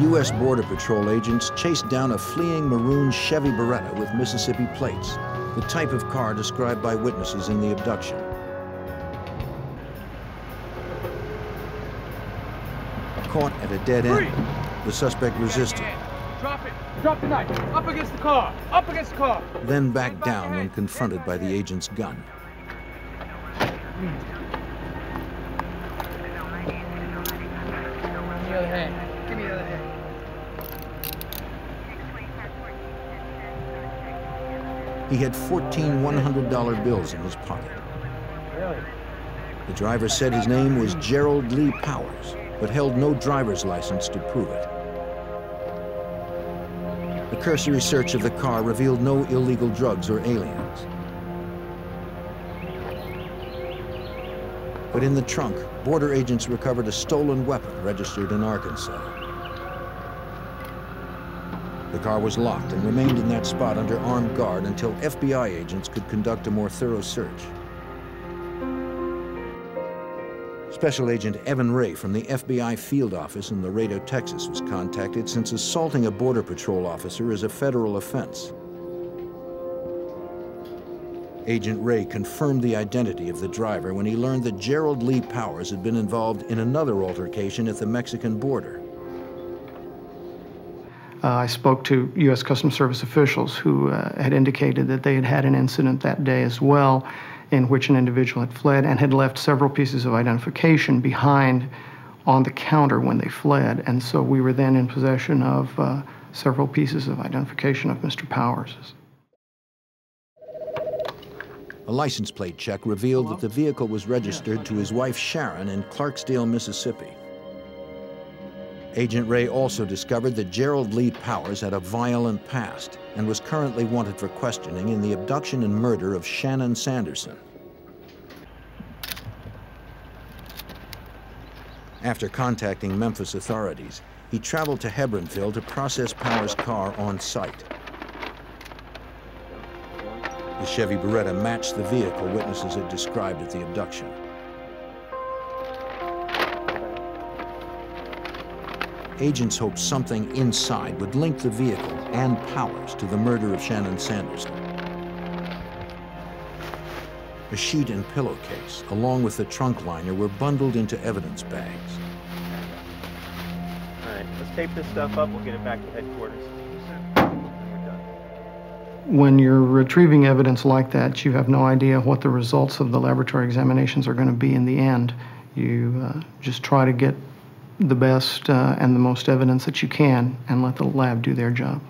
[SPEAKER 2] U.S. Border Patrol agents chased down a fleeing maroon Chevy Beretta with Mississippi plates, the type of car described by witnesses in the abduction. Caught at a dead end, the suspect resisted,
[SPEAKER 10] Drop it. Drop the knife. Up against the car. Up against the car.
[SPEAKER 2] then backed down when confronted by the agent's gun. He had 14 $100 bills in his pocket. The driver said his name was Gerald Lee Powers, but held no driver's license to prove it. A cursory search of the car revealed no illegal drugs or aliens. But in the trunk, border agents recovered a stolen weapon registered in Arkansas. The car was locked and remained in that spot under armed guard until FBI agents could conduct a more thorough search. Special Agent Evan Ray from the FBI field office in Laredo, Texas was contacted since assaulting a Border Patrol officer is a federal offense. Agent Ray confirmed the identity of the driver when he learned that Gerald Lee Powers had been involved in another altercation at the Mexican border.
[SPEAKER 42] Uh, I spoke to U.S. Customs Service officials who uh, had indicated that they had had an incident that day as well in which an individual had fled and had left several pieces of identification behind on the counter when they fled. And so we were then in possession of uh, several pieces of identification of Mr. Powers.
[SPEAKER 2] A license plate check revealed that the vehicle was registered to his wife Sharon in Clarksdale, Mississippi. Agent Ray also discovered that Gerald Lee Powers had a violent past and was currently wanted for questioning in the abduction and murder of Shannon Sanderson. After contacting Memphis authorities, he traveled to Hebbronville to process Powers' car on site. The Chevy Beretta matched the vehicle witnesses had described at the abduction. Agents hoped something inside would link the vehicle and Powers to the murder of Shannon Sanderson. A sheet and pillowcase, along with the trunk liner, were bundled into evidence bags.
[SPEAKER 43] All right, let's tape this stuff up. We'll get it back to headquarters.
[SPEAKER 42] When you're retrieving evidence like that, you have no idea what the results of the laboratory examinations are going to be in the end. You uh, just try to get the best uh, and the most evidence that you can and let the lab do their job.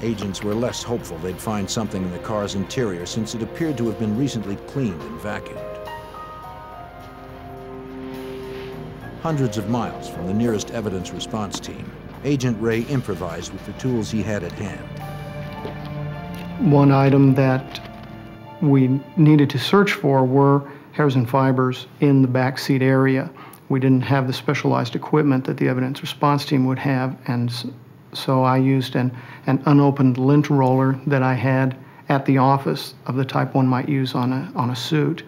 [SPEAKER 2] Agents were less hopeful they'd find something in the car's interior since it appeared to have been recently cleaned and vacuumed. Hundreds of miles from the nearest evidence response team, Agent Ray improvised with the tools he had at hand.
[SPEAKER 42] One item that we needed to search for were hairs and fibers in the back seat area. We didn't have the specialized equipment that the evidence response team would have, and so I used an, an unopened lint roller that I had at the office of the type one might use on a, on a suit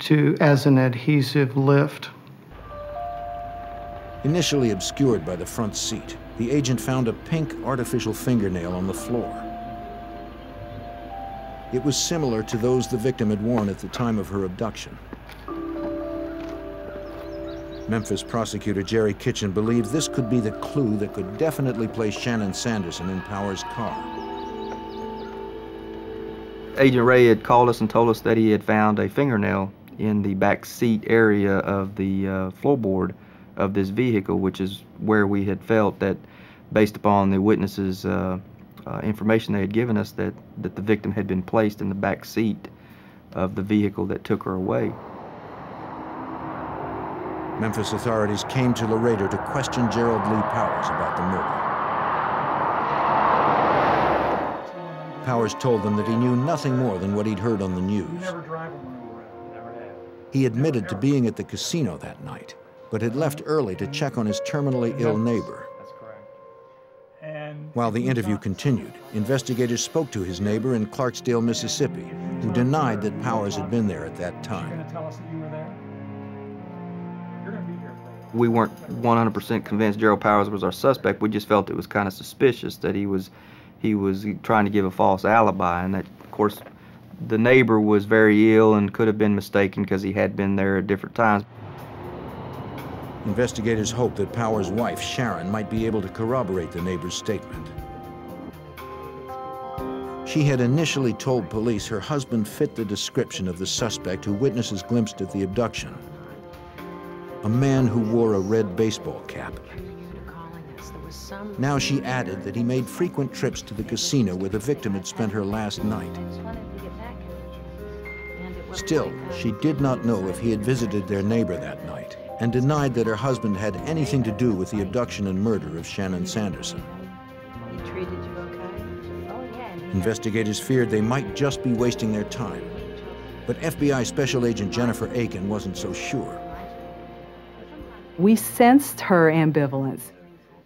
[SPEAKER 42] to as an adhesive lift.
[SPEAKER 2] Initially obscured by the front seat, the agent found a pink artificial fingernail on the floor. It was similar to those the victim had worn at the time of her abduction. Memphis prosecutor Jerry Kitchen believed this could be the clue that could definitely place Shannon Sanderson in Powers' car.
[SPEAKER 35] Agent Ray had called us and told us that he had found a fingernail in the back seat area of the uh, floorboard of this vehicle, which is where we had felt that, based upon the witnesses' uh, uh, information they had given us, that, that the victim had been placed in the back seat of the vehicle that took her away.
[SPEAKER 2] Memphis authorities came to Laredo to question Gerald Lee Powers about the murder. Powers told them that he knew nothing more than what he'd heard on the news. He admitted to being at the casino that night, but had left early to check on his terminally ill neighbor. While the interview continued, investigators spoke to his neighbor in Clarksdale, Mississippi, who denied that Powers had been there at that time.
[SPEAKER 35] We weren't 100% convinced Gerald Powers was our suspect. We just felt it was kind of suspicious that he was he was trying to give a false alibi, and that, of course, the neighbor was very ill and could have been mistaken because he had been there at different times.
[SPEAKER 2] Investigators hope that Powers' wife, Sharon, might be able to corroborate the neighbor's statement. She had initially told police her husband fit the description of the suspect who witnesses glimpsed at the abduction. A man who wore a red baseball cap. Now she added that he made frequent trips to the casino where the victim had spent her last night. Still, she did not know if he had visited their neighbor that night and denied that her husband had anything to do with the abduction and murder of Shannon Sanderson.
[SPEAKER 26] He treated you okay? Oh, yeah.
[SPEAKER 2] Investigators feared they might just be wasting their time. But FBI Special Agent Jennifer Aiken wasn't so sure.
[SPEAKER 40] We sensed her ambivalence.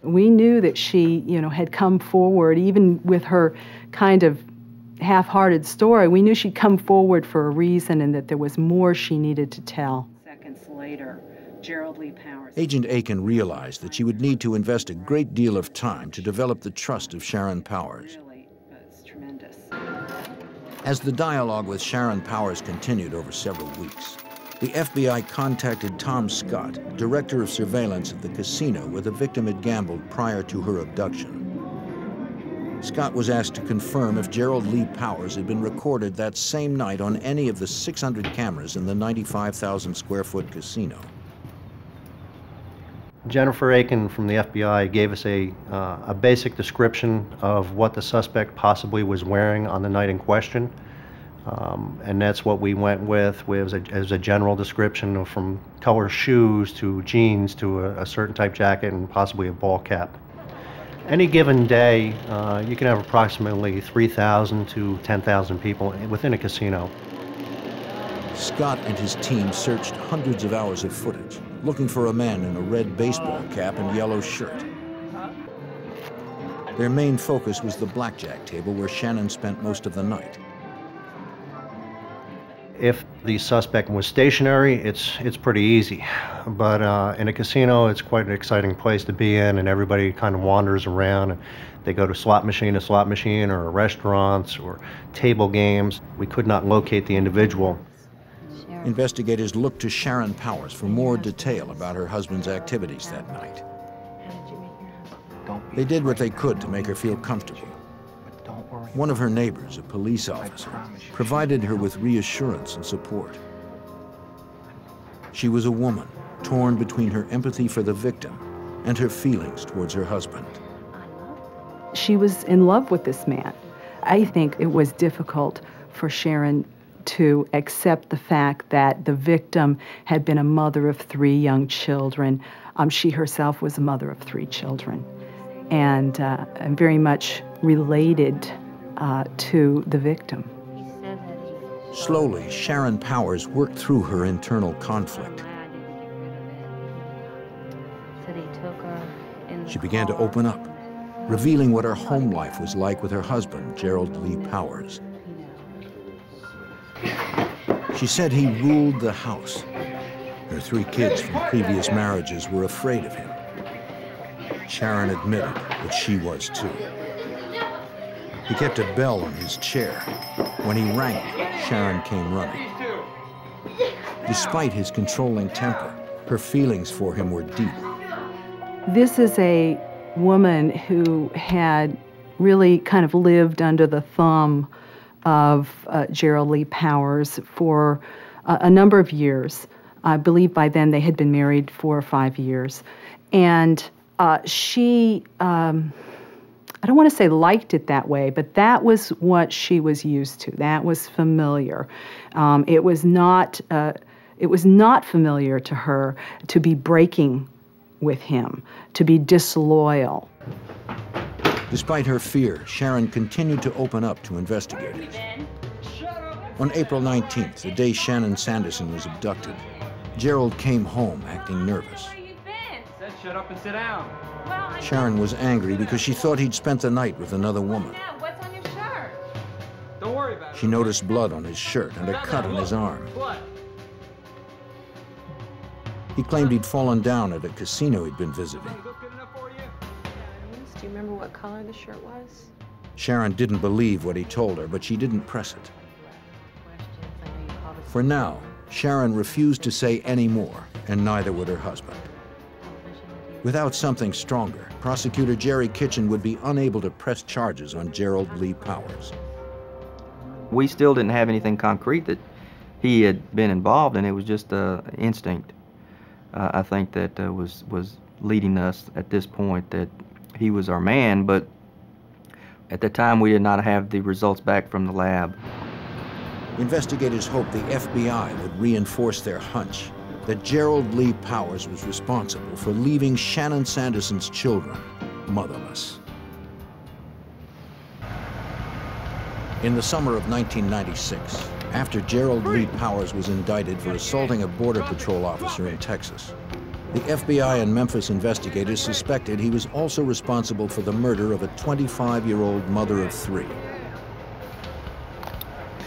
[SPEAKER 40] We knew that she, you know, had come forward, even with her kind of half-hearted story. We knew she'd come forward for a reason and that there was more she needed to tell.
[SPEAKER 44] Seconds later, Gerald Lee Powers.
[SPEAKER 2] Agent Aiken realized that she would need to invest a great deal of time to develop the trust of Sharon Powers.
[SPEAKER 44] It's tremendous.
[SPEAKER 2] As the dialogue with Sharon Powers continued over several weeks, the FBI contacted Tom Scott, director of surveillance at the casino where the victim had gambled prior to her abduction. Scott was asked to confirm if Gerald Lee Powers had been recorded that same night on any of the 600 cameras in the 95,000 square foot casino.
[SPEAKER 45] Jennifer Aiken from the FBI gave us a, uh, a basic description of what the suspect possibly was wearing on the night in question. Um, and that's what we went with, as a, as a general description of from color shoes to jeans to a, a certain type jacket and possibly a ball cap. Any given day, uh, you can have approximately 3,000 to 10,000 people within a casino.
[SPEAKER 2] Scott and his team searched hundreds of hours of footage, looking for a man in a red baseball cap and yellow shirt. Their main focus was the blackjack table where Shannon spent most of the night.
[SPEAKER 45] If the suspect was stationary, it's it's pretty easy. But uh, in a casino, it's quite an exciting place to be in, and everybody kind of wanders around. And they go to slot machine to slot machine, or restaurants, or table games. We could not locate the individual.
[SPEAKER 2] Investigators looked to Sharon Powers for more detail about her husband's activities that night. They did what they could to make her feel comfortable. One of her neighbors, a police officer, provided her with reassurance and support. She was a woman, torn between her empathy for the victim and her feelings towards her husband.
[SPEAKER 40] She was in love with this man. I think it was difficult for Sharon to accept the fact that the victim had been a mother of three young children. Um, she herself was a mother of three children and, uh, very much related uh, to the victim.
[SPEAKER 2] Slowly, Sharon Powers worked through her internal conflict. She began to open up, revealing what her home life was like with her husband, Gerald Lee Powers. She said he ruled the house. Her three kids from previous marriages were afraid of him. Sharon admitted that she was too. He kept a bell on his chair. When he rang it, Sharon came running. Despite his controlling temper, her feelings for him were deep.
[SPEAKER 40] This is a woman who had really kind of lived under the thumb of uh, Gerald Lee Powers for uh, a number of years. I believe by then they had been married four or five years. And uh, she, um, I don't want to say liked it that way, but that was what she was used to. That was familiar. Um, it was not. Uh, it was not familiar to her to be breaking with him, to be disloyal.
[SPEAKER 2] Despite her fear, Sharon continued to open up to investigators. On April 19th, the day Shannon Sanderson was abducted, Gerald came home acting nervous.
[SPEAKER 10] Said shut up and sit down.
[SPEAKER 2] Sharon was angry because she thought he'd spent the night with another woman.
[SPEAKER 10] What's on your shirt? Don't worry about
[SPEAKER 2] She noticed blood on his shirt and a cut on his arm. He claimed he'd fallen down at a casino he'd been visiting.
[SPEAKER 26] Do you remember what color the shirt was?
[SPEAKER 2] Sharon didn't believe what he told her, but she didn't press it. For now, Sharon refused to say any more, and neither would her husband. Without something stronger, prosecutor Jerry Kitchen would be unable to press charges on Gerald Lee Powers.
[SPEAKER 35] We still didn't have anything concrete that he had been involved in. It was just uh, instinct. Uh, I think that uh, was was leading us at this point that he was our man, but at the time we did not have the results back from the lab.
[SPEAKER 2] Investigators hoped the FBI would reinforce their hunch that Gerald Lee Powers was responsible for leaving Shannon Sanderson's children motherless. In the summer of 1996, after Gerald Lee Powers was indicted for assaulting a Border Patrol officer in Texas, the FBI and Memphis investigators suspected he was also responsible for the murder of a 25-year-old mother of three.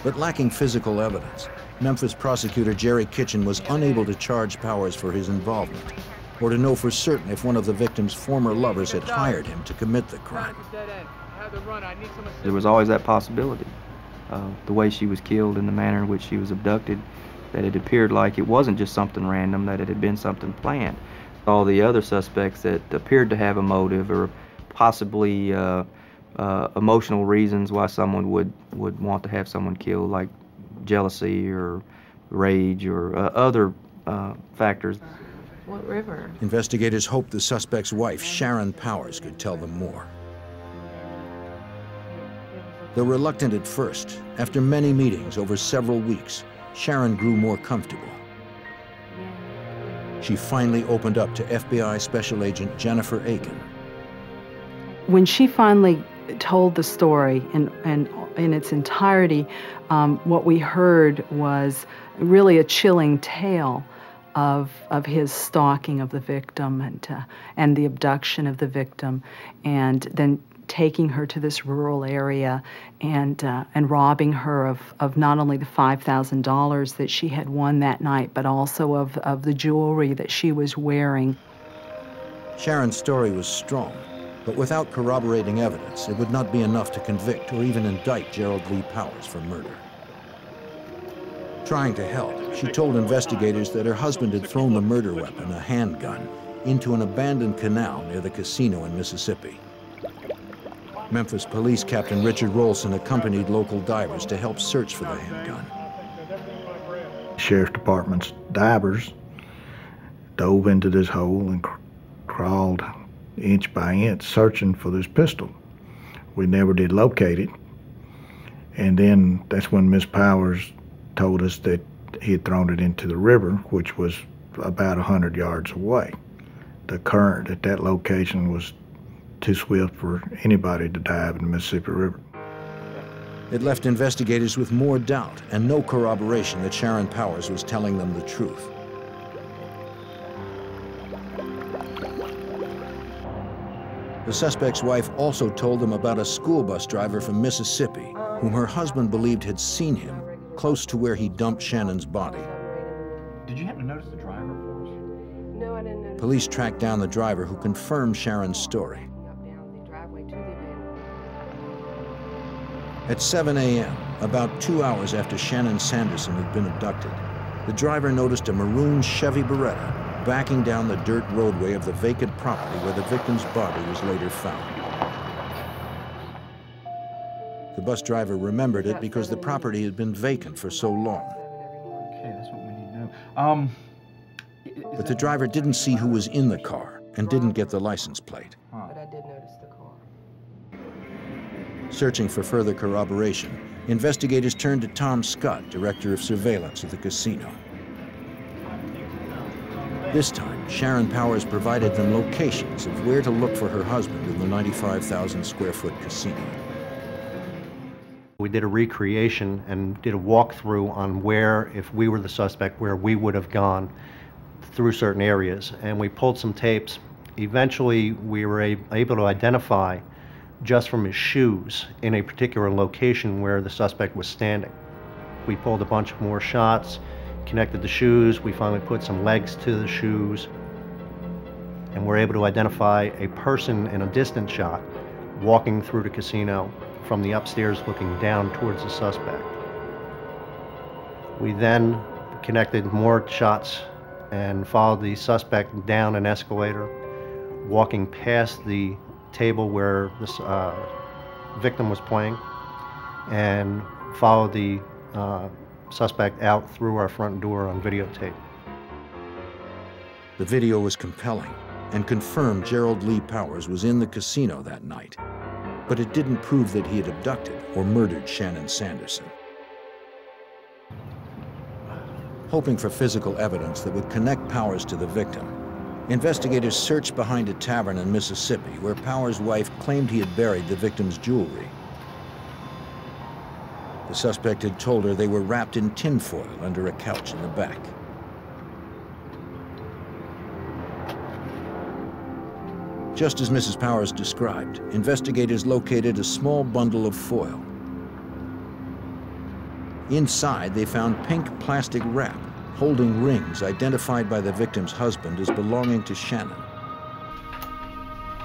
[SPEAKER 2] But lacking physical evidence, Memphis prosecutor Jerry Kitchen was unable to charge Powers for his involvement or to know for certain if one of the victim's former lovers had hired him to commit the crime.
[SPEAKER 35] There was always that possibility. Uh, the way she was killed and the manner in which she was abducted, that it appeared like it wasn't just something random, that it had been something planned. All the other suspects that appeared to have a motive or possibly uh, uh, emotional reasons why someone would, would want to have someone killed, like jealousy or rage or uh, other uh, factors.
[SPEAKER 26] What river?
[SPEAKER 2] Investigators hoped the suspect's wife, Sharon Powers, could tell them more. Though reluctant at first, after many meetings over several weeks, Sharon grew more comfortable. She finally opened up to FBI Special Agent Jennifer Aiken.
[SPEAKER 40] When she finally told the story in, in, in its entirety, um, what we heard was really a chilling tale of, of his stalking of the victim and, uh, and the abduction of the victim, and then taking her to this rural area and uh, and robbing her of, of not only the five thousand dollars that she had won that night, but also of, of the jewelry that she was wearing.
[SPEAKER 2] Sharon's story was strong, but without corroborating evidence, it would not be enough to convict or even indict Gerald Lee Powers for murder. Trying to help, she told investigators that her husband had thrown the murder weapon, a handgun, into an abandoned canal near the casino in Mississippi. Memphis Police Captain Richard Rolson accompanied local divers to help search for the handgun.
[SPEAKER 38] Sheriff's Department's divers dove into this hole and cr crawled inch by inch searching for this pistol. We never did locate it. And then that's when Miss Powers told us that he had thrown it into the river, which was about 100 yards away. The current at that location was too swift for anybody to dive in the Mississippi River.
[SPEAKER 2] It left investigators with more doubt and no corroboration that Sharon Powers was telling them the truth. The suspect's wife also told them about a school bus driver from Mississippi whom her husband believed had seen him close to where he dumped Shannon's body.
[SPEAKER 1] Did you happen to notice the driver?
[SPEAKER 33] No, I didn't notice.
[SPEAKER 2] Police tracked down the driver who confirmed Sharon's story. At 7 a.m., about two hours after Shannon Sanderson had been abducted, the driver noticed a maroon Chevy Beretta backing down the dirt roadway of the vacant property where the victim's body was later found. The bus driver remembered it because the property had been vacant for so long.
[SPEAKER 1] Okay, that's what we need to know. Um,
[SPEAKER 2] But the driver didn't see who was in the car and didn't get the license plate. Searching for further corroboration, investigators turned to Tom Scott, director of surveillance at the casino. This time, Sharon Powers provided them locations of where to look for her husband in the 95,000 square foot casino.
[SPEAKER 45] We did a recreation and did a walkthrough on where, if we were the suspect, where we would have gone through certain areas. And we pulled some tapes. Eventually, we were able to identify just from his shoes in a particular location where the suspect was standing. We pulled a bunch of more shots, connected the shoes. We finally put some legs to the shoes. And we're able to identify a person in a distant shot walking through the casino from the upstairs looking down towards the suspect. We then connected more shots and followed the suspect down an escalator, walking past the table where this uh, victim was playing, and followed the uh, suspect out through our front door on videotape.
[SPEAKER 2] The video was compelling and confirmed Gerald Lee Powers was in the casino that night, but it didn't prove that he had abducted or murdered Shannon Sanderson. Hoping for physical evidence that would connect Powers to the victim, investigators searched behind a tavern in Mississippi where Powers' wife claimed he had buried the victim's jewelry. The suspect had told her they were wrapped in tinfoil under a couch in the back. Just as Mrs. Powers described, investigators located a small bundle of foil. Inside, they found pink plastic wrap holding rings identified by the victim's husband as belonging to Shannon.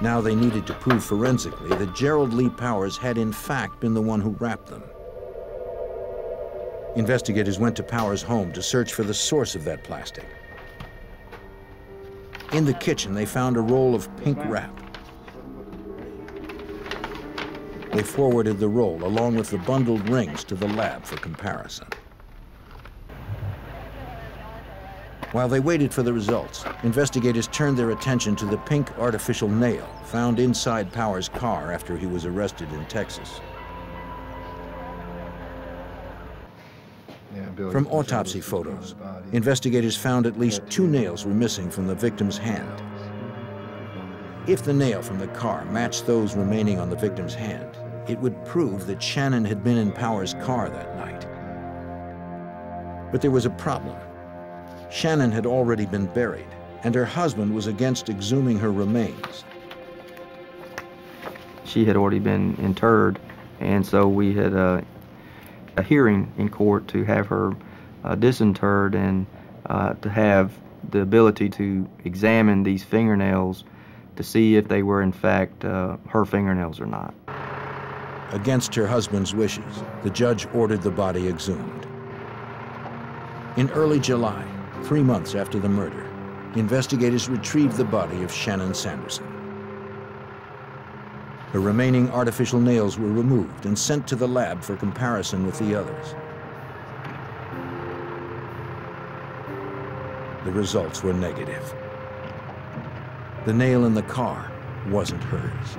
[SPEAKER 2] Now they needed to prove forensically that Gerald Lee Powers had in fact been the one who wrapped them. Investigators went to Powers' home to search for the source of that plastic. In the kitchen, they found a roll of pink wrap. They forwarded the roll along with the bundled rings to the lab for comparison. While they waited for the results, investigators turned their attention to the pink artificial nail found inside Powers' car after he was arrested in Texas. From autopsy photos, investigators found at least two nails were missing from the victim's hand. If the nail from the car matched those remaining on the victim's hand, it would prove that Shannon had been in Powers' car that night. But there was a problem. Shannon had already been buried, and her husband was against exhuming her remains.
[SPEAKER 35] She had already been interred, and so we had uh, a hearing in court to have her uh, disinterred and uh, to have the ability to examine these fingernails to see if they were in fact uh, her fingernails or not.
[SPEAKER 2] Against her husband's wishes, the judge ordered the body exhumed. In early July, three months after the murder, investigators retrieved the body of Shannon Sanderson. Her remaining artificial nails were removed and sent to the lab for comparison with the others. The results were negative. The nail in the car wasn't hers.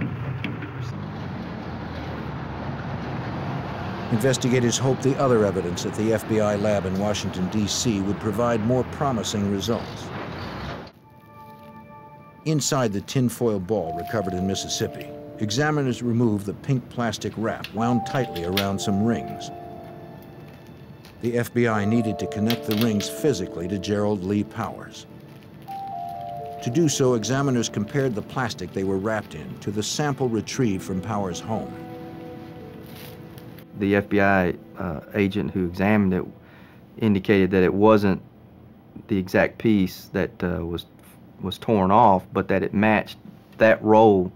[SPEAKER 2] Investigators hoped the other evidence at the FBI lab in Washington, D.C. would provide more promising results. Inside the tinfoil ball recovered in Mississippi, examiners removed the pink plastic wrap wound tightly around some rings. The FBI needed to connect the rings physically to Gerald Lee Powers. To do so, examiners compared the plastic they were wrapped in to the sample retrieved from Powers' home.
[SPEAKER 35] The FBI uh, agent who examined it indicated that it wasn't the exact piece that uh, was was torn off, but that it matched that roll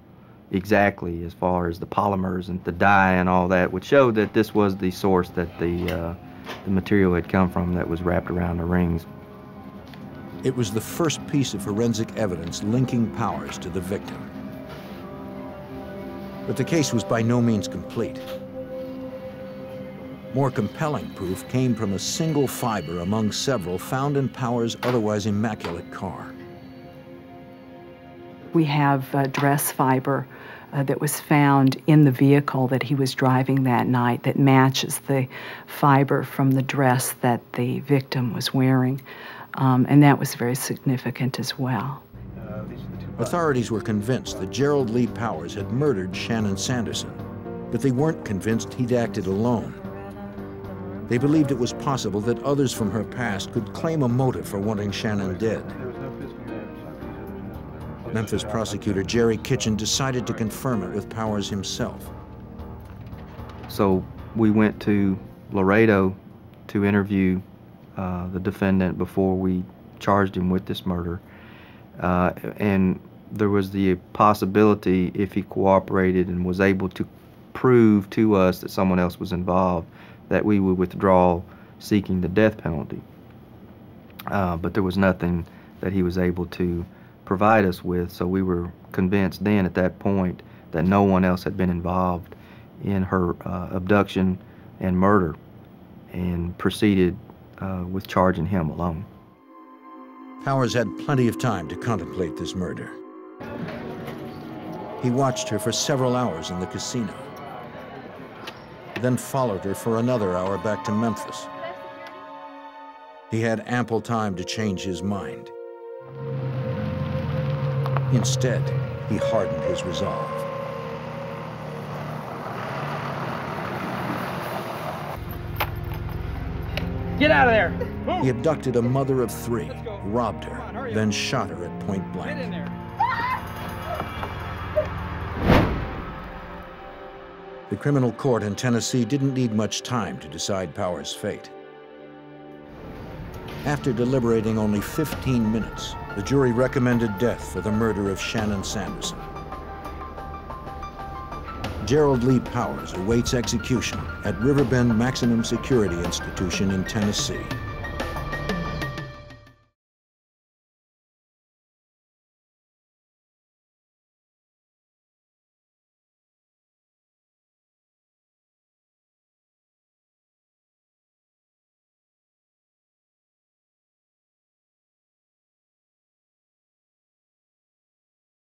[SPEAKER 35] exactly as far as the polymers and the dye and all that, which showed that this was the source that the uh, the material had come from that was wrapped around the rings.
[SPEAKER 2] It was the first piece of forensic evidence linking Powers to the victim. But the case was by no means complete. More compelling proof came from a single fiber among several found in Powers' otherwise immaculate car.
[SPEAKER 40] We have uh, dress fiber uh, that was found in the vehicle that he was driving that night that matches the fiber from the dress that the victim was wearing. Um, and that was very significant as well.
[SPEAKER 2] Authorities were convinced that Gerald Lee Powers had murdered Shannon Sanderson, but they weren't convinced he'd acted alone. They believed it was possible that others from her past could claim a motive for wanting Shannon dead. Memphis prosecutor Jerry Kitchen decided to confirm it with Powers himself.
[SPEAKER 35] So we went to Laredo to interview uh, the defendant before we charged him with this murder. Uh, and there was the possibility, if he cooperated and was able to prove to us that someone else was involved, that we would withdraw seeking the death penalty. Uh, but there was nothing that he was able to provide us with, so we were convinced then at that point that no one else had been involved in her uh, abduction and murder. and proceeded uh, with charging him alone.
[SPEAKER 2] Powers had plenty of time to contemplate this murder. He watched her for several hours in the casino, then followed her for another hour back to Memphis. He had ample time to change his mind. Instead, he hardened his resolve.
[SPEAKER 10] Get out of there!
[SPEAKER 2] He abducted a mother of three, robbed her, then shot her at point blank. The criminal court in Tennessee didn't need much time to decide Powers' fate. After deliberating only 15 minutes, the jury recommended death for the murder of Shannon Sanderson. Gerald Lee Powers awaits execution at Riverbend Maximum Security Institution in Tennessee.